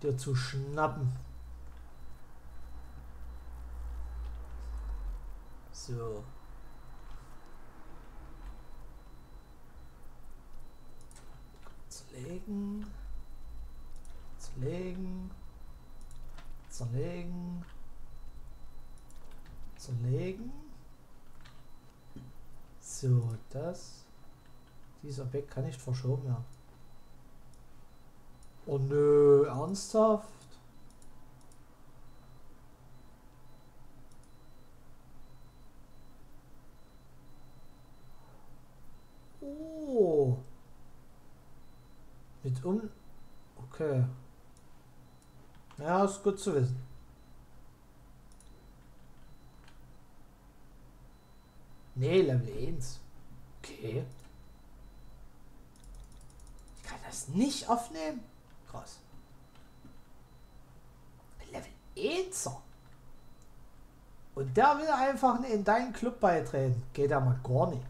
dir zu schnappen. So. Zerlegen. Zerlegen. Zerlegen. Zerlegen. So, das. Dieser Beck kann nicht verschoben werden. Oh nö, ernsthaft? Oh. Mit um... Okay. Ja, ist gut zu wissen. Nee, Level 1. Okay. Ich kann das nicht aufnehmen. Krass. Level 1 Und der will einfach in deinen Club beitreten. Geht ja mal gar nicht.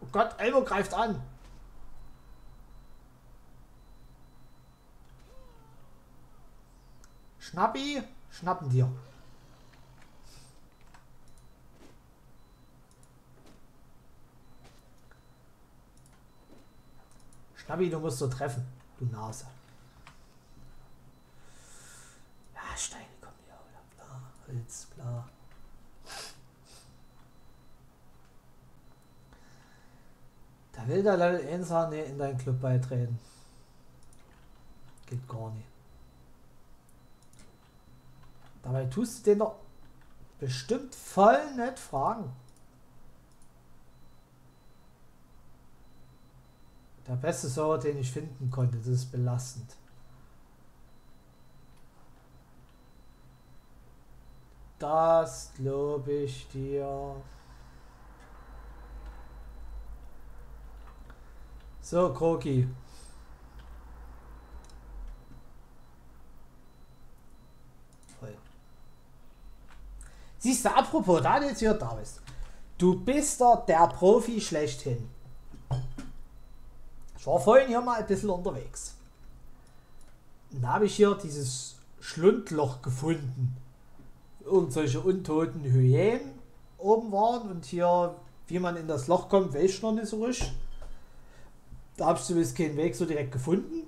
Oh Gott, Elmo greift an. Schnappi, schnappen dir. Schnappi, du musst so treffen, du Nase. Ja, Steine kommen hier, oder bla, Holz, bla. Da will der Level 1 in deinen Club beitreten. Geht gar nicht. Dabei tust du den doch bestimmt voll nett fragen. Der beste Server, den ich finden konnte, das ist belastend. Das glaube ich dir. So, Kroki. Siehst du, apropos, da jetzt hier da bist. Du bist doch der Profi schlechthin. Ich war vorhin hier mal ein bisschen unterwegs. Und da habe ich hier dieses Schlundloch gefunden. Irgendwelche untoten Hyänen oben waren und hier, wie man in das Loch kommt, weiß ich noch nicht so richtig. Da habe ich zumindest keinen Weg so direkt gefunden.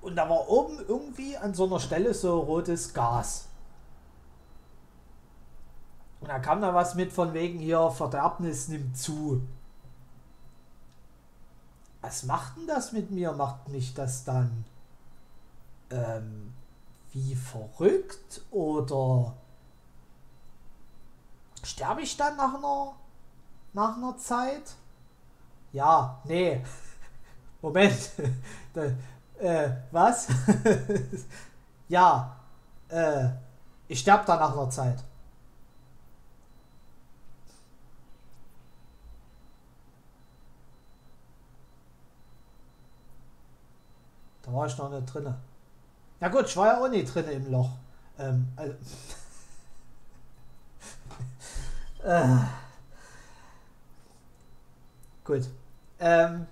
Und da war oben irgendwie an so einer Stelle so rotes Gas. Und da kam da was mit von wegen hier Verderbnis nimmt zu. Was macht denn das mit mir? Macht mich das dann ähm, wie verrückt oder sterbe ich dann nach einer, nach einer Zeit? Ja, nee. Moment. da, äh, was? ja, äh, ich sterbe dann nach einer Zeit. War ich noch nicht drin. Na gut, ich war ja auch nicht drin im Loch. Ähm, also äh, gut. Ähm,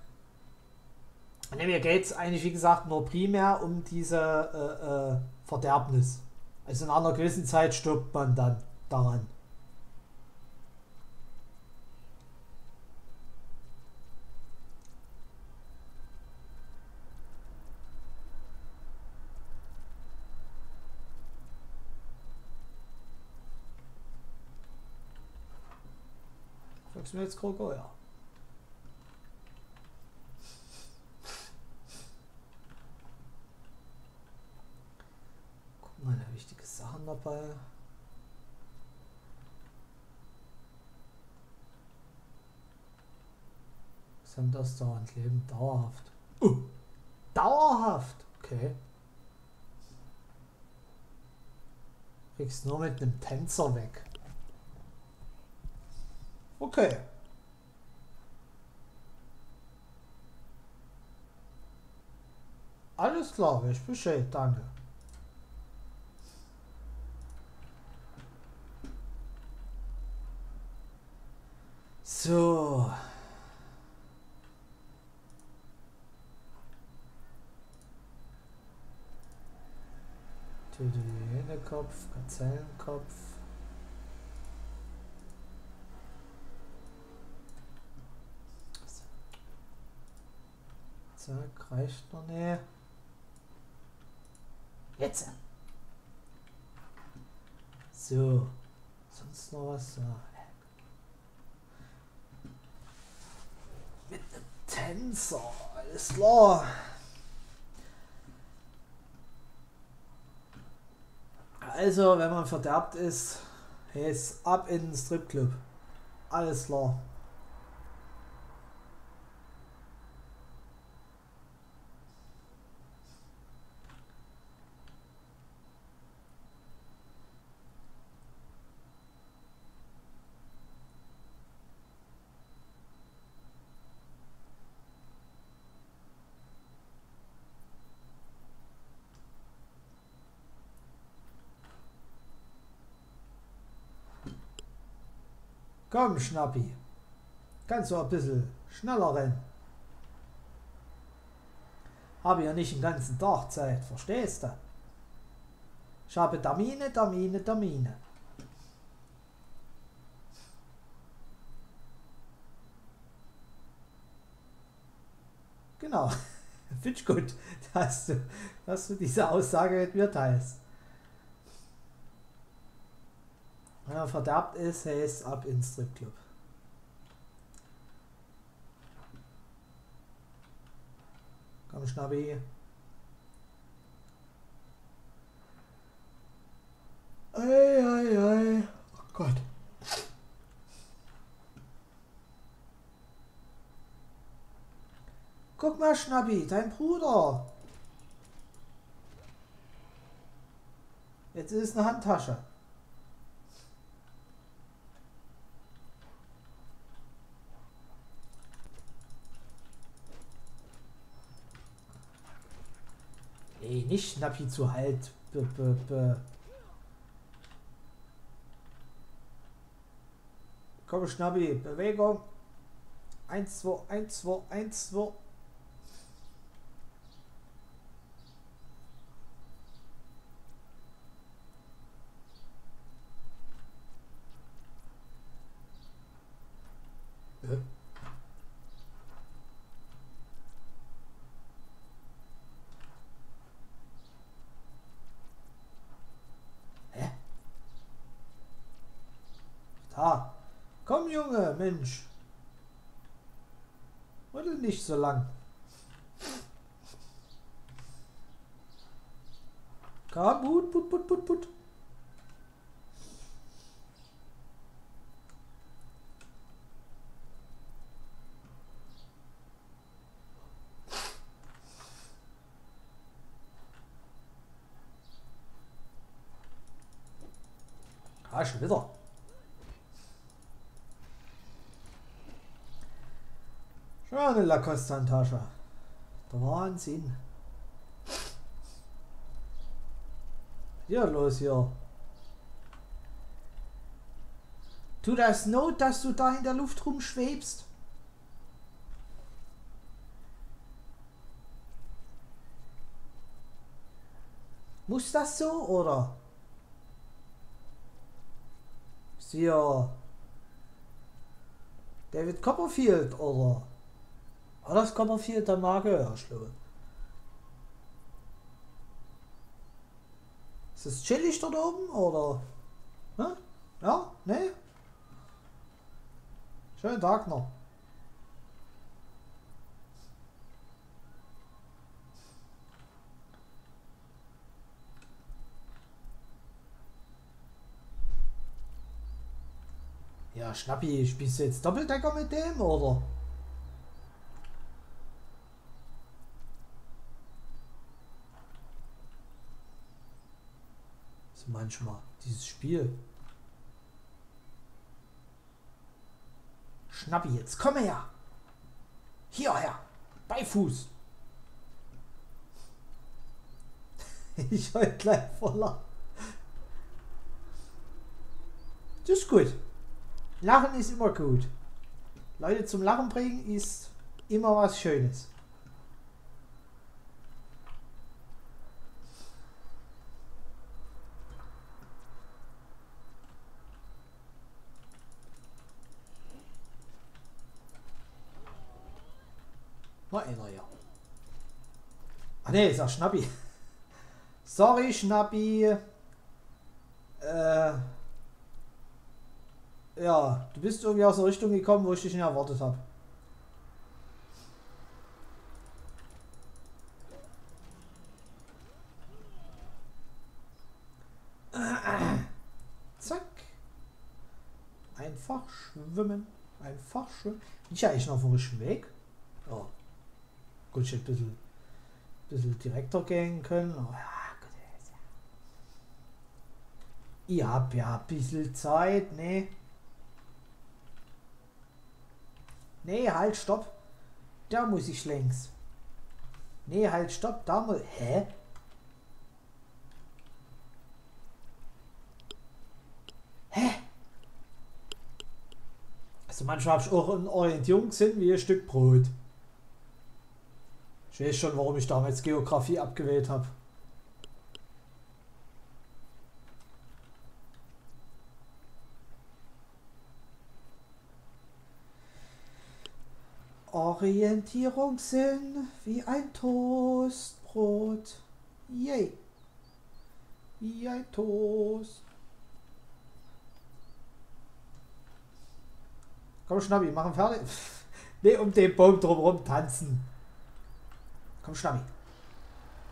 mir geht es eigentlich, wie gesagt, nur primär um diese äh, äh, Verderbnis. Also in einer gewissen Zeit stirbt man dann daran. Du mir jetzt Kroko? Ja. Guck mal, da wichtige Sachen dabei. Was haben das dauernd Leben? Dauerhaft. Uh, dauerhaft! Okay. Kriegst nur mit einem Tänzer weg. Okay. Alles klar, ich Bescheid, danke. So. Hyänekopf, Gazellenkopf. Zack, reicht noch nicht. Jetzt. So. Sonst noch was? So. Mit einem Tänzer. Alles klar. Also, wenn man verderbt ist, ist ab in den Stripclub. Alles klar. Komm, Schnappi. Kannst du ein bisschen schneller rennen? Habe ja nicht den ganzen Tag Zeit, verstehst du? Ich habe Termine, Termine, Termine. Genau. Finde ich gut, dass du, dass du diese Aussage mit mir teilst. Wenn er verderbt ist, heißt ab ins Stripclub. Komm, Schnabbi. Ei, ei, ei. Oh Gott. Guck mal, Schnabbi, dein Bruder. Jetzt ist es eine Handtasche. Nee, nicht Schnappi zu halt. B -b -b. Komm, Schnappi, Bewegung. 1, 2, 1, 2, 1, 2. Ah, komm Junge, Mensch. Rüttel nicht so lang. Komm, put, put, put, put, put. Ah, schon wieder. Schon eine Lacoste-Handtasche. Wahnsinn. Ja, los hier. Tut das Not, dass du da in der Luft rumschwebst? Muss das so, oder? Siehe David Copperfield, oder? Das Copperfield der Marke? Ja, schlimm. Ist es chillig dort oben, oder? Hm? Ja? Nee? Schönen Tag noch. Ja, Schnappi, spielst du jetzt Doppeldecker mit dem, oder? Manchmal, dieses Spiel. Schnappi, jetzt komm her! Hierher! Beifuß! Ich heul gleich voller. Das ist gut. Lachen ist immer gut. Leute zum Lachen bringen ist immer was Schönes. Mal einer ja. Ah ne, ist ja Schnappi. Sorry, Schnappi. Äh. Ja, du bist irgendwie aus der Richtung gekommen, wo ich dich nicht erwartet habe. Zack. Einfach schwimmen. Einfach schwimmen. Bin ich eigentlich noch auf dem richtigen Weg? Ja. Gut, ich ein bisschen, bisschen direkter gehen können. Oh, Ich hab ja ein bisschen Zeit, ne? Nee, halt, stopp. Da muss ich längs. Nee, halt, stopp. Da muss... Hä? Hä? Also manchmal habe ich auch einen Orientierungssinn wie ein Stück Brot. Ich weiß schon, warum ich damals Geografie abgewählt habe. Orientierungssinn wie ein Toastbrot. Yay. Wie ein Toast. Komm, Schnabbi, machen fertig. ne, um den Baum drumherum tanzen. Komm, Schnabbi.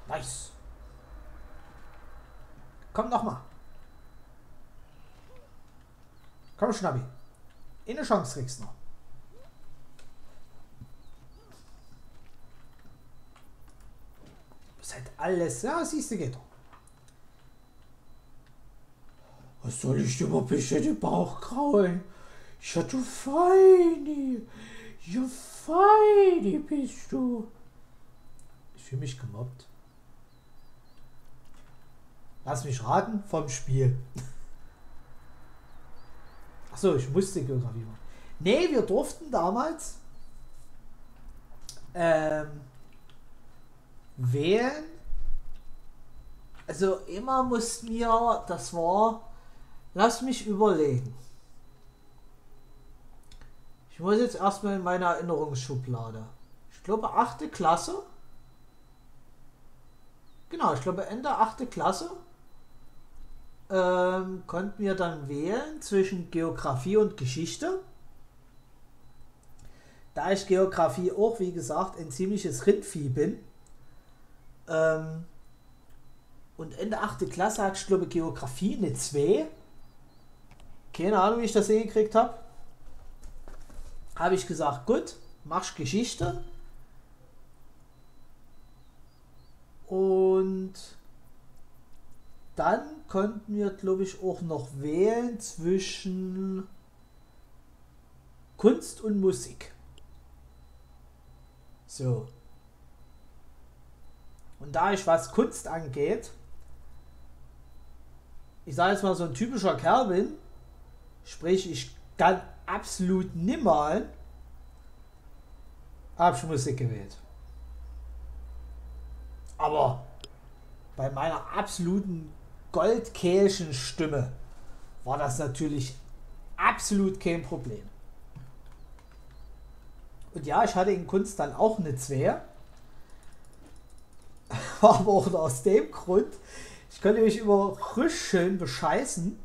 Nice. Komm nochmal. Komm, Schnabbi. Eine Chance kriegst du noch. Das ist halt alles. Ja, siehst du, geht doch. Was soll ich dir mal bitte den Bauch kraulen? Ja, du Feini. Ja, Feini bist du. Fühle mich gemobbt. Lass mich raten, vom Spiel. Achso, ich musste Geografie machen. Nee, wir durften damals ähm, wählen. Also immer mussten wir, das war, lass mich überlegen. Ich muss jetzt erstmal in meine Erinnerungsschublade. Ich glaube 8. Klasse. Genau, ich glaube Ende 8. Klasse ähm, konnten wir dann wählen zwischen Geografie und Geschichte. Da ich Geografie auch, wie gesagt, ein ziemliches Rindvieh bin, ähm, und Ende 8. Klasse hatte ich, glaube Geografie eine 2. Keine Ahnung, wie ich das hingekriegt habe. Habe ich gesagt, gut, machst Geschichte. Und dann konnten wir, glaube ich, auch noch wählen zwischen Kunst und Musik. So. Und da ich was Kunst angeht, ich sage jetzt mal, so ein typischer Kerl bin, sprich, ich kann absolut niemals, habe ich Musik gewählt. Aber bei meiner absoluten goldkehlschen Stimme war das natürlich absolut kein Problem. Und ja, ich hatte in Kunst dann auch eine 2. Aber auch aus dem Grund, ich konnte mich frisch schön bescheißen.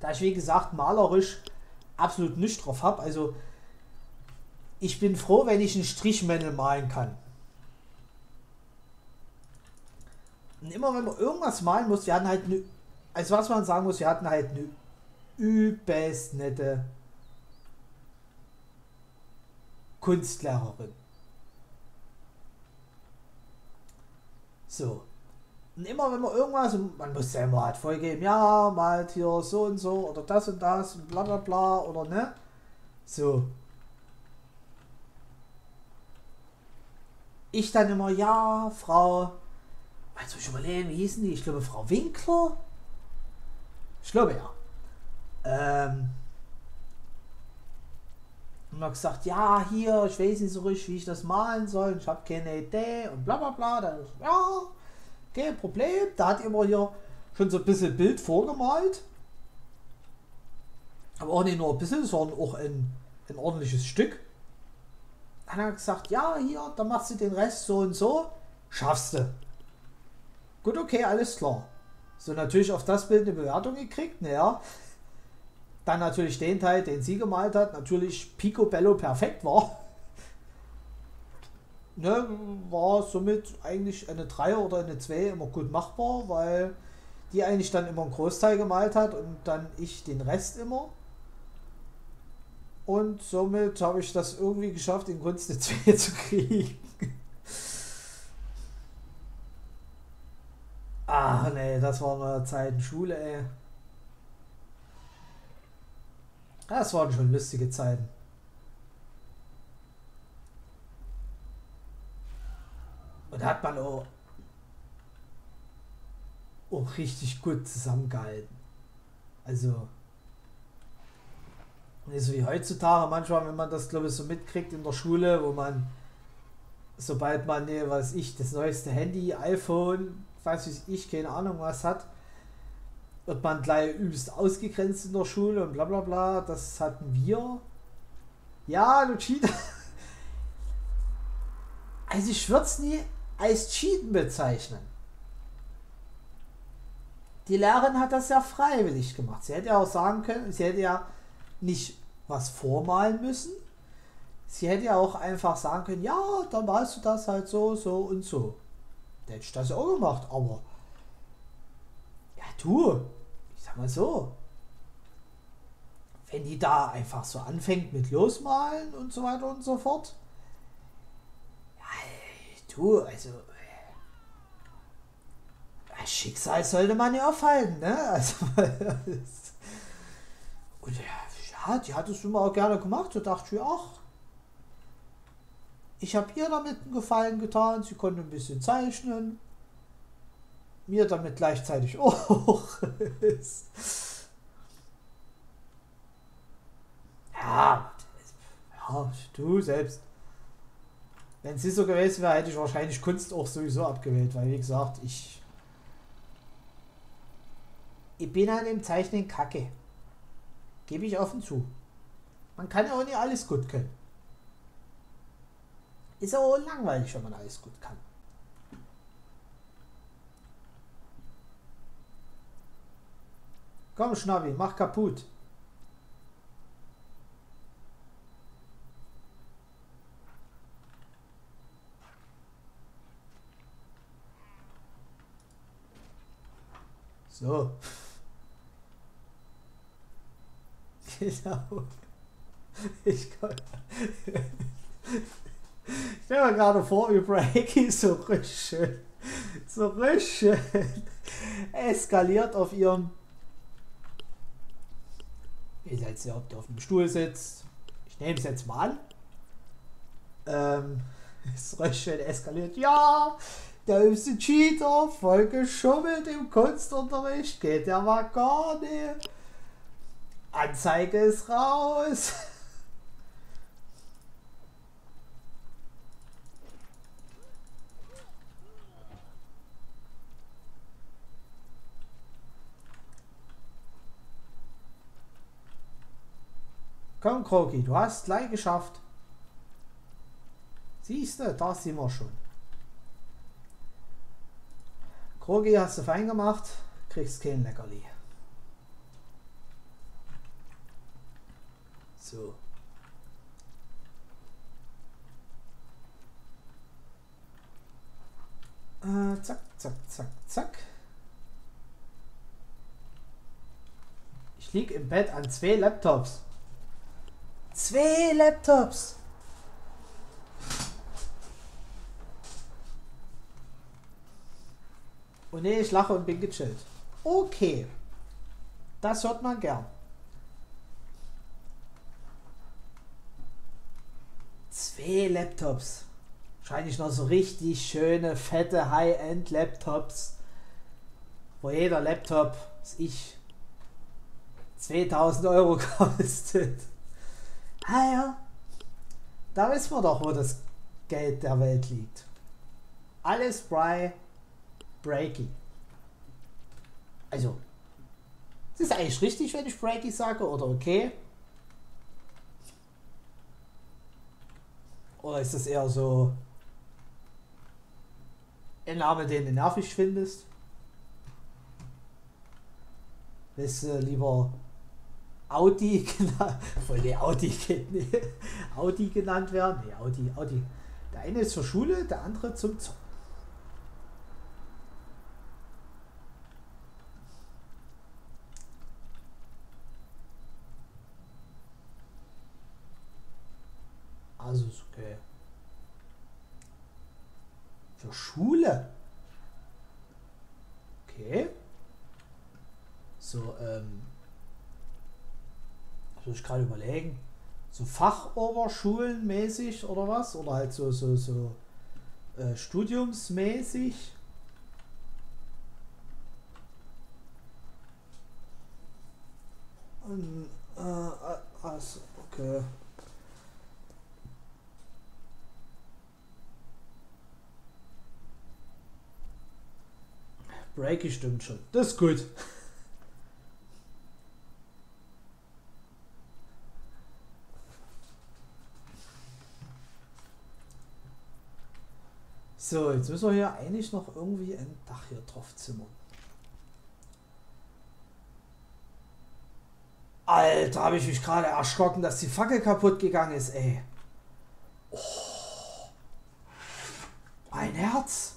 Da ich, wie gesagt, malerisch absolut nichts drauf habe. Also, ich bin froh, wenn ich einen Strichmännel malen kann. Und immer wenn man irgendwas malen muss, wir hatten halt eine, also was man sagen muss, wir hatten halt eine übelst nette Kunstlehrerin. So. Und immer wenn man irgendwas, man muss ja immer halt vollgeben, ja, mal hier so und so oder das und das und bla bla bla oder ne? So. Ich dann immer, ja, Frau also ich überlegen, wie hießen die? Ich glaube Frau Winkler. Ich glaube ja. Ähm, und hat gesagt, ja, hier, ich weiß nicht so richtig, wie ich das malen soll. Ich habe keine Idee und bla bla bla. Dann, ja, kein Problem. Da hat immer hier schon so ein bisschen Bild vorgemalt. Aber auch nicht nur ein bisschen, sondern auch ein, ein ordentliches Stück. Dann hat er gesagt, ja, hier, dann machst du den Rest so und so. Schaffst du. Gut, okay, alles klar. So natürlich auf das Bild eine Bewertung gekriegt, naja. Dann natürlich den Teil, den sie gemalt hat, natürlich picobello perfekt war. Ne, war somit eigentlich eine 3 oder eine 2 immer gut machbar, weil die eigentlich dann immer einen Großteil gemalt hat und dann ich den Rest immer. Und somit habe ich das irgendwie geschafft, in Kunst eine 2 zu kriegen. Ach nee, das war eine Zeit in Schule, ey. Das waren schon lustige Zeiten. Und da hat man auch, auch richtig gut zusammengehalten. Also, nicht so wie heutzutage, manchmal, wenn man das, glaube ich, so mitkriegt in der Schule, wo man, sobald man, ne, was ich, das neueste Handy, iPhone, weiß ich, keine Ahnung was hat, wird man gleich übelst ausgegrenzt in der Schule und bla bla bla. Das hatten wir. Ja, du. Also ich würde es nie als Cheaten bezeichnen. Die Lehrerin hat das ja freiwillig gemacht. Sie hätte ja auch sagen können, sie hätte ja nicht was vormalen müssen. Sie hätte ja auch einfach sagen können, ja, dann malst du das halt so, so und so. Der hätte ich das auch gemacht, aber ja, du, ich sag mal so, wenn die da einfach so anfängt mit Losmalen und so weiter und so fort, ja, du, also das Schicksal sollte man ja aufhalten, ne? Also, und ja, die hat es immer auch gerne gemacht. Da dachte ich, ach, ich habe ihr damit einen Gefallen getan, sie konnte ein bisschen zeichnen. Mir damit gleichzeitig auch. ja, ja, du selbst. Wenn sie so gewesen wäre, hätte ich wahrscheinlich Kunst auch sowieso abgewählt, weil wie gesagt, ich. Ich bin an dem Zeichnen kacke. Gebe ich offen zu. Man kann ja auch nicht alles gut können. Ist auch langweilig, wenn man alles gut kann. Komm, Schnabbi, mach kaputt. So. Genau. Ich kann. Ich stelle mir gerade vor, wie Breaky so richtig schön, so richtig schön eskaliert auf ihrem. Ihr seid ja, ob der auf dem Stuhl sitzt. Ich nehme es jetzt mal an. Ähm, ist richtig schön eskaliert. Ja, der ein Cheater, voll geschummelt im Kunstunterricht, geht der mal gar nicht. Anzeige ist raus. Komm, Kroki, du hast gleich geschafft. Siehst du, da sind wir schon. Krogi, hast du fein gemacht, kriegst kein Leckerli. So. Äh, zack, zack, zack, zack. Ich lieg im Bett an zwei Laptops. Zwei Laptops. Und nee, ich lache und bin gechillt. Okay. Das hört man gern. Zwei Laptops. Wahrscheinlich noch so richtig schöne, fette High-End-Laptops. Wo jeder Laptop, ich, 2000 Euro kostet. Ah ja, da wissen wir doch, wo das Geld der Welt liegt. Alles bei Breaky. Also, ist es eigentlich richtig, wenn ich Breaky sage oder okay? Oder ist das eher so ein Name, den du nervig findest? Willst du lieber Audi, voll die Audi, Audi genannt werden. Nee, Audi, Audi. Der eine ist zur Schule, der andere zum Zocken. Also ist okay. Für Schule? Okay. So, ähm, muss ich gerade überlegen, so Fachoberschulen mäßig oder was? Oder halt so, so, so äh, studiumsmäßig? Und, äh, also, okay. Breaky stimmt schon. Das ist gut. So, jetzt müssen wir hier eigentlich noch irgendwie ein Dach hier drauf zimmern. Alter, habe ich mich gerade erschrocken, dass die Fackel kaputt gegangen ist, ey. Oh, mein Herz.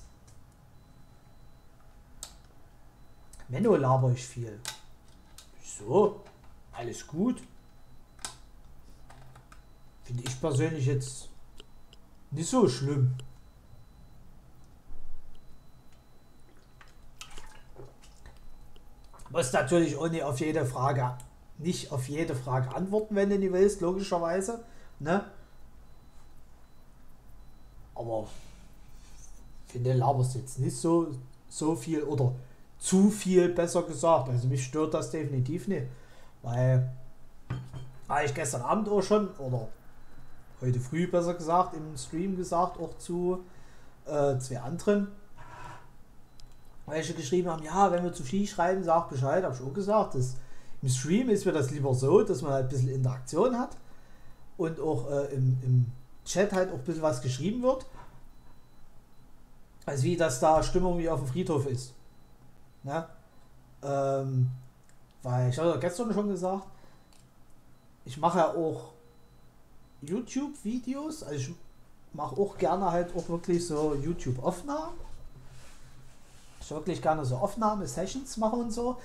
Menno laber ich viel. So, alles gut. Finde ich persönlich jetzt nicht so schlimm. Muss natürlich ohne auf jede Frage, nicht auf jede Frage antworten, wenn du nicht willst, logischerweise. Ne? Aber finde laberst jetzt nicht so, so viel oder zu viel besser gesagt. Also mich stört das definitiv nicht. Weil habe ich gestern Abend auch schon, oder heute früh besser gesagt, im Stream gesagt, auch zu äh, zwei anderen welche geschrieben haben, ja, wenn wir zu viel schreiben, sag Bescheid, habe ich auch gesagt. Das, Im Stream ist mir das lieber so, dass man halt ein bisschen Interaktion hat und auch äh, im, im Chat halt auch ein bisschen was geschrieben wird. Als wie das da Stimmung wie auf dem Friedhof ist. Ne? Ähm, weil ich habe gestern schon gesagt, ich mache ja auch YouTube-Videos, also ich mache auch gerne halt auch wirklich so YouTube-Aufnahmen ich wirklich gerne so Aufnahme-Sessions mache und so.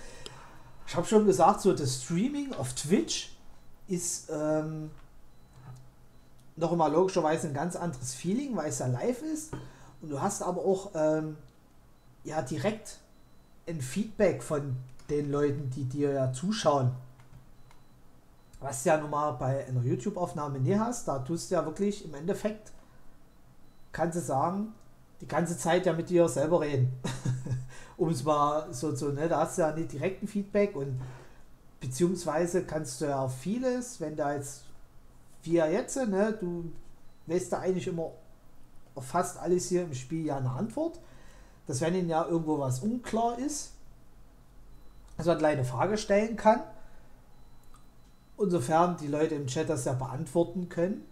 Ich habe schon gesagt, so das Streaming auf Twitch ist ähm, noch immer logischerweise ein ganz anderes Feeling, weil es ja live ist. Und du hast aber auch ähm, ja direkt ein Feedback von den Leuten, die dir ja zuschauen. Was ja nun mal bei einer YouTube-Aufnahme nie hast, da tust du ja wirklich im Endeffekt, kannst du sagen, die ganze Zeit ja mit dir selber reden. um es mal so zu, ne, da hast du ja nicht direkten Feedback und beziehungsweise kannst du ja vieles, wenn da jetzt, wie ja jetzt, ne, du weißt da eigentlich immer fast alles hier im Spiel ja eine Antwort, dass wenn ihnen ja irgendwo was unklar ist, also eine kleine Frage stellen kann, insofern die Leute im Chat das ja beantworten können,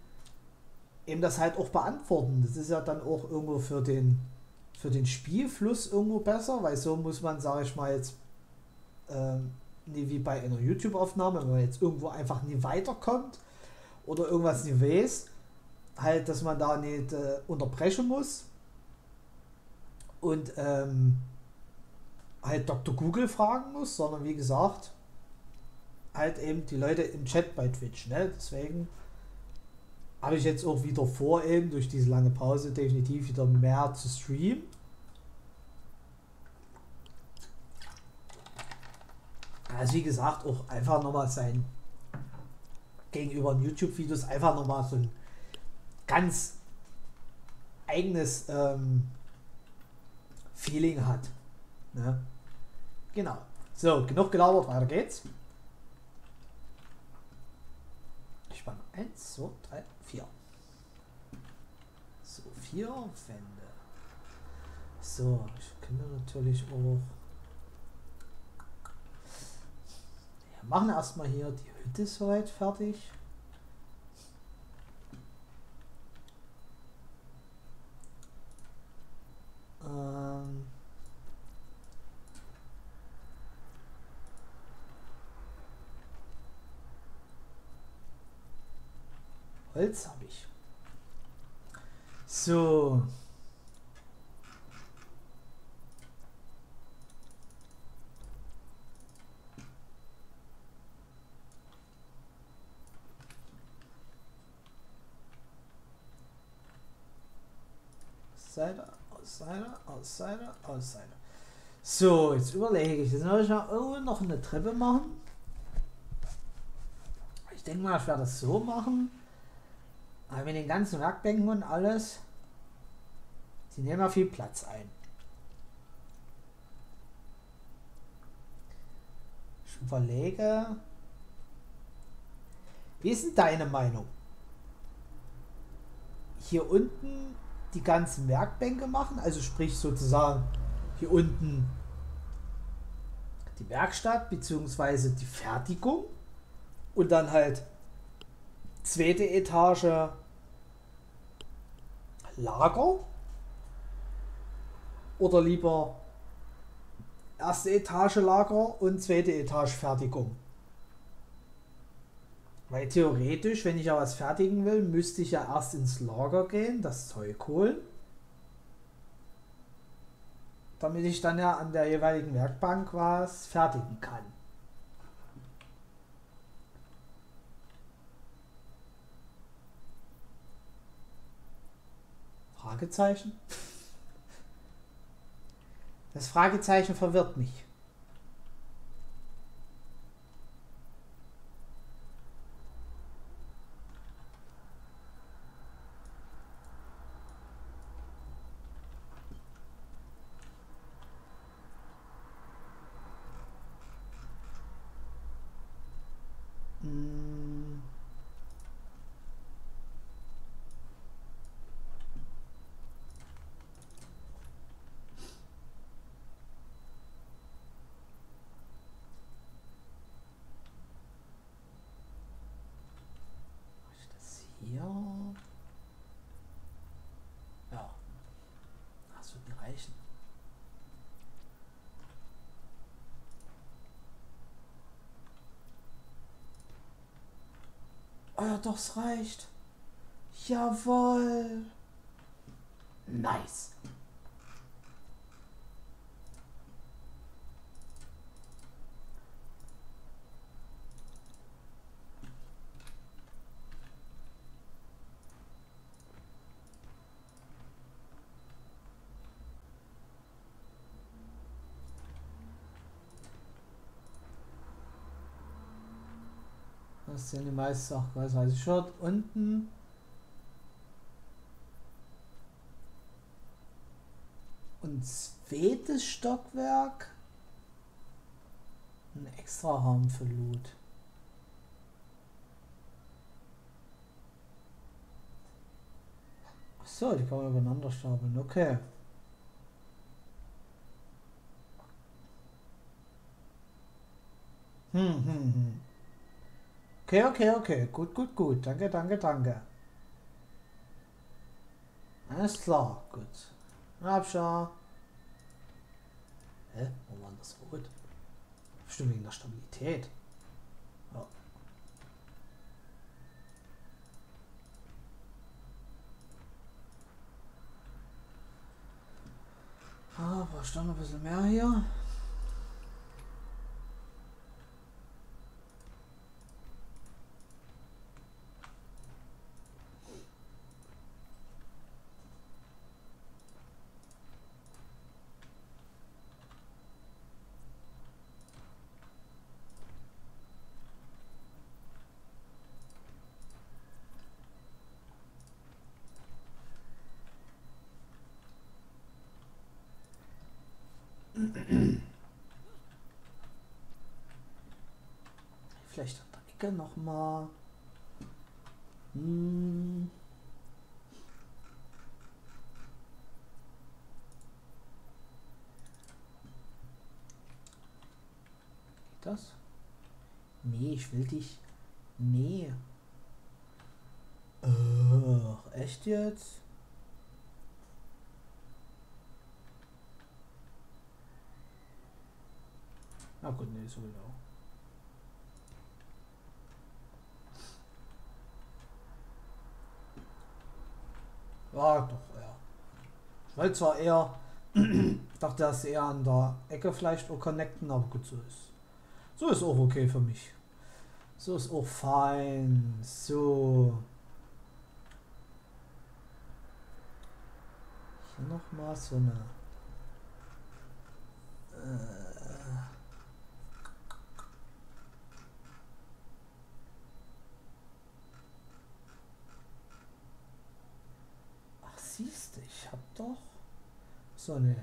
eben das halt auch beantworten. Das ist ja dann auch irgendwo für den, für den Spielfluss irgendwo besser, weil so muss man, sage ich mal, jetzt ähm, nie wie bei einer YouTube-Aufnahme, wenn man jetzt irgendwo einfach nie weiterkommt oder irgendwas nie weiß, halt, dass man da nicht äh, unterbrechen muss und ähm, halt Dr. Google fragen muss, sondern wie gesagt, halt eben die Leute im Chat bei Twitch. Ne? Deswegen habe ich jetzt auch wieder vor, eben durch diese lange Pause definitiv wieder mehr zu streamen. Also wie gesagt, auch einfach nochmal sein gegenüber YouTube-Videos einfach nochmal so ein ganz eigenes ähm, Feeling hat. Ne? Genau. So, genug gelabert, weiter geht's. Spannung. 1, 2, 3, 4. So, vier Wände. So, ich könnte natürlich auch. Ja, machen erstmal hier die Hütte soweit fertig. Ähm. Holz habe ich. So. Außenseiter, Außenseiter, Außenseiter, Außenseiter. So, jetzt überlege ich. Jetzt soll ich ja noch eine Treppe machen. Ich denke mal, ich werde das so machen. Aber mit den ganzen Werkbänken und alles, sie nehmen ja viel Platz ein. Ich überlege, wie ist denn deine Meinung? Hier unten die ganzen Werkbänke machen, also sprich sozusagen hier unten die Werkstatt bzw. die Fertigung und dann halt zweite Etage Lager oder lieber erste Etage Lager und zweite Etage Fertigung. Weil theoretisch, wenn ich ja was fertigen will, müsste ich ja erst ins Lager gehen, das Zeug holen. Damit ich dann ja an der jeweiligen Werkbank was fertigen kann. Fragezeichen? Das Fragezeichen verwirrt mich. Doch, es reicht. Jawohl. Nice. Sind die meisten Sachen. Also Shirt unten. Und zweites Stockwerk. Ein extra Raum für Loot. So, die kann man übereinander stapeln. Okay. Hm, hm, hm. Okay, okay, okay. Gut, gut, gut. Danke, danke, danke. Alles klar, gut. Abschau. Hä? Wo war das rot? Bestimmt wegen der Stabilität. Ja. Ah, brauchst du noch ein bisschen mehr hier? Ecke nochmal. Hm. Geht das? Nee, ich will dich. Nee. Ach, echt jetzt? Ah gut, nee, so genau. Ja, doch, ja. Ich wollte zwar eher, dachte, dass eher an der Ecke vielleicht auch connecten, aber gut, so ist. So ist auch okay für mich. So ist auch fein. So. Hier nochmal so eine. Äh, du, ich hab doch so eine.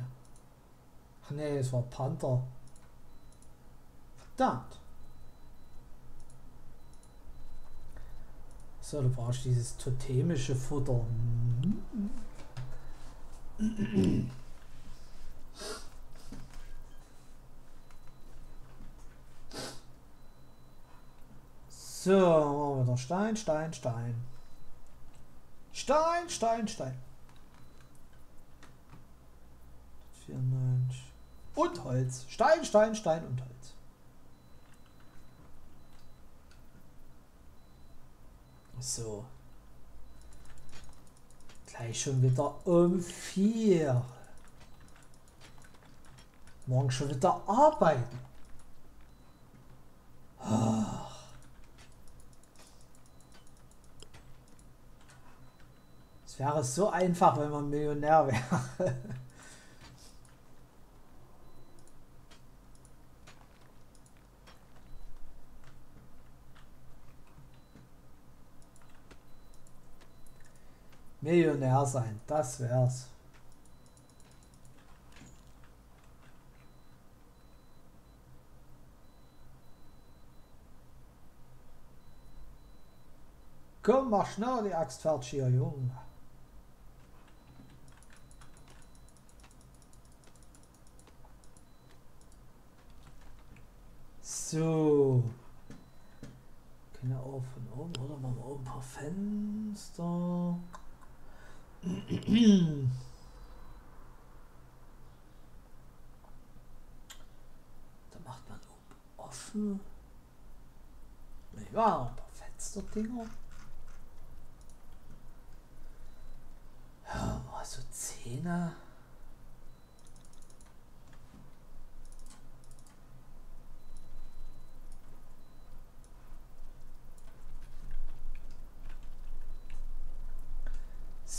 Ach nee, es war Panther. Verdammt. So, du brauchst dieses totemische Futter. So, wieder Stein, Stein, Stein. Stein, Stein, Stein. 94. Und Holz. Stein, Stein, Stein und Holz. So. Gleich schon wieder um vier. Morgen schon wieder arbeiten. Es wäre so einfach, wenn man Millionär wäre. Millionär sein, das wär's. Komm, mach schnell die Axt fertig hier, Junge. So. Können wir auch von oben, oder? Machen wir oben ein paar Fenster. da macht man offen. Ja, ein paar Fensterdinger. Ja, mal so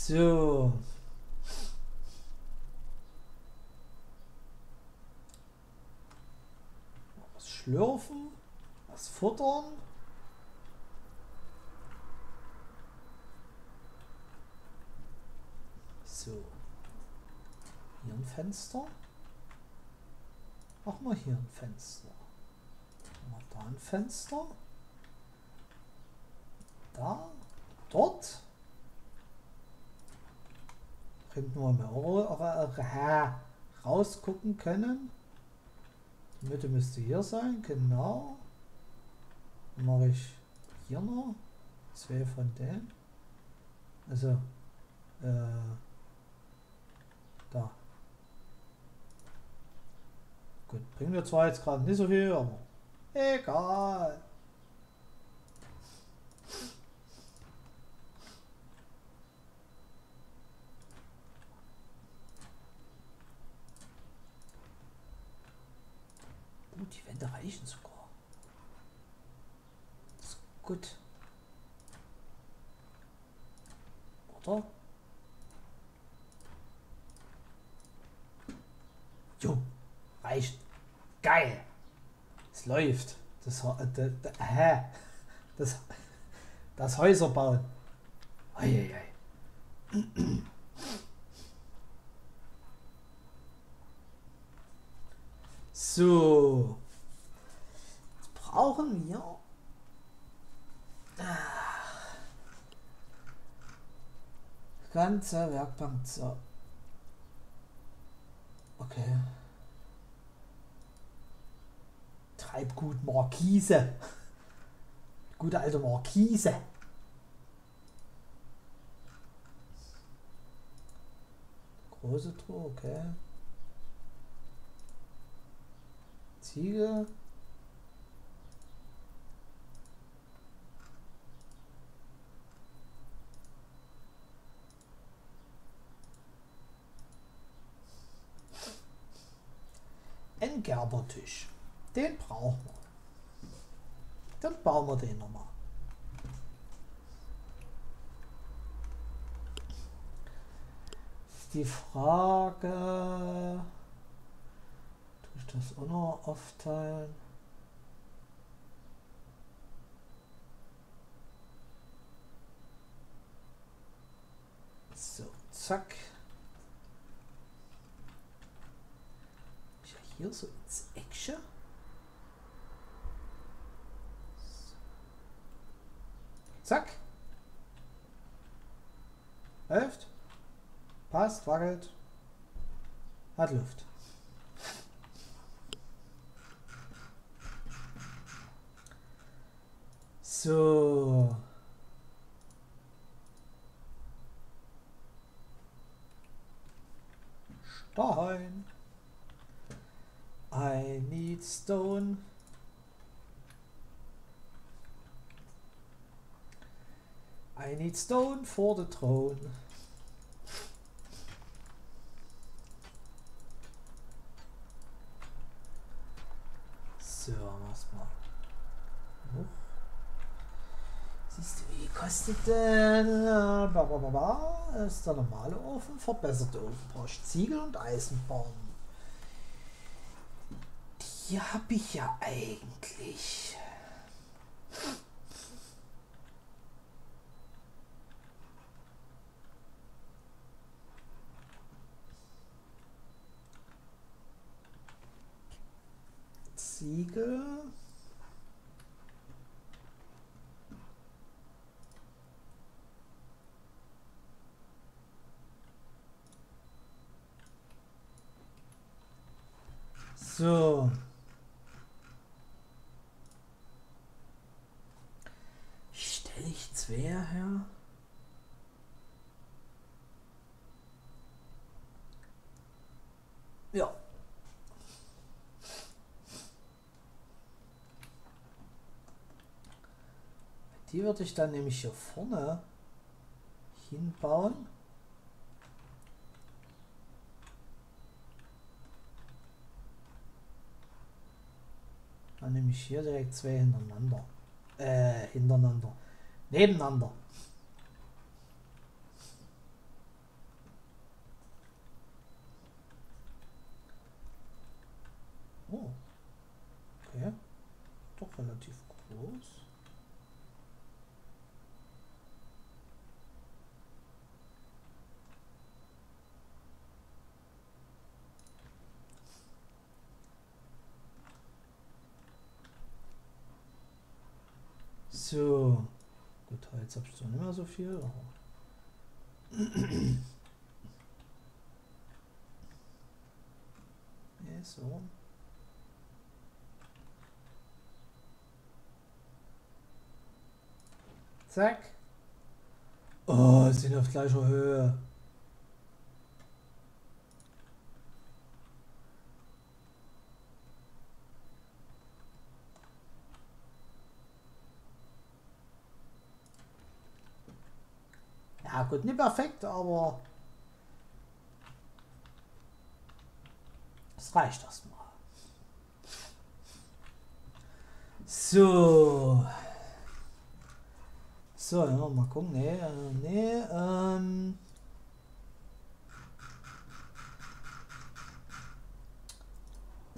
So. Was schlürfen? Was futtern? So. hier ein Fenster. Machen wir hier ein Fenster. Machen wir da ein Fenster. Da. Dort. Könnten wir mal rausgucken können. Die Mitte müsste hier sein, genau. Mache ich hier noch zwei von denen. Also, äh, da. Gut, bringen wir zwar jetzt gerade nicht so viel, aber egal. Die Wände reichen sogar. Das ist gut. Oder? Jo, reicht. Geil. Es läuft. Das, das, das, hä? das, das Häuser bauen. Eieiei. So. Jetzt brauchen wir. Ganze Werkbank. So. Okay. Treibgut Markise. Gute alte Markise. Große Truhe, okay. Ziege. Ein Gerbertisch. Den brauchen wir. Dann bauen wir den nochmal. Die Frage das auch noch aufteilen? So, zack. Hier so ins Eckchen. Zack. Läuft. Passt, wackelt. Hat Luft. So. Stein. I need stone. I need stone for the throne. So, was mal. Kostet denn? Blablabla. Ist der normale Ofen, verbesserte Ofen, brauchst Ziegel und Eisenbahn. Die habe ich ja eigentlich. Ziegel. So. Stelle ich zwei her? Ja. Die würde ich dann nämlich hier vorne hinbauen. Dann nehme ich hier direkt zwei hintereinander. Äh, hintereinander. Nebeneinander. Oh. Okay. Doch relativ groß. So. Gut, jetzt habe ich zwar nicht mehr so viel, ja, so. Zack. Oh, sind auf gleicher Höhe. Ja gut, nicht perfekt, aber es reicht erstmal. So. So, ja, mal gucken. Nee, äh, nee, ähm.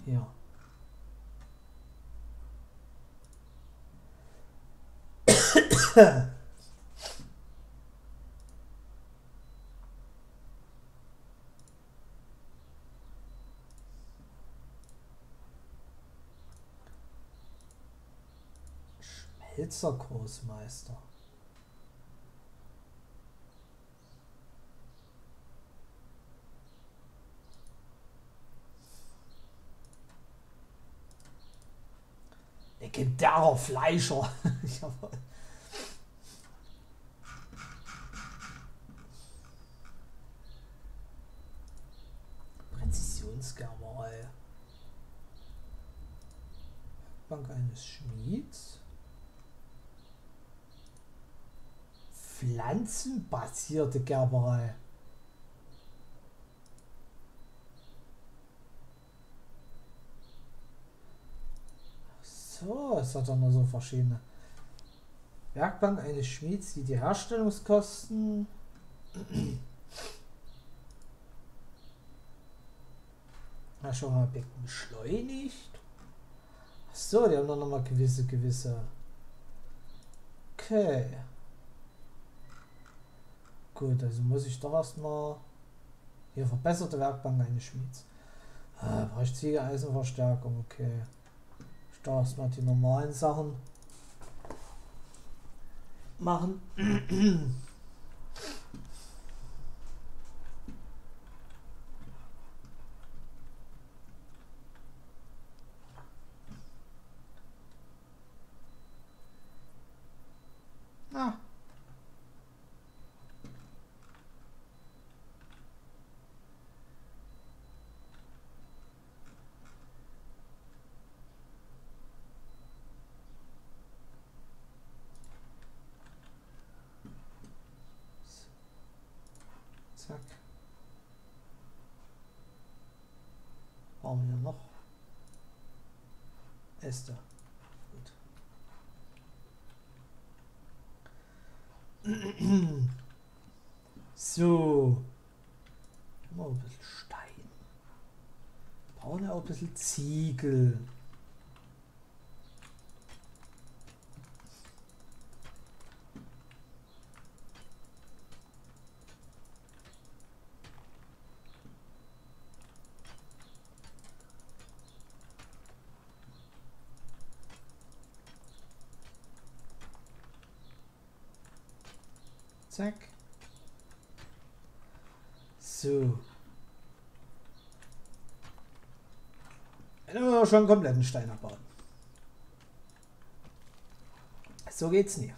Ja. Schmelzergroßmeister. Legendärer Fleischer. Jawohl. Bank eines Schmieds. Pflanzenbasierte Gerberei. So, es hat dann nur so verschiedene. Werkbank eines Schmieds, die die Herstellungskosten Na schon mal beschleunigt. So, die haben dann noch mal gewisse, gewisse. Okay. Gut, also muss ich doch erstmal hier verbesserte Werkbank eines Schmieds. Ah, brauche ich Ziegeeisenverstärkung, okay. Ich darf erstmal die normalen Sachen machen. ah. Zack. Brauchen wir noch Äste. Gut. So. Mal ein bisschen Stein. Brauchen wir auch ein bisschen Ziegel. Zack. So. Dann haben wir schon einen kompletten Stein abbauen. So geht's nicht.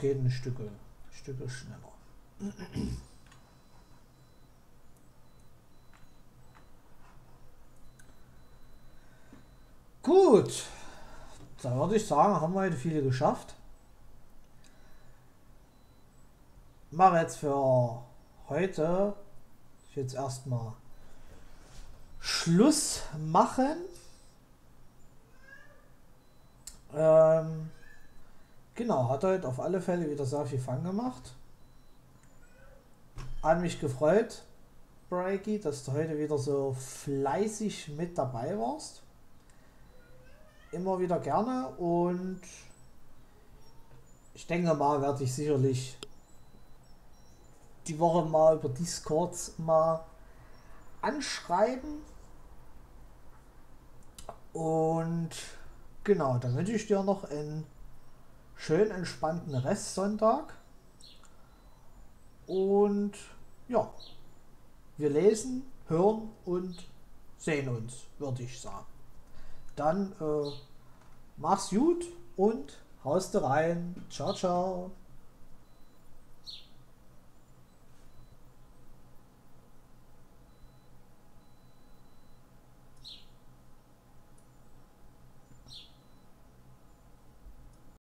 Geht ein Stück, ein Stück schneller. Gut, dann würde ich sagen, haben wir heute viele geschafft. Mache jetzt für heute jetzt erstmal Schluss machen. Ähm, genau, hat heute auf alle Fälle wieder sehr viel Fun gemacht. Hat mich gefreut, Breaky, dass du heute wieder so fleißig mit dabei warst. immer wieder gerne und ich denke mal, werde ich sicherlich die Woche mal über Discord mal anschreiben. Und genau, dann wünsche ich dir noch einen schön entspannten Restsonntag. Und ja, wir lesen, hören und sehen uns, würde ich sagen. Dann äh, mach's gut und haust rein. Ciao, ciao.